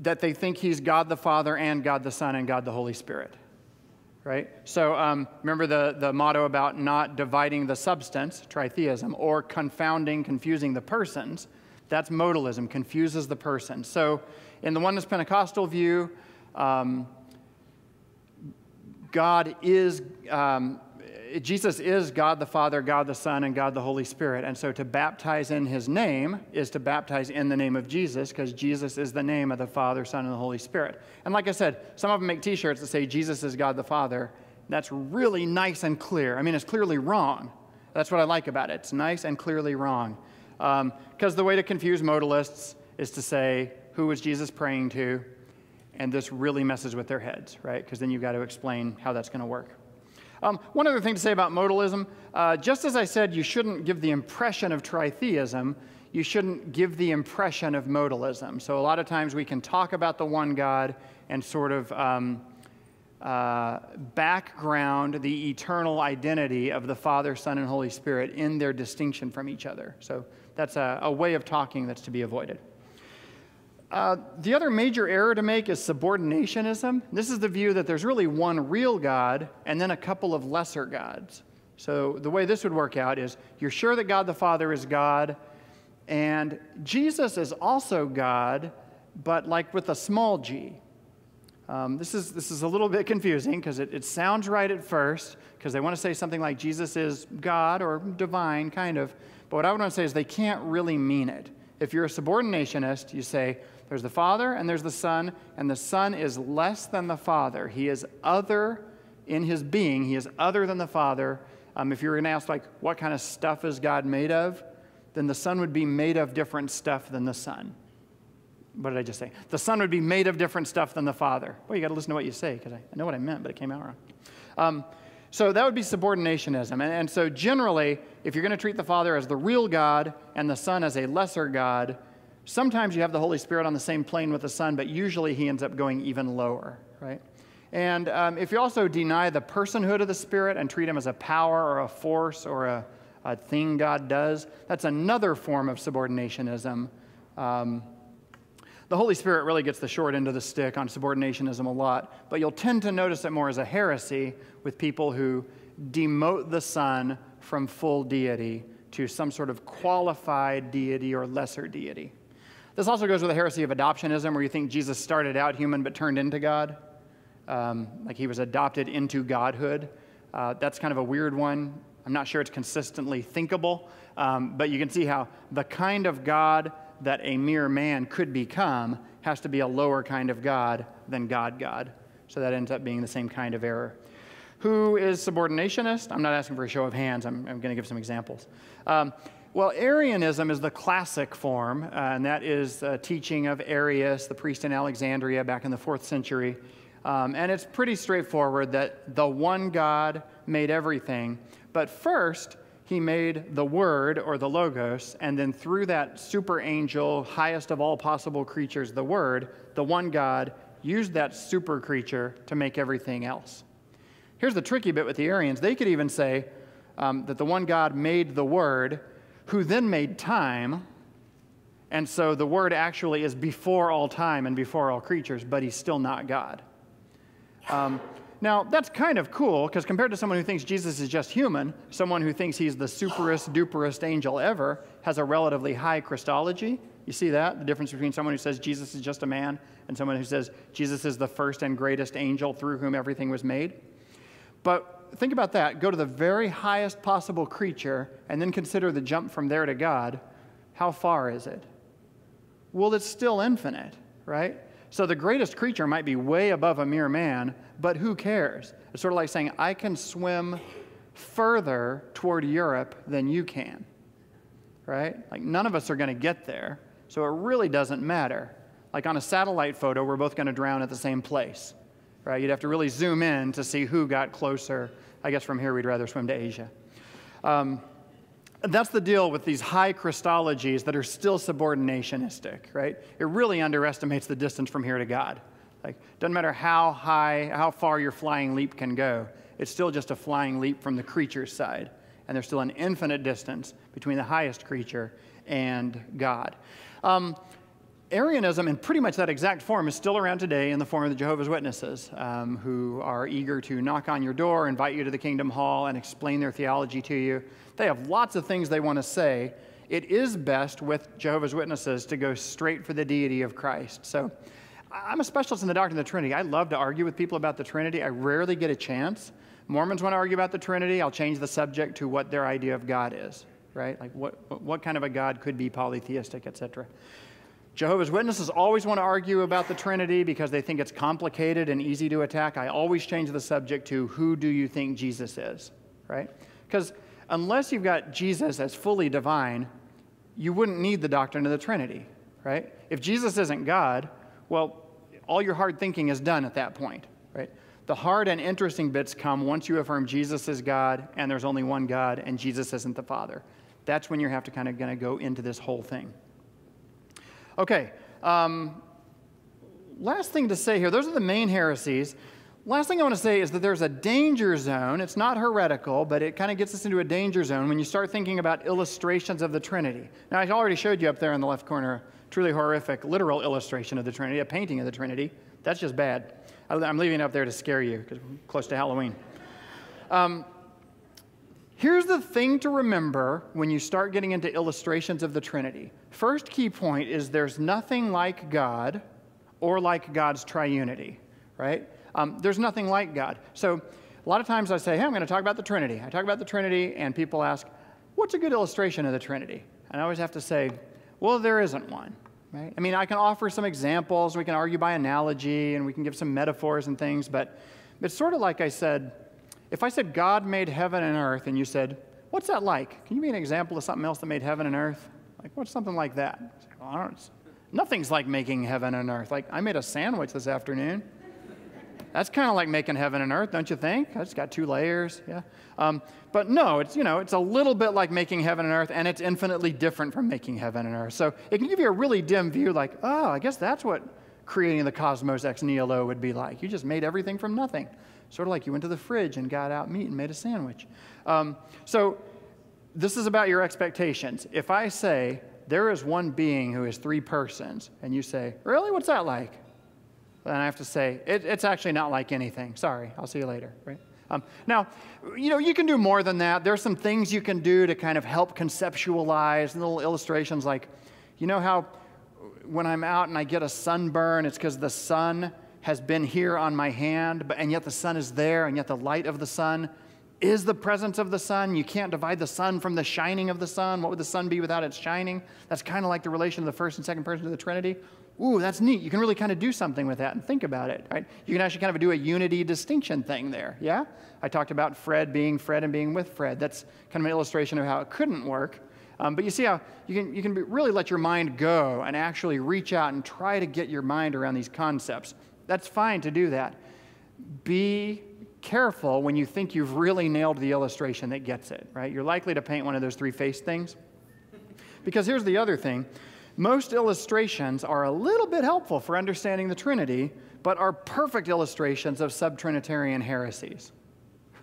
that they think he's God the Father and God the Son and God the Holy Spirit. Right? So um, remember the, the motto about not dividing the substance, tritheism, or confounding, confusing the persons. That's modalism, confuses the person. So in the Oneness Pentecostal view, um, God is um, Jesus is God the Father, God the Son, and God the Holy Spirit. And so to baptize in his name is to baptize in the name of Jesus because Jesus is the name of the Father, Son, and the Holy Spirit. And like I said, some of them make t shirts that say Jesus is God the Father. That's really nice and clear. I mean, it's clearly wrong. That's what I like about it. It's nice and clearly wrong. Because um, the way to confuse modalists is to say, who was Jesus praying to? And this really messes with their heads, right? Because then you've got to explain how that's going to work. Um, one other thing to say about modalism uh, just as I said, you shouldn't give the impression of tritheism, you shouldn't give the impression of modalism. So, a lot of times we can talk about the one God and sort of um, uh, background the eternal identity of the Father, Son, and Holy Spirit in their distinction from each other. So, that's a, a way of talking that's to be avoided. Uh, the other major error to make is subordinationism. This is the view that there's really one real God and then a couple of lesser gods. So the way this would work out is you're sure that God the Father is God, and Jesus is also God, but like with a small g. Um, this, is, this is a little bit confusing because it, it sounds right at first, because they want to say something like Jesus is God or divine, kind of. But what I want to say is they can't really mean it. If you're a subordinationist, you say, there's the Father and there's the Son, and the Son is less than the Father. He is other in his being, he is other than the Father. Um, if you were going to ask, like, what kind of stuff is God made of? Then the Son would be made of different stuff than the Son. What did I just say? The Son would be made of different stuff than the Father. Well, you got to listen to what you say because I, know what I meant, but it came out wrong. Um, so that would be subordinationism. And, and so, generally, if you're going to treat the Father as the real God and the Son as a lesser God, Sometimes you have the Holy Spirit on the same plane with the Son, but usually he ends up going even lower, right? And um, if you also deny the personhood of the Spirit and treat him as a power or a force or a, a thing God does, that's another form of subordinationism. Um, the Holy Spirit really gets the short end of the stick on subordinationism a lot, but you'll tend to notice it more as a heresy with people who demote the Son from full deity to some sort of qualified deity or lesser deity. This also goes with the heresy of adoptionism, where you think Jesus started out human but turned into God, um, like he was adopted into godhood. Uh, that's kind of a weird one. I'm not sure it's consistently thinkable, um, but you can see how the kind of God that a mere man could become has to be a lower kind of God than God God. So that ends up being the same kind of error. Who is subordinationist? I'm not asking for a show of hands, I'm, I'm going to give some examples. Um, well, Arianism is the classic form, uh, and that is a teaching of Arius, the priest in Alexandria back in the fourth century. Um, and it's pretty straightforward that the one God made everything, but first, he made the Word or the Logos, and then through that super angel, highest of all possible creatures, the Word, the one God used that super creature to make everything else. Here's the tricky bit with the Arians they could even say um, that the one God made the Word who then made time. And so the Word actually is before all time and before all creatures, but he's still not God. Um, now, that's kind of cool because compared to someone who thinks Jesus is just human, someone who thinks he's the superest, duperest angel ever has a relatively high Christology. You see that? The difference between someone who says Jesus is just a man and someone who says Jesus is the first and greatest angel through whom everything was made. But think about that. Go to the very highest possible creature and then consider the jump from there to God. How far is it? Well, it's still infinite, right? So the greatest creature might be way above a mere man, but who cares? It's sort of like saying, I can swim further toward Europe than you can, right? Like none of us are going to get there, so it really doesn't matter. Like on a satellite photo, we're both going to drown at the same place, right? You'd have to really zoom in to see who got closer. I guess from here we'd rather swim to Asia. Um, that's the deal with these high Christologies that are still subordinationistic, right? It really underestimates the distance from here to God. Like, doesn't matter how high, how far your flying leap can go, it's still just a flying leap from the creature's side. And there's still an infinite distance between the highest creature and God. Um, Arianism, in pretty much that exact form, is still around today in the form of the Jehovah's Witnesses, um, who are eager to knock on your door, invite you to the Kingdom Hall, and explain their theology to you. They have lots of things they want to say. It is best with Jehovah's Witnesses to go straight for the deity of Christ. So I'm a specialist in the doctrine of the Trinity. I love to argue with people about the Trinity. I rarely get a chance. Mormons want to argue about the Trinity. I'll change the subject to what their idea of God is, right? Like what, what kind of a God could be polytheistic, etc. Jehovah's Witnesses always want to argue about the Trinity because they think it's complicated and easy to attack. I always change the subject to who do you think Jesus is, right? Because unless you've got Jesus as fully divine, you wouldn't need the doctrine of the Trinity, right? If Jesus isn't God, well, all your hard thinking is done at that point, right? The hard and interesting bits come once you affirm Jesus is God and there's only one God and Jesus isn't the Father. That's when you have to kind of going to go into this whole thing. Okay, um, last thing to say here, those are the main heresies. Last thing I want to say is that there's a danger zone. It's not heretical, but it kind of gets us into a danger zone when you start thinking about illustrations of the Trinity. Now, I already showed you up there in the left corner truly horrific literal illustration of the Trinity, a painting of the Trinity. That's just bad. I'm leaving it up there to scare you because we're close to Halloween. Um, here's the thing to remember when you start getting into illustrations of the Trinity. First key point is there's nothing like God or like God's triunity, right? Um, there's nothing like God. So a lot of times I say, hey, I'm going to talk about the Trinity. I talk about the Trinity, and people ask, what's a good illustration of the Trinity? And I always have to say, well, there isn't one. Right? I mean, I can offer some examples, we can argue by analogy, and we can give some metaphors and things, but it's sort of like I said if I said God made heaven and earth, and you said, What's that like? Can you be an example of something else that made heaven and earth? Like, what's something like that? Well, nothing's like making heaven and earth. Like, I made a sandwich this afternoon. That's kind of like making heaven and earth, don't you think? It's got two layers, yeah. Um, but no, it's you know, it's a little bit like making heaven and earth, and it's infinitely different from making heaven and earth. So it can give you a really dim view, like, oh, I guess that's what creating the cosmos ex nihilo would be like. You just made everything from nothing, sort of like you went to the fridge and got out meat and made a sandwich. Um, so this is about your expectations. If I say there is one being who is three persons, and you say, really, what's that like? then I have to say, it, it's actually not like anything. Sorry, I'll see you later, right? Um, now, you know, you can do more than that. There's some things you can do to kind of help conceptualize and little illustrations like, you know how when I'm out and I get a sunburn, it's because the sun has been here on my hand, but, and yet the sun is there, and yet the light of the sun is the presence of the sun. You can't divide the sun from the shining of the sun. What would the sun be without its shining? That's kind of like the relation of the first and second person of the Trinity ooh, that's neat. You can really kind of do something with that and think about it, right? You can actually kind of do a unity distinction thing there, yeah? I talked about Fred being Fred and being with Fred. That's kind of an illustration of how it couldn't work. Um, but you see how you can, you can really let your mind go and actually reach out and try to get your mind around these concepts. That's fine to do that. Be careful when you think you've really nailed the illustration that gets it, right? You're likely to paint one of those three faced things. Because here's the other thing most illustrations are a little bit helpful for understanding the Trinity, but are perfect illustrations of subtrinitarian heresies.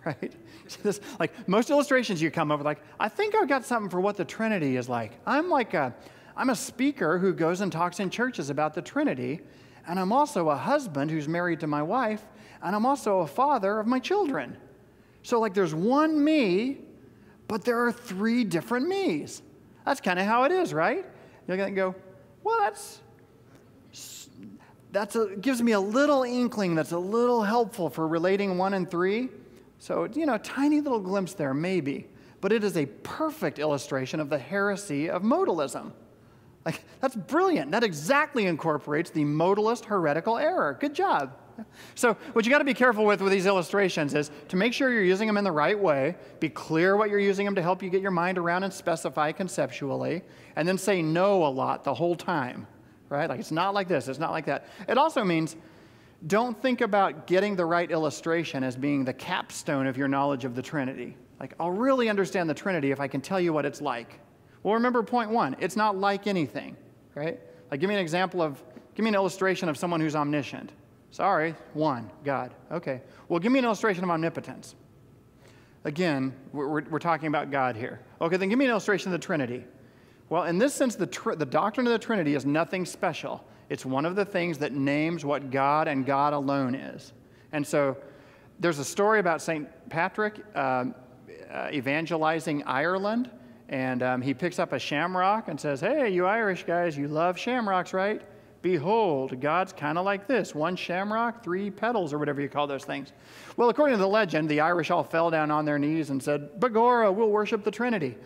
Right? this, like most illustrations you come up with, like, I think I've got something for what the Trinity is like. I'm like a, I'm a speaker who goes and talks in churches about the Trinity, and I'm also a husband who's married to my wife, and I'm also a father of my children. So, like, there's one me, but there are three different me's. That's kind of how it is, right? You're going to go, well, that's, that's a, gives me a little inkling that's a little helpful for relating one and three. So, you know, tiny little glimpse there, maybe. But it is a perfect illustration of the heresy of modalism. Like, that's brilliant. That exactly incorporates the modalist heretical error. Good job. So, what you got to be careful with with these illustrations is to make sure you're using them in the right way, be clear what you're using them to help you get your mind around and specify conceptually, and then say no a lot the whole time, right? Like, it's not like this, it's not like that. It also means don't think about getting the right illustration as being the capstone of your knowledge of the Trinity. Like, I'll really understand the Trinity if I can tell you what it's like. Well, remember point one it's not like anything, right? Like, give me an example of, give me an illustration of someone who's omniscient. Sorry, one, God. Okay. Well, give me an illustration of omnipotence. Again, we're, we're talking about God here. Okay, then give me an illustration of the Trinity. Well, in this sense, the, the doctrine of the Trinity is nothing special. It's one of the things that names what God and God alone is. And so there's a story about St. Patrick uh, uh, evangelizing Ireland, and um, he picks up a shamrock and says, Hey, you Irish guys, you love shamrocks, right? Behold, God's kind of like this one shamrock, three petals, or whatever you call those things. Well, according to the legend, the Irish all fell down on their knees and said, Begorra, we'll worship the Trinity.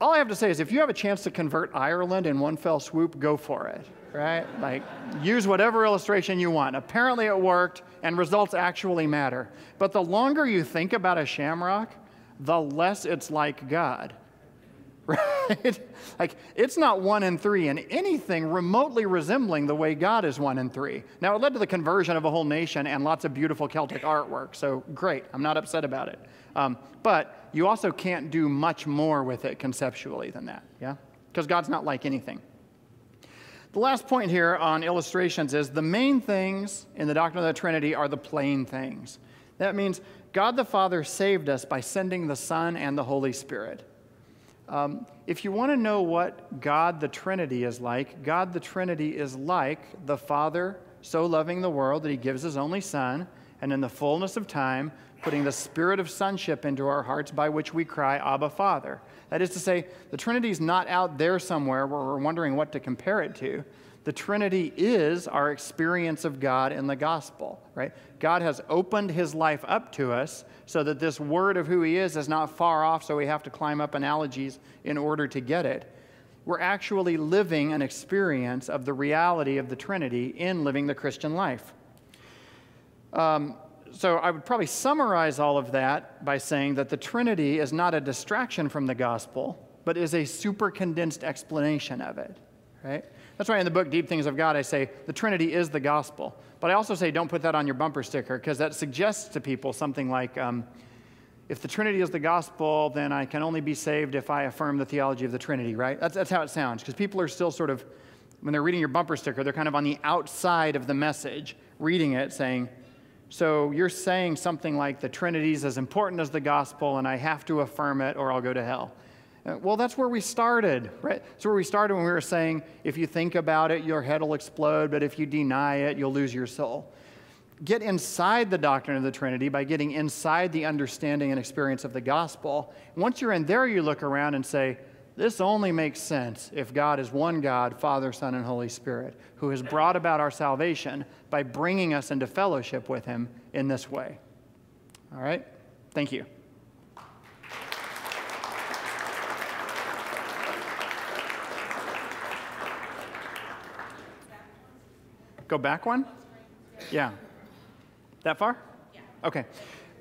All I have to say is if you have a chance to convert Ireland in one fell swoop, go for it, right? Like, use whatever illustration you want. Apparently, it worked, and results actually matter. But the longer you think about a shamrock, the less it's like God right? like, it's not one and three in anything remotely resembling the way God is one and three. Now, it led to the conversion of a whole nation and lots of beautiful Celtic artwork, so great. I'm not upset about it. Um, but you also can't do much more with it conceptually than that, yeah? Because God's not like anything. The last point here on illustrations is the main things in the doctrine of the Trinity are the plain things. That means God the Father saved us by sending the Son and the Holy Spirit. Um, if you want to know what God the Trinity is like, God the Trinity is like the Father so loving the world that he gives his only Son, and in the fullness of time, putting the spirit of sonship into our hearts by which we cry, Abba, Father. That is to say, the Trinity is not out there somewhere where we're wondering what to compare it to. The Trinity is our experience of God in the gospel, right? God has opened his life up to us so that this word of who he is is not far off, so we have to climb up analogies in order to get it. We're actually living an experience of the reality of the Trinity in living the Christian life. Um, so I would probably summarize all of that by saying that the Trinity is not a distraction from the gospel, but is a super condensed explanation of it, right? That's why in the book Deep Things of God, I say the Trinity is the gospel. But I also say don't put that on your bumper sticker because that suggests to people something like um, if the Trinity is the gospel, then I can only be saved if I affirm the theology of the Trinity, right? That's, that's how it sounds because people are still sort of, when they're reading your bumper sticker, they're kind of on the outside of the message, reading it, saying, so you're saying something like the Trinity is as important as the gospel and I have to affirm it or I'll go to hell. Uh, well, that's where we started, right? That's where we started when we were saying, if you think about it, your head will explode, but if you deny it, you'll lose your soul. Get inside the doctrine of the Trinity by getting inside the understanding and experience of the gospel. Once you're in there, you look around and say, this only makes sense if God is one God, Father, Son, and Holy Spirit, who has brought about our salvation by bringing us into fellowship with Him in this way. All right? Thank you. Go back one? Yeah. That far? Yeah. Okay.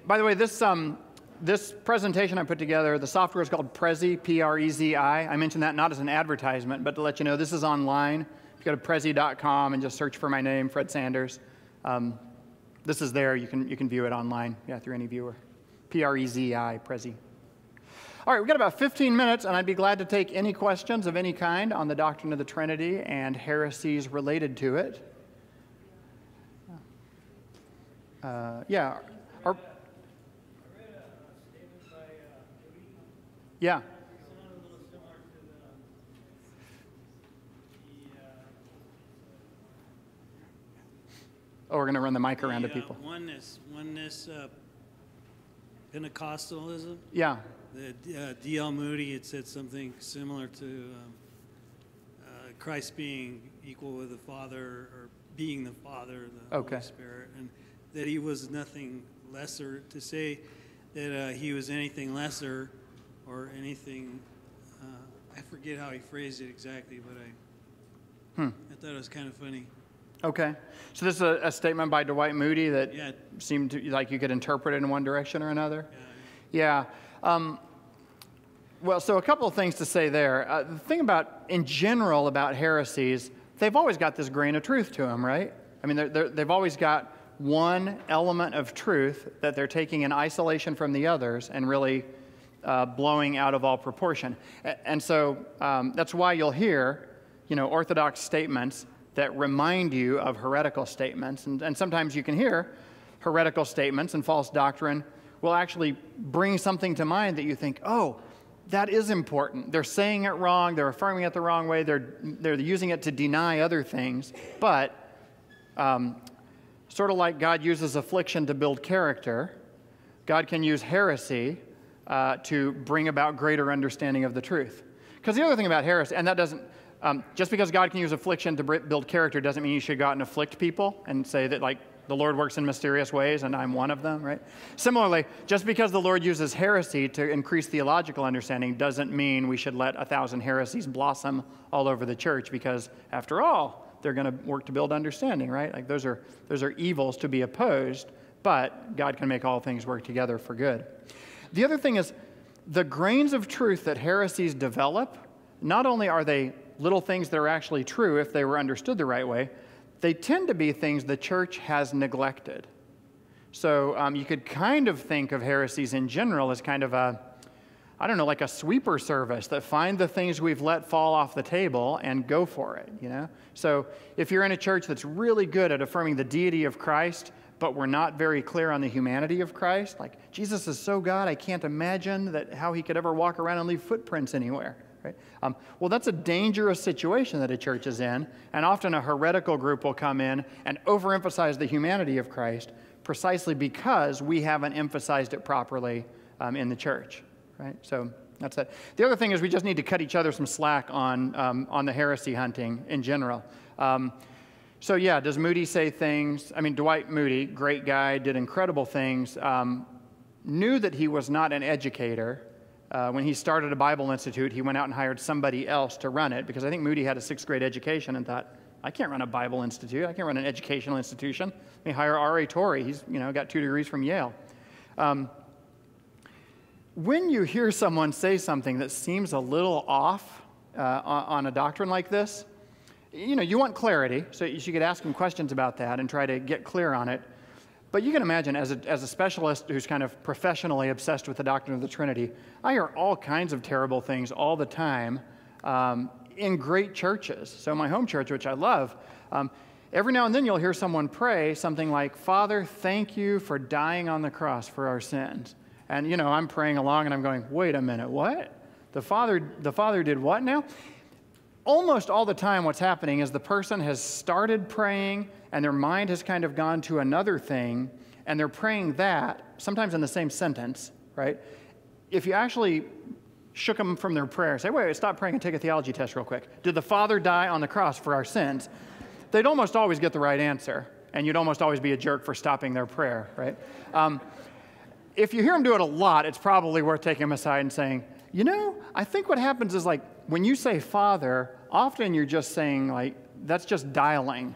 By the way, this, um, this presentation I put together, the software is called Prezi, P R E Z I. I mentioned that not as an advertisement, but to let you know this is online. If you go to prezi.com and just search for my name, Fred Sanders, um, this is there. You can, you can view it online, yeah, through any viewer. P R E Z I, Prezi. All right, we've got about 15 minutes, and I'd be glad to take any questions of any kind on the doctrine of the Trinity and heresies related to it. Uh, yeah. Our, yeah. Oh, we're going to run the mic around the, to people. Uh, oneness, oneness, uh, Pentecostalism. Yeah. The uh, D.L. Moody had said something similar to um, uh, Christ being equal with the Father or being the Father, the okay. Holy Spirit, that he was nothing lesser, to say that uh, he was anything lesser or anything. Uh, I forget how he phrased it exactly, but I, Hmm. I thought it was kind of funny. Okay. So this is a, a statement by Dwight Moody that Yeah. seemed to, like you could interpret it in one direction or another. Uh, Yeah. Um, well, so a couple of things to say there. Uh, the thing about, in general, about heresies, they've always got this grain of truth to them, right? I mean, they're, they're, they've always got one element of truth that they're taking in isolation from the others and really uh, blowing out of all proportion. And so um, that's why you'll hear, you know, orthodox statements that remind you of heretical statements. And, and sometimes you can hear heretical statements and false doctrine will actually bring something to mind that you think, oh, that is important. They're saying it wrong, they're affirming it the wrong way, they're, they're using it to deny other things. But um, sort of like God uses affliction to build character, God can use heresy uh, to bring about greater understanding of the truth. Because the other thing about heresy, and that doesn't, um, just because God can use affliction to build character doesn't mean you should go out and afflict people and say that, like, the Lord works in mysterious ways and I'm one of them, right? Similarly, just because the Lord uses heresy to increase theological understanding doesn't mean we should let a thousand heresies blossom all over the church because, after all, they're going to work to build understanding, right? Like, those are, those are evils to be opposed, but God can make all things work together for good. The other thing is the grains of truth that heresies develop, not only are they little things that are actually true if they were understood the right way, they tend to be things the church has neglected. So um, you could kind of think of heresies in general as kind of a, I don't know, like a sweeper service that find the things we've let fall off the table and go for it, you know? So if you're in a church that's really good at affirming the deity of Christ, but we're not very clear on the humanity of Christ, like Jesus is so God, I can't imagine that how he could ever walk around and leave footprints anywhere. Right? Um, well, that's a dangerous situation that a church is in, and often a heretical group will come in and overemphasize the humanity of Christ precisely because we haven't emphasized it properly um, in the church. Right? So that's it. The other thing is we just need to cut each other some slack on um, on the heresy hunting in general. Um, so yeah, does Moody say things? I mean, Dwight Moody, great guy, did incredible things. Um, knew that he was not an educator. Uh, when he started a Bible Institute, he went out and hired somebody else to run it because I think Moody had a sixth grade education and thought, I can't run a Bible Institute. I can't run an educational institution. Let me hire R.A. Torrey. He's you know got two degrees from Yale. Um, when you hear someone say something that seems a little off uh, on, a doctrine like this, you know, you want clarity, so you could ask them questions about that and try to get clear on it. But you can imagine, as a, as a specialist who's kind of professionally obsessed with the doctrine of the Trinity, I hear all kinds of terrible things all the time um, in great churches. So, my home church, which I love, um, every now and then you'll hear someone pray something like, Father, thank you for dying on the cross for our sins. And, you know, I'm praying along and I'm going, wait a minute, what? The Father, the Father did what now? almost all the time, what's happening is the person has started praying and their mind has kind of gone to another thing, and they're praying that, sometimes in the same sentence, right? If you actually shook them from their prayer, say, wait, wait, stop praying and take a theology test real quick. Did the Father die on the cross for our sins? They'd almost always get the right answer, and you'd almost always be a jerk for stopping their prayer, right? Um, if you hear them do it a lot, it's probably worth taking them aside and saying, you know, I think what happens is like when you say Father, often you're just saying, like, that's just dialing.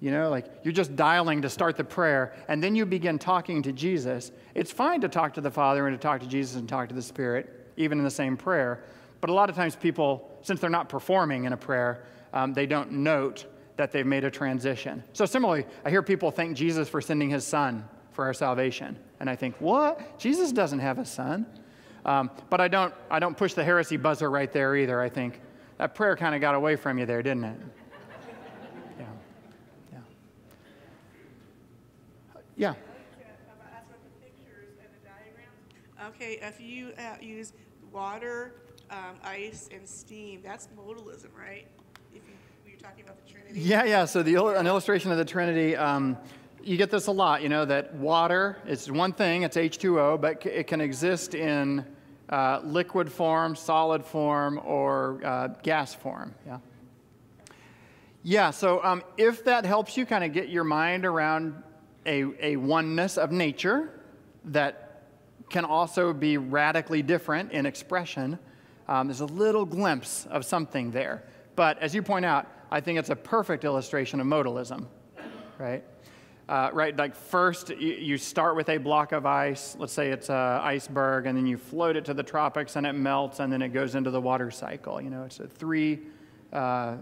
You know, like you're just dialing to start the prayer, and then you begin talking to Jesus. It's fine to talk to the Father and to talk to Jesus and talk to the Spirit, even in the same prayer. But a lot of times, people, since they're not performing in a prayer, um, they don't note that they've made a transition. So, similarly, I hear people thank Jesus for sending his Son for our salvation. And I think, what? Jesus doesn't have a son. Um, but I don't, I don't push the heresy buzzer right there either. I think that prayer kind of got away from you there, didn't it? Yeah. Yeah. Yeah. Okay, if you uh, use water, um, ice, and steam, that's modalism, right? If you, you're talking about the Trinity. Yeah, yeah. So the an illustration of the Trinity. Um, you get this a lot, you know, that water is one thing, it's H2O, but it can exist in uh, liquid form, solid form, or uh, gas form. Yeah. Yeah, so um, if that helps you kind of get your mind around a, a oneness of nature that can also be radically different in expression. Um, there's a little glimpse of something there. But as you point out, I think it's a perfect illustration of modalism, right? Uh, right, like first you, start with a block of ice, let's say it's an iceberg, and then you float it to the tropics and it melts and then it goes into the water cycle. You know, it's three, uh,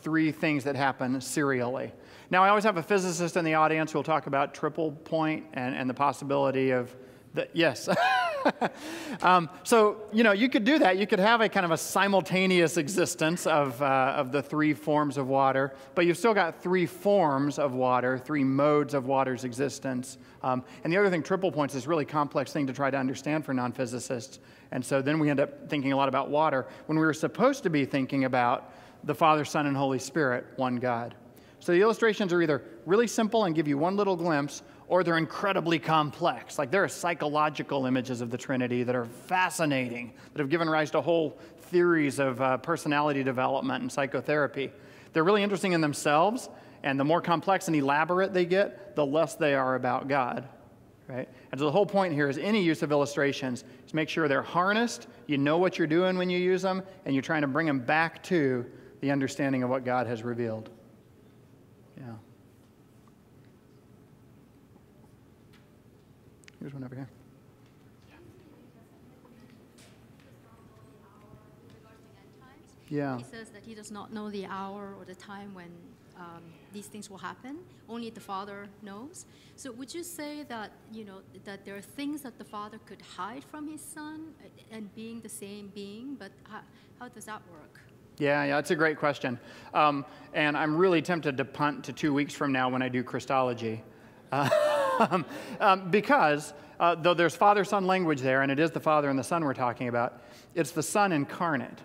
three things that happen serially. Now, I always have a physicist in the audience who will talk about triple point and, and the possibility of the, yes. um, so, you know, you could do that. You could have a kind of a simultaneous existence of, uh, of the three forms of water, but you've still got three forms of water, three modes of water's existence. Um, and the other thing, triple points is a really complex thing to try to understand for non physicists. And so then we end up thinking a lot about water when we were supposed to be thinking about the Father, Son, and Holy Spirit, one God. So the illustrations are either really simple and give you one little glimpse, or they're incredibly complex. Like there are psychological images of the Trinity that are fascinating, that have given rise to whole theories of uh, personality development and psychotherapy. They're really interesting in themselves, and the more complex and elaborate they get, the less they are about God. Right? And so the whole point here is any use of illustrations is make sure they're harnessed, you know what you're doing when you use them, and you're trying to bring them back to the understanding of what God has revealed. Yeah. Here's one over here. Yeah. He says that he does not know the hour or the time when um, these things will happen. Only the Father knows. So would you say that you know that there are things that the Father could hide from His Son, and being the same being? But how, how does that work? Yeah, yeah, that's a great question. Um, and I'm really tempted to punt to two weeks from now when I do Christology. Uh, um, um, because uh, though there's father son language there, and it is the Father and the Son we're talking about, it's the Son incarnate.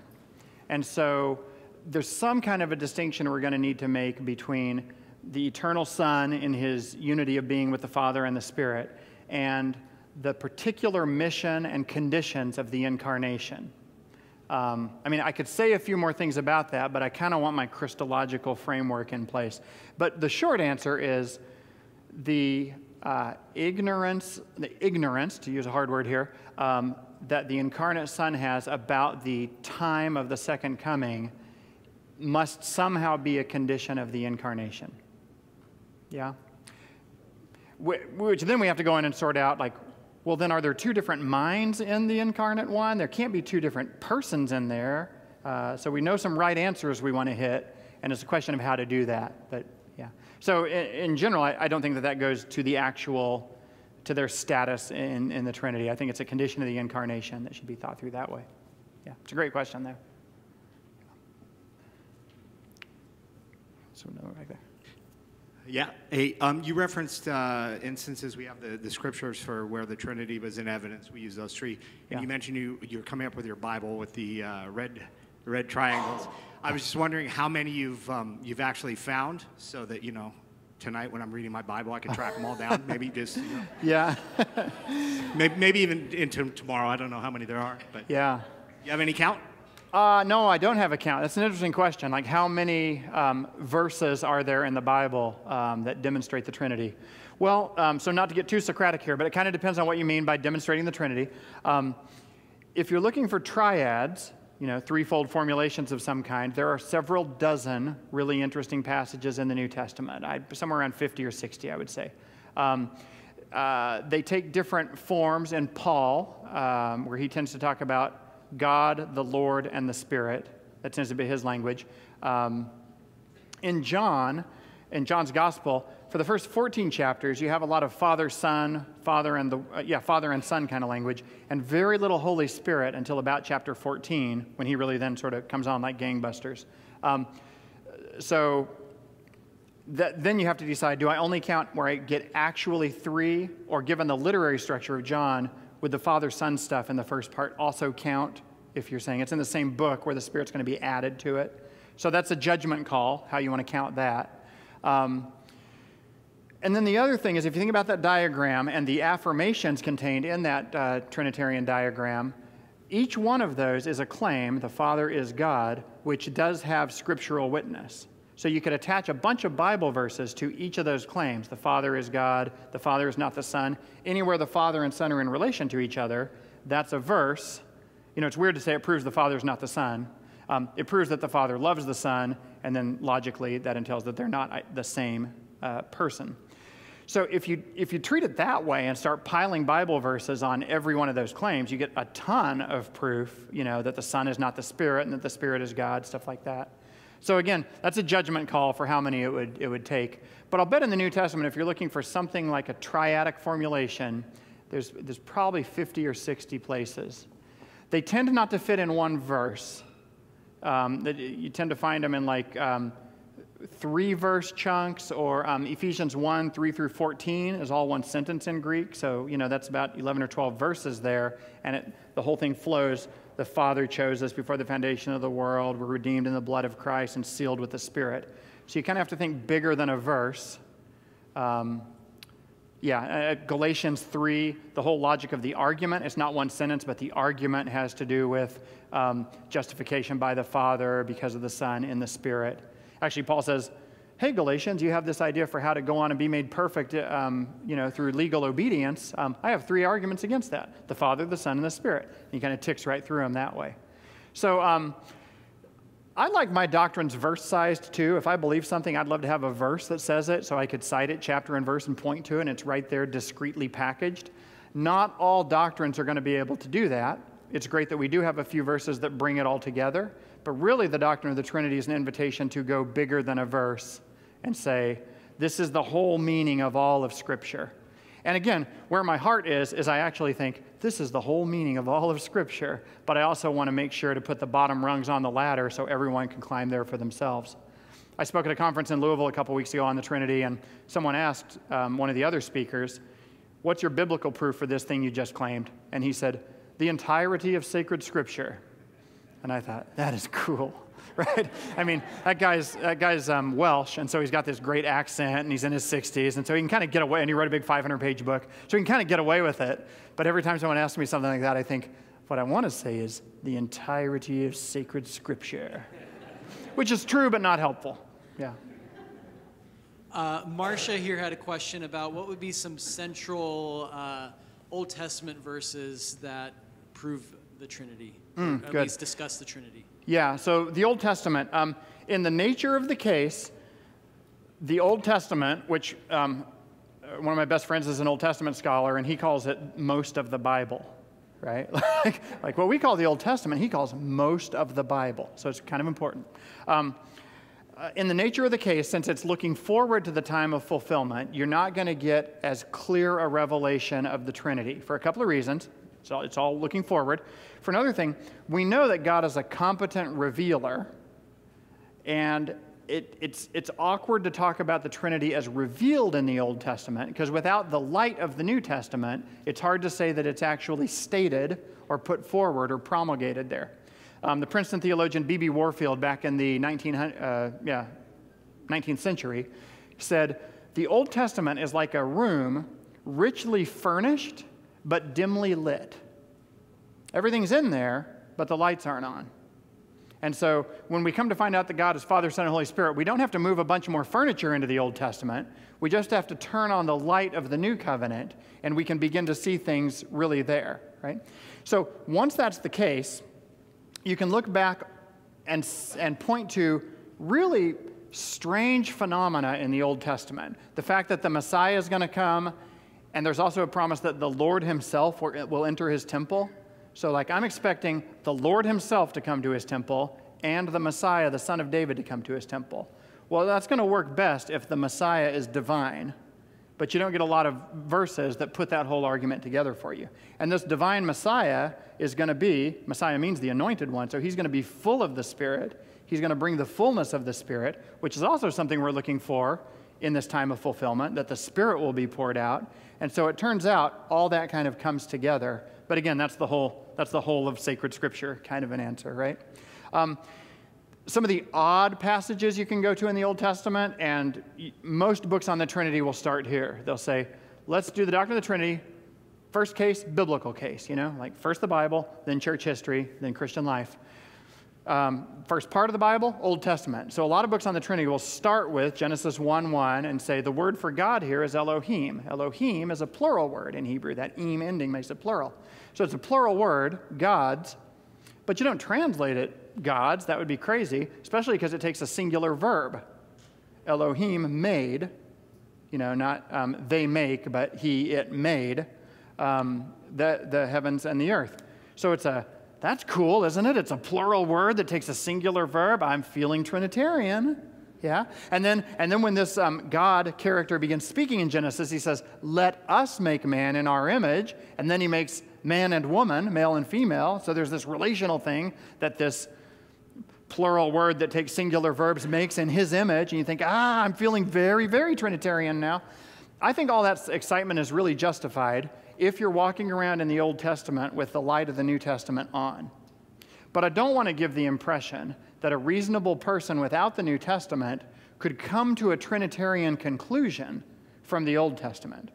And so there's some kind of a distinction we're going to need to make between the eternal Son in his unity of being with the Father and the Spirit and the particular mission and conditions of the incarnation. Um, I mean, I could say a few more things about that, but I kind of want my Christological framework in place. But the short answer is the uh, ignorance, the ignorance, to use a hard word here, um, that the incarnate Son has about the time of the second coming must somehow be a condition of the incarnation. Yeah? Which then we have to go in and sort out, like, well, then are there two different minds in the incarnate one? There can't be two different persons in there. Uh, so we know some right answers we want to hit, and it's a question of how to do that. But so in, in general, I, I, don't think that that goes to the actual, to their status in, in the Trinity. I think it's a condition of the incarnation that should be thought through that way. Yeah, it's a great question there. So no, right there. Yeah. Hey, um, you referenced uh, instances. We have the, the scriptures for where the Trinity was in evidence. We use those three. And yeah. you mentioned you, you're coming up with your Bible with the uh, red, red triangles. I was just wondering how many you've um, you've actually found, so that you know tonight when I'm reading my Bible, I can track them all down. Maybe just you know, yeah. maybe, maybe even into tomorrow. I don't know how many there are, but yeah. You have any count? Uh, no, I don't have a count. That's an interesting question. Like, how many um, verses are there in the Bible um, that demonstrate the Trinity? Well, um, so not to get too Socratic here, but it kind of depends on what you mean by demonstrating the Trinity. Um, if you're looking for triads, you know, threefold formulations of some kind. There are several dozen really interesting passages in the New Testament, I, somewhere around 50 or 60, I would say. Um, uh, they take different forms in Paul, um, where he tends to talk about God, the Lord, and the Spirit. That tends to be his language. Um, in John, in John's Gospel, for the first 14 chapters, you have a lot of Father, Son, Father and the uh, yeah, Father and Son kind of language, and very little Holy Spirit until about chapter 14, when he really then sort of comes on like gangbusters. Um, so that, then you have to decide: Do I only count where I get actually three, or given the literary structure of John, would the Father Son stuff in the first part also count? If you're saying it's in the same book where the Spirit's going to be added to it, so that's a judgment call. How you want to count that. Um, and then the other thing is, if you think about that diagram and the affirmations contained in that uh, Trinitarian diagram, each one of those is a claim the Father is God, which does have scriptural witness. So you could attach a bunch of Bible verses to each of those claims. The Father is God, the Father is not the Son. Anywhere the Father and Son are in relation to each other, that's a verse. You know, it's weird to say it proves the Father is not the Son. Um, it proves that the Father loves the Son, and then logically that entails that they're not uh, the same uh, person. So if you, if you treat it that way and start piling Bible verses on every one of those claims, you get a ton of proof, you know, that the Son is not the Spirit and that the Spirit is God, stuff like that. So again, that's a judgment call for how many it would, it would take. But I'll bet in the New Testament, if you're looking for something like a triadic formulation, there's, there's probably 50 or 60 places. They tend not to fit in one verse. Um, you tend to find them in like um, three verse chunks, or um, Ephesians 1 3 through 14 is all one sentence in Greek. So, you know, that's about 11 or 12 verses there, and it, the whole thing flows. The Father chose us before the foundation of the world. We're redeemed in the blood of Christ and sealed with the Spirit. So you kind of have to think bigger than a verse. Um, yeah, uh, Galatians 3, the whole logic of the argument, it's not one sentence, but the argument has to do with um, justification by the Father because of the Son in the Spirit. Actually, Paul says, hey, Galatians, you have this idea for how to go on and be made perfect, um, you know, through legal obedience. Um, I have three arguments against that: the Father, the Son, and the Spirit. And he kind of ticks right through them that way. So um, I like my doctrines verse-sized too. If I believe something, I'd love to have a verse that says it, so I could cite it chapter and verse and point to it, and it's right there, discreetly packaged. Not all doctrines are going to be able to do that. It's great that we do have a few verses that bring it all together. But really, the doctrine of the Trinity is an invitation to go bigger than a verse and say, this is the whole meaning of all of Scripture. And again, where my heart is, is I actually think this is the whole meaning of all of Scripture, but I also want to make sure to put the bottom rungs on the ladder so everyone can climb there for themselves. I spoke at a conference in Louisville a couple weeks ago on the Trinity, and someone asked um, one of the other speakers, What's your biblical proof for this thing you just claimed? And he said, The entirety of sacred Scripture. And I thought, that is cool, right? I mean, that guy's, that guy's um, Welsh, and so he's got this great accent, and he's in his 60s, and so he can kind of get away, and he wrote a big 500 page book, so he can kind of get away with it. But every time someone asks me something like that, I think, what I want to say is the entirety of sacred scripture, which is true but not helpful. Yeah. Uh, Marcia here had a question about what would be some central uh, Old Testament verses that prove the Trinity, Mm, at good. least discuss the Trinity. Yeah, so the Old Testament, um, in the nature of the case, the Old Testament, which um, uh, one of my best friends is an Old Testament scholar, and he calls it most of the Bible, right? like, like what we call the Old Testament, he calls most of the Bible. So it's kind of important. Um, uh, in the nature of the case, since it's looking forward to the time of fulfillment, you're not going to get as clear a revelation of the Trinity for a couple of reasons. So it's all looking forward. For another thing, we know that God is a competent revealer, and it, it's, it's awkward to talk about the Trinity as revealed in the Old Testament because without the light of the New Testament, it's hard to say that it's actually stated or put forward or promulgated there. Um, the Princeton theologian B.B. Warfield, back in the 19, uh, yeah, 19th century, said, The Old Testament is like a room richly furnished but dimly lit. Everything's in there, but the lights aren't on. And so when we come to find out that God is Father, Son, and Holy Spirit, we don't have to move a bunch more furniture into the Old Testament. We just have to turn on the light of the New Covenant, and we can begin to see things really there, right? So once that's the case, you can look back and, and point to really strange phenomena in the Old Testament. The fact that the Messiah is going to come, and there's also a promise that the Lord himself will enter his temple. So, like, I'm expecting the Lord himself to come to his temple and the Messiah, the son of David, to come to his temple. Well, that's going to work best if the Messiah is divine. But you don't get a lot of verses that put that whole argument together for you. And this divine Messiah is going to be, Messiah means the anointed one, so he's going to be full of the Spirit. He's going to bring the fullness of the Spirit, which is also something we're looking for in this time of fulfillment, that the Spirit will be poured out. And so it turns out all that kind of comes together. But again, that's the whole, that's the whole of sacred scripture kind of an answer, right? Um, some of the odd passages you can go to in the Old Testament, and most books on the Trinity will start here. They'll say, let's do the doctrine of the Trinity. First case, biblical case, you know, like first the Bible, then church history, then Christian life. Um, first part of the Bible, Old Testament. So a lot of books on the Trinity will start with Genesis 1 1 and say the word for God here is Elohim. Elohim is a plural word in Hebrew. That im ending makes it plural. So it's a plural word, gods, but you don't translate it gods. That would be crazy, especially because it takes a singular verb. Elohim made, you know, not um, they make, but he, it made um, the, the heavens and the earth. So it's a that's cool, isn't it? It's a plural word that takes a singular verb. I'm feeling Trinitarian. Yeah? And then, and then when this um, God character begins speaking in Genesis, he says, Let us make man in our image. And then he makes man and woman, male and female. So there's this relational thing that this plural word that takes singular verbs makes in his image. And you think, ah, I'm feeling very, very Trinitarian now. I think all that excitement is really justified if you're walking around in the Old Testament with the light of the New Testament on. But I don't want to give the impression that a reasonable person without the New Testament could come to a Trinitarian conclusion from the Old Testament.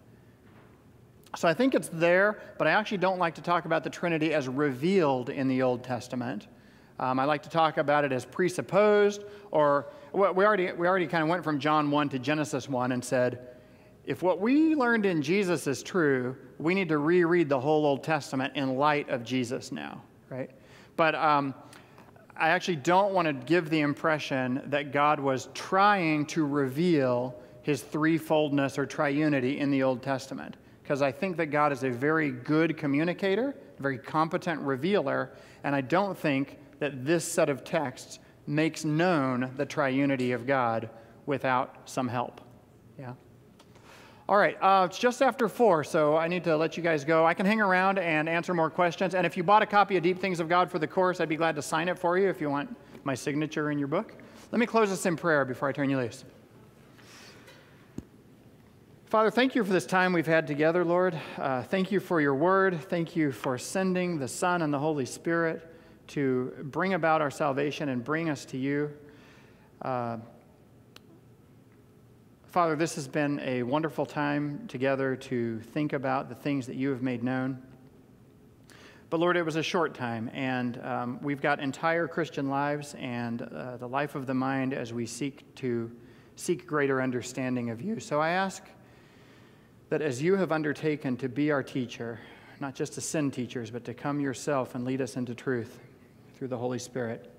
So I think it's there, but I actually don't like to talk about the Trinity as revealed in the Old Testament. Um, I like to talk about it as presupposed, or we already, we already kind of went from John 1 to Genesis 1 and said, if what we learned in Jesus is true, we need to reread the whole Old Testament in light of Jesus now, right? But um, I actually don't want to give the impression that God was trying to reveal his threefoldness or triunity in the Old Testament, because I think that God is a very good communicator, very competent revealer, and I don't think that this set of texts makes known the triunity of God without some help. All right, uh, it's just after four, so I need to let you guys go. I can hang around and answer more questions. And if you bought a copy of Deep Things of God for the course, I'd be glad to sign it for you if you want my signature in your book. Let me close this in prayer before I turn you loose. Father, thank you for this time we've had together, Lord. Uh, thank you for your word. Thank you for sending the Son and the Holy Spirit to bring about our salvation and bring us to you. Uh, Father, this has been a wonderful time together to think about the things that you have made known. But Lord, it was a short time, and um, we've got entire Christian lives and uh, the life of the mind as we seek to seek greater understanding of you. So I ask that as you have undertaken to be our teacher, not just to send teachers, but to come yourself and lead us into truth through the Holy Spirit,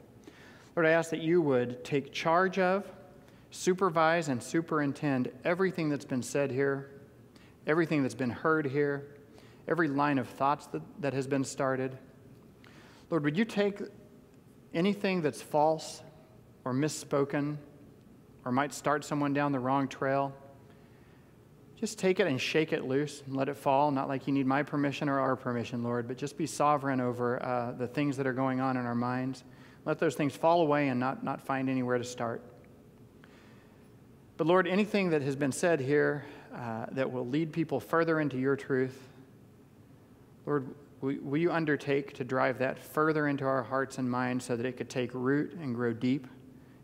Lord, I ask that you would take charge of supervise and superintend everything that's been said here, everything that's been heard here, every line of thoughts that, that has been started. Lord, would you take anything that's false or misspoken or might start someone down the wrong trail? Just take it and shake it loose and let it fall, not like you need my permission or our permission, Lord, but just be sovereign over uh, the things that are going on in our minds. Let those things fall away and not, not find anywhere to start. But Lord, anything that has been said here uh, that will lead people further into your truth, Lord, will, will you undertake to drive that further into our hearts and minds so that it could take root and grow deep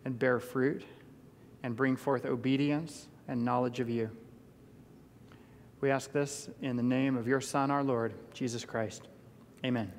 and bear fruit and bring forth obedience and knowledge of you? We ask this in the name of your Son, our Lord, Jesus Christ. Amen.